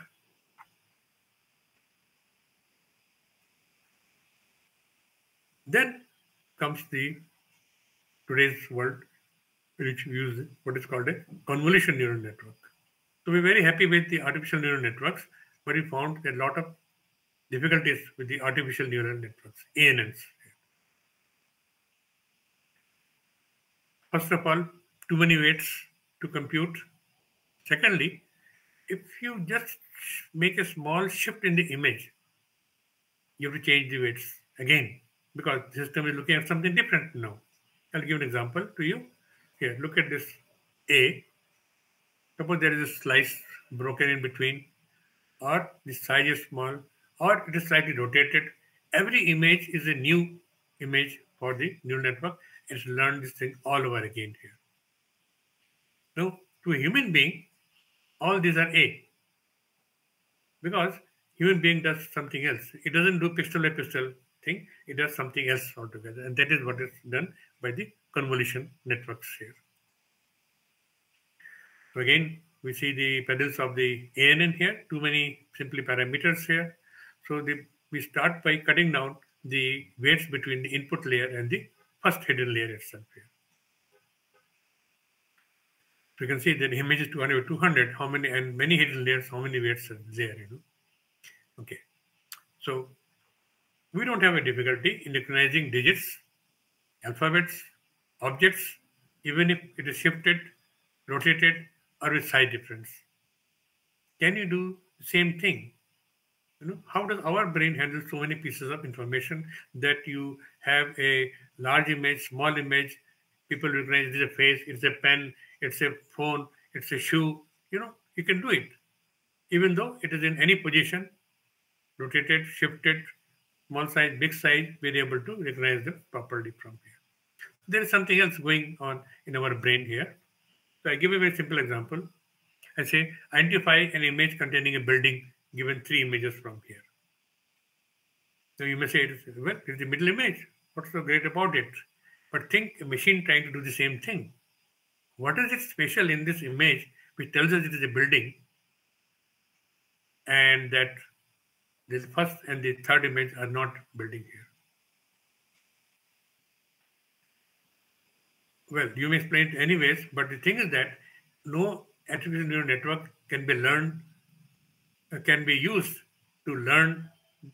then comes the today's world which use what is called a convolution neural network. So we're very happy with the artificial neural networks, but we found a lot of difficulties with the artificial neural networks, ANNs. First of all, too many weights to compute. Secondly, if you just make a small shift in the image, you have to change the weights again because the system is looking at something different now. I'll give an example to you. Here, look at this A. Suppose there is a slice broken in between, or the size is small, or it is slightly rotated. Every image is a new image for the neural network. It's learned this thing all over again here. Now, to a human being, all these are A. Because human being does something else. It doesn't do pixel by pixel thing. It does something else altogether. And that is what is done by the convolution networks here. So again, we see the pedals of the ANN here, too many simply parameters here. So the, we start by cutting down the weights between the input layer and the first hidden layer itself here. So you can see that image is 200 200, how many, and many hidden layers, how many weights are there, you know. Okay. So we don't have a difficulty in recognizing digits, alphabets, objects, even if it is shifted, rotated, or with size difference. Can you do the same thing? You know, how does our brain handle so many pieces of information that you have a large image, small image, people recognize it's a face, it's a pen, it's a phone, it's a shoe, you know, you can do it. Even though it is in any position, rotated, shifted, small size, big size, we're able to recognize them properly from here there is something else going on in our brain here. So I give a very simple example. I say, identify an image containing a building given three images from here. So you may say, well, it's the middle image. What's so great about it? But think a machine trying to do the same thing. What is it special in this image which tells us it is a building and that the first and the third image are not building here? Well, you may explain it anyways, but the thing is that no attribution neural network can be learned, can be used to learn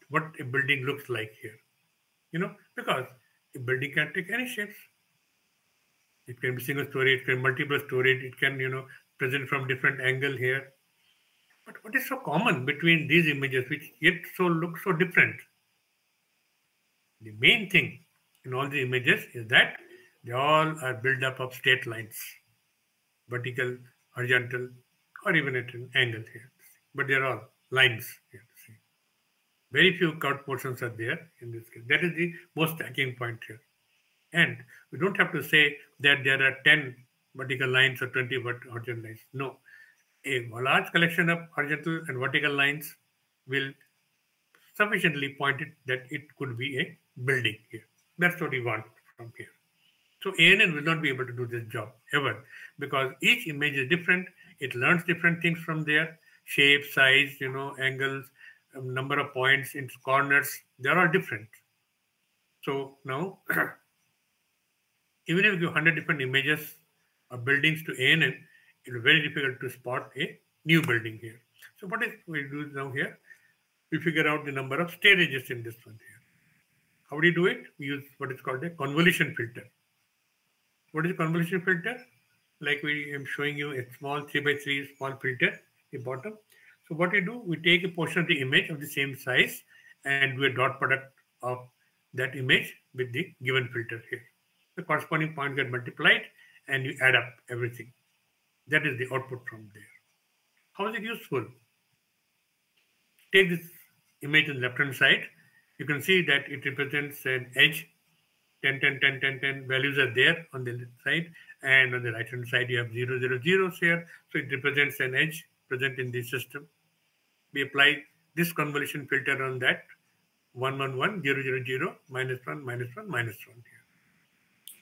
what a building looks like here. You know, because a building can take any shapes. It can be single story, it can be multiple story, it can, you know, present from different angle here. But what is so common between these images, which yet so look so different? The main thing in all the images is that they all are built up of straight lines, vertical, horizontal, or even at an angle here. But they're all lines here. See. Very few curved portions are there in this case. That is the most striking point here. And we don't have to say that there are 10 vertical lines or 20 horizontal lines. No. A large collection of horizontal and vertical lines will sufficiently point it that it could be a building here. That's what we want from here. So ANN will not be able to do this job ever because each image is different. It learns different things from there, shape, size, you know, angles, um, number of points in corners. They're all different. So now, even if you give 100 different images of buildings to ANN, it will be very difficult to spot a new building here. So what is we do now here? We figure out the number of stages in this one here. How do you do it? We use what is called a convolution filter. What is a convolution filter? Like we am showing you a small 3 by 3 small filter, the bottom. So what we do, we take a portion of the image of the same size and do a dot product of that image with the given filter here. The corresponding point get multiplied and you add up everything. That is the output from there. How is it useful? Take this image on the left hand side. You can see that it represents an edge 10, 10, 10, 10, 10 values are there on the side. And on the right hand side, you have 0, 0, zeros here. So it represents an edge present in the system. We apply this convolution filter on that 1, 1, 1, 0, 0, 0, minus 1, minus 1, minus 1 here.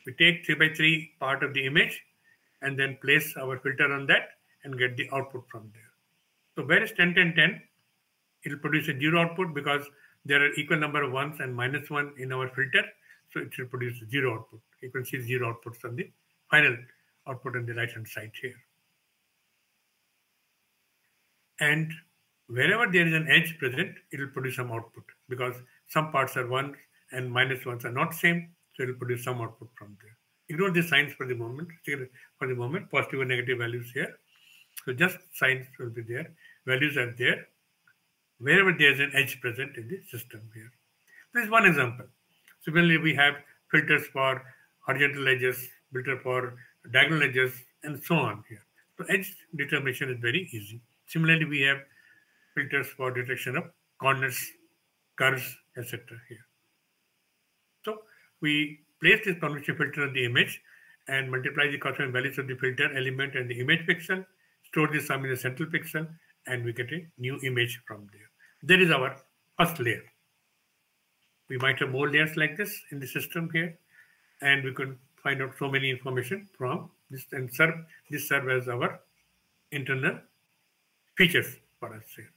We take 3 by 3 part of the image and then place our filter on that and get the output from there. So where is 10, 10, 10? It will produce a zero output because there are equal number of ones and minus one in our filter. So it will produce zero output. You can see zero outputs on the final output on the right hand side here. And wherever there is an edge present, it will produce some output because some parts are ones and minus ones are not same. So it will produce some output from there. Ignore the signs for the moment. For the moment, positive and negative values here. So just signs will be there. Values are there wherever there is an edge present in the system here. This is one example. Similarly, we have filters for horizontal edges, filter for diagonal edges, and so on here. So edge determination is very easy. Similarly, we have filters for detection of corners, curves, etc. here. So we place this convolution filter on the image and multiply the corresponding values of the filter element and the image pixel, store the sum in the central pixel, and we get a new image from there. There is our first layer. We might have more layers like this in the system here, and we can find out so many information from this and serve this serve as our internal features for us here,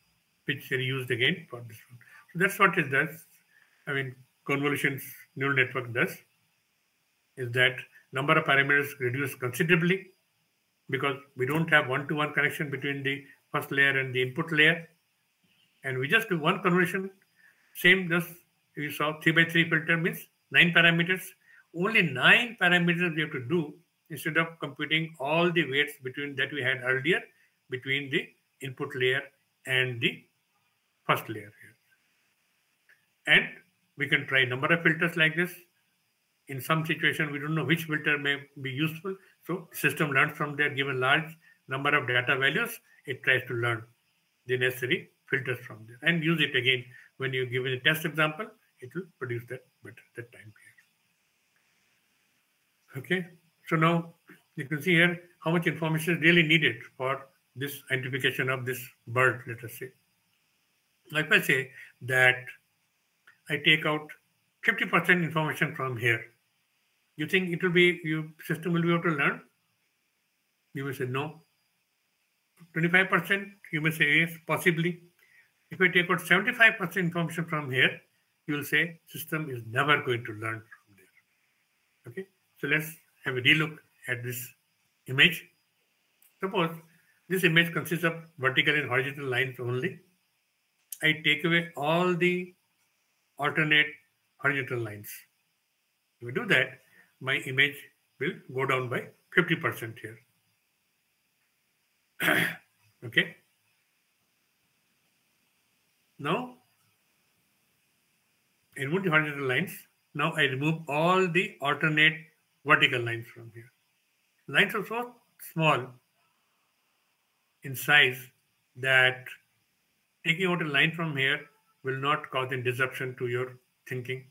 which are used again for this one. So that's what it does. I mean, convolutions neural network does is that number of parameters reduce considerably because we don't have one-to-one connection between the first layer and the input layer. And we just do one convolution. Same just you saw 3 by 3 filter means 9 parameters. Only 9 parameters we have to do instead of computing all the weights between that we had earlier between the input layer and the first layer here. And we can try number of filters like this. In some situation, we don't know which filter may be useful. So system learns from there, given large number of data values, it tries to learn the necessary filters from there and use it again when you give a test example, it will produce that better that time period. Okay, so now you can see here how much information is really needed for this identification of this bird, let us say. Like I say that I take out 50% information from here. You think it will be, your system will be able to learn? You may say no. 25%, you may say yes, possibly. If I take out 75% information from here, you will say system is never going to learn from there. Okay, so let's have a relook at this image. Suppose this image consists of vertical and horizontal lines only. I take away all the alternate horizontal lines. If we do that, my image will go down by 50% here. okay. Now, remove the horizontal lines Now I remove all the alternate vertical lines from here. Lines are so small in size that taking out a line from here will not cause any disruption to your thinking.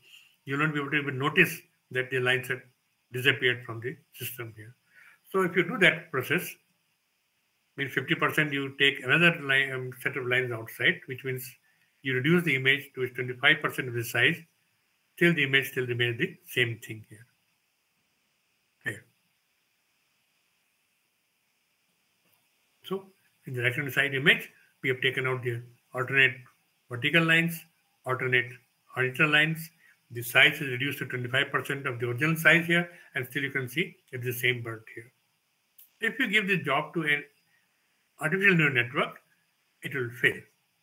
You will not be able to even notice that the lines have disappeared from the system here. So if you do that process, means 50% you take another line, um, set of lines outside, which means you reduce the image to 25% of the size, till the image still remains the same thing. Here. So in the right hand side image, we have taken out the alternate vertical lines, alternate horizontal lines. The size is reduced to 25% of the original size here, and still you can see it's the same bird here. If you give this job to an artificial neural network, it will fail.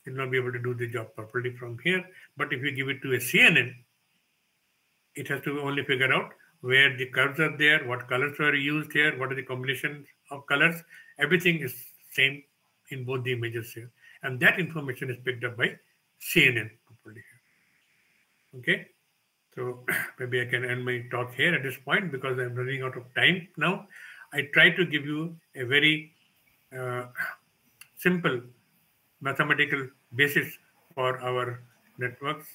It will not be able to do the job properly from here. But if you give it to a CNN, it has to only figure out where the curves are there, what colors were used here, what are the combinations of colors. Everything is same in both the images here. And that information is picked up by CNN properly here. Okay. So maybe I can end my talk here at this point because I'm running out of time now. I try to give you a very uh, simple mathematical basis for our networks.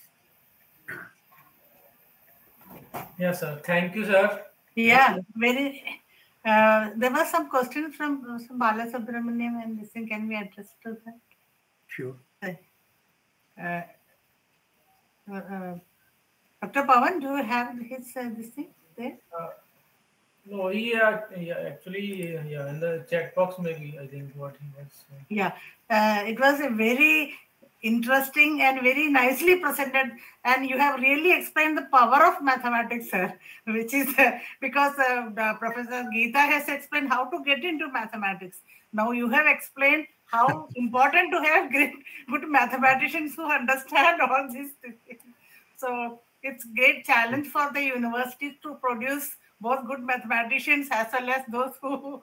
Yes, sir. Thank you, sir. Yeah, very. Uh, there were some questions from uh, some Bala Subramaniam and this thing. Can we address to that? Sure. Uh, uh, uh, Dr. Pawan, do you have his uh, this thing there? No, he uh, yeah, actually, uh, yeah, in the chat box, maybe I think what he was. saying. Yeah, uh, it was a very interesting and very nicely presented, and you have really explained the power of mathematics, sir. Which is uh, because uh, the Professor Geeta has explained how to get into mathematics. Now you have explained how important to have great, good mathematicians who understand all these things. So it's great challenge for the universities to produce both good mathematicians as well as those who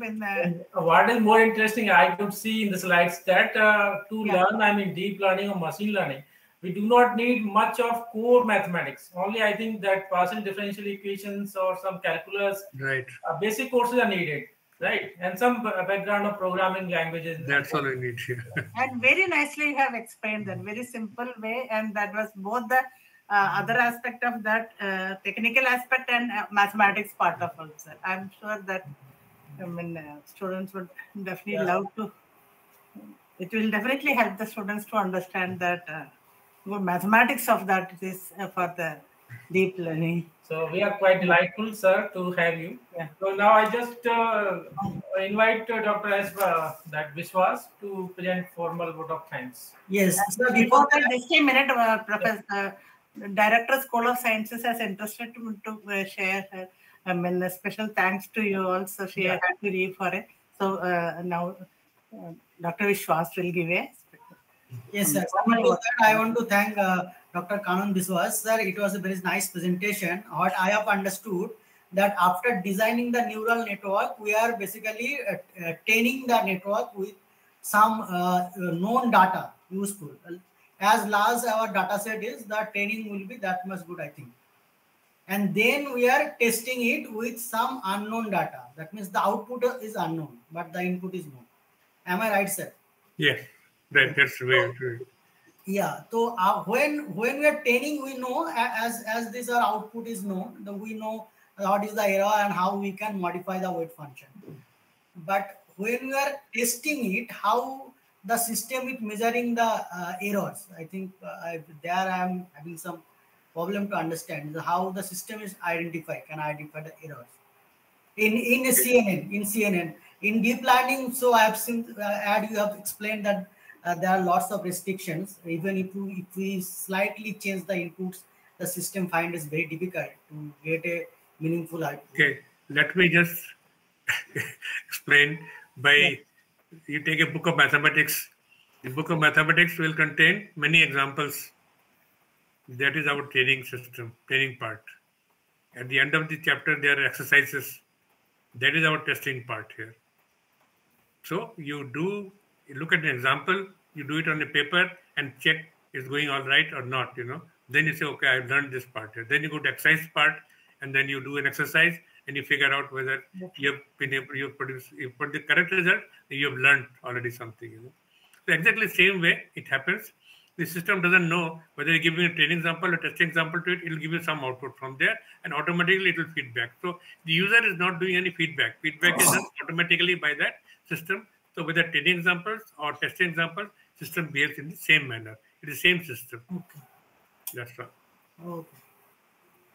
when uh, What is more interesting, I could see in the slides that uh, to Yeah. learn, I mean, deep learning or machine learning, we do not need much of core mathematics. Only I think that partial differential equations or some calculus, Right. uh, basic courses are needed, right? And some background of programming languages. That's all I need here. and very nicely you have explained that very simple way and that was both the uh, other aspect of that uh, technical aspect and uh, mathematics part of also i'm sure that i mean uh, students would definitely Yeah. love to it will definitely help the students to understand that uh, good mathematics of that is uh, for the deep learning So we are quite delightful, sir, to have you. Yeah. So now I just uh, invite uh, Dr. S. Uh, that Vishwas to present formal vote of thanks. Yes. So before that, just a minute, uh, Professor, uh, Director School of Sciences has interested to, to uh, share. Uh, I mean, a special thanks to you also. She Yeah. leave for it. So uh, now, uh, Dr. Vishwas will give a. Yes, sir. Coming to that, I want to thank uh, Dr. Kanad Biswas. Sir, it was a very nice presentation. What I have understood that after designing the neural network, we are basically uh, uh, training the network with some uh, known data useful. As large our data set is, the training will be that much good, I think. And then we are testing it with some unknown data. That means the output is unknown, but the input is known. Am I right, sir? Yes, that, that's very true. Yeah. So uh, when when we are training, we know as as this our output is known, then we know what is the error and how we can modify the weight function. But when we are testing it, how the system is measuring the uh, errors. I think uh, I, there I am having some problem to understand the- how the system is identify can identify the errors. In in CNN in CNN in deep learning, so I have seen uh, ad you have explained that uh, there are lots of restrictions. Even if we, if we slightly change the inputs, the system find is very difficult to get a meaningful output. Okay, let me just explain by you take a book of mathematics. The book of mathematics will contain many examples. That is our training system, training part. At the end of the chapter, there are exercises. That is our testing part here. So you do you look at an example, you do it on a paper and check is going all right or not. You know Then you say, okay, I've learned this part here. Then you go to exercise part, and then you do an exercise, and you figure out whether you have been able, you produce, you put the correct result, you have learned already something. You know, so exactly same way it happens. The system doesn't know whether you're giving a training example or testing example to it. It'll give you some output from there, and automatically it will feedback. So the user is not doing any feedback. Feedback is done automatically by that system. So whether training examples or testing examples, system behaves in the same manner. It is the same system. Okay. That's right. Okay.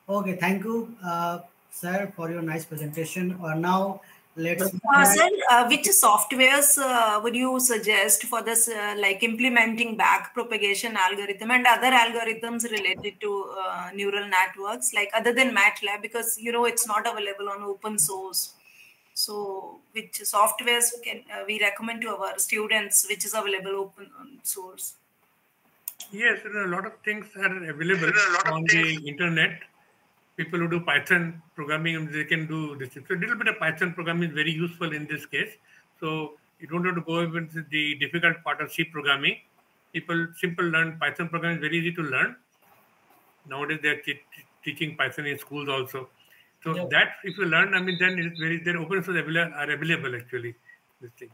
Okay. Thank you, uh, sir, for your nice presentation. Uh, now let's. Uh, sir, uh, which softwares uh, would you suggest for this, uh, like implementing back propagation algorithm and other algorithms related to uh, neural networks, like other than MATLAB, because you know it's not available on open source. So, which softwares can uh, we recommend to our students, which is available open source? Yes, there are a lot of things are available on the internet. People who do Python programming, they can do this. So a little bit of Python programming is very useful in this case. So you don't have to go into the difficult part of C programming. People simple learn Python programming is very easy to learn. Nowadays they are te- teaching Python in schools also. So Yeah. that if you learn, I mean, then it's very then open source available, are available actually. This thing,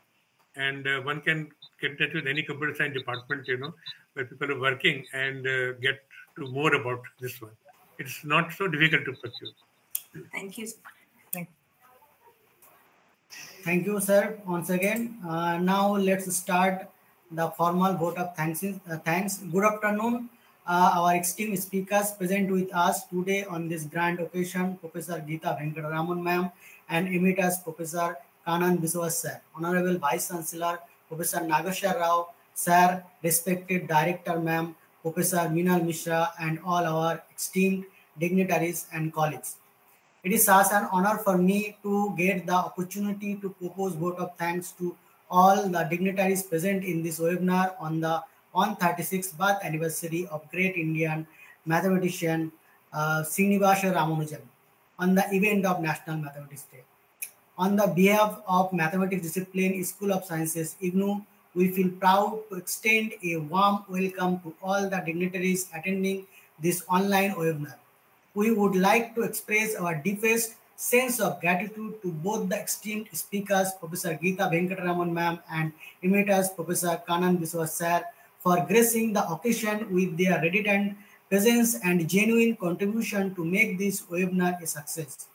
and uh, one can get in touch with any computer science department, you know, where people are working and uh, get to more about this one. It's not so difficult to pursue. Thank you. Thank you, sir, once again. Uh, now let's start the formal vote of thanks. Uh, thanks. Good afternoon, uh, our esteemed speakers present with us today on this grand occasion, Professor Geeta Venkataraman ma'am and Emeritus Professor Kanad Biswas sir, Honorable Vice Chancellor Professor Nageshwar Rao sir, respected Director ma'am, Professor Minal Mishra and all our esteemed dignitaries and colleagues. It is such an honor for me to get the opportunity to propose vote of thanks to all the dignitaries present in this webinar on the 136th birth anniversary of great Indian mathematician uh, Srinivasa Ramanujan on the event of National Mathematics Day. On the behalf of Mathematics Discipline School of Sciences, IGNOU, we feel proud to extend a warm welcome to all the dignitaries attending this online webinar we would like to express our deepest sense of gratitude to both the esteemed speakers, Professor Geeta Venkataraman ma'am and Emeritus Professor Kanad Biswas sir, for gracing the occasion with their redundant presence and genuine contribution to make this webinar a success.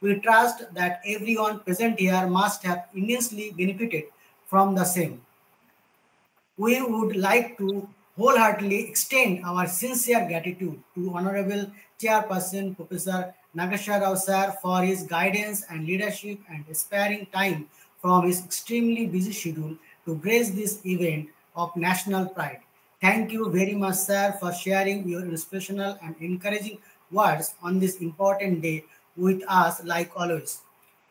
We trust that everyone present here must have immensely benefited from the same. We would like to wholeheartedly extend our sincere gratitude to Honorable Chairperson Professor Nageshwar Rao sir for his guidance and leadership and sparing time from his extremely busy schedule to grace this event of national pride. Thank you very much, sir, for sharing your inspirational and encouraging words on this important day with us, like always.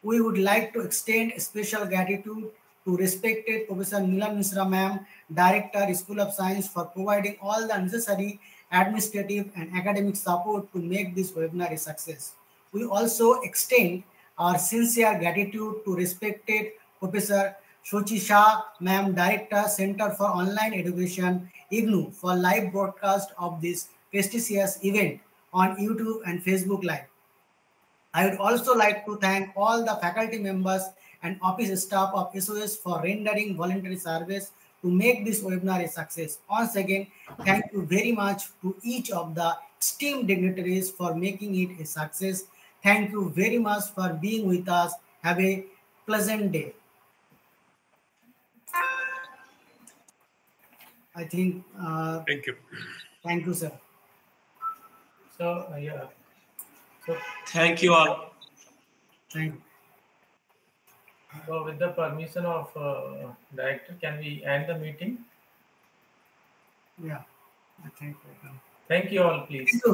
We would like to extend special gratitude to respected Professor Nilam Misra ma'am, Director, School of Science, for providing all the necessary administrative and academic support to make this webinar a success. We also extend our sincere gratitude to respected Professor Shochi Shah, ma'am, Director, Center for Online Education, IGNOU, for live broadcast of this prestigious event on YouTube and Facebook Live. I would also like to thank all the faculty members and office staff of SOS for rendering voluntary service to make this webinar a success. Once again, thank you very much to each of the esteemed dignitaries for making it a success. Thank you very much for being with us. Have a pleasant day. I think. Uh, Thank you. Thank you, sir. So uh, yeah. So Thank you all. Thank you. So with the permission of uh, director, can we end the meeting? Yeah. I think. we can. Thank you all, please. Thank you.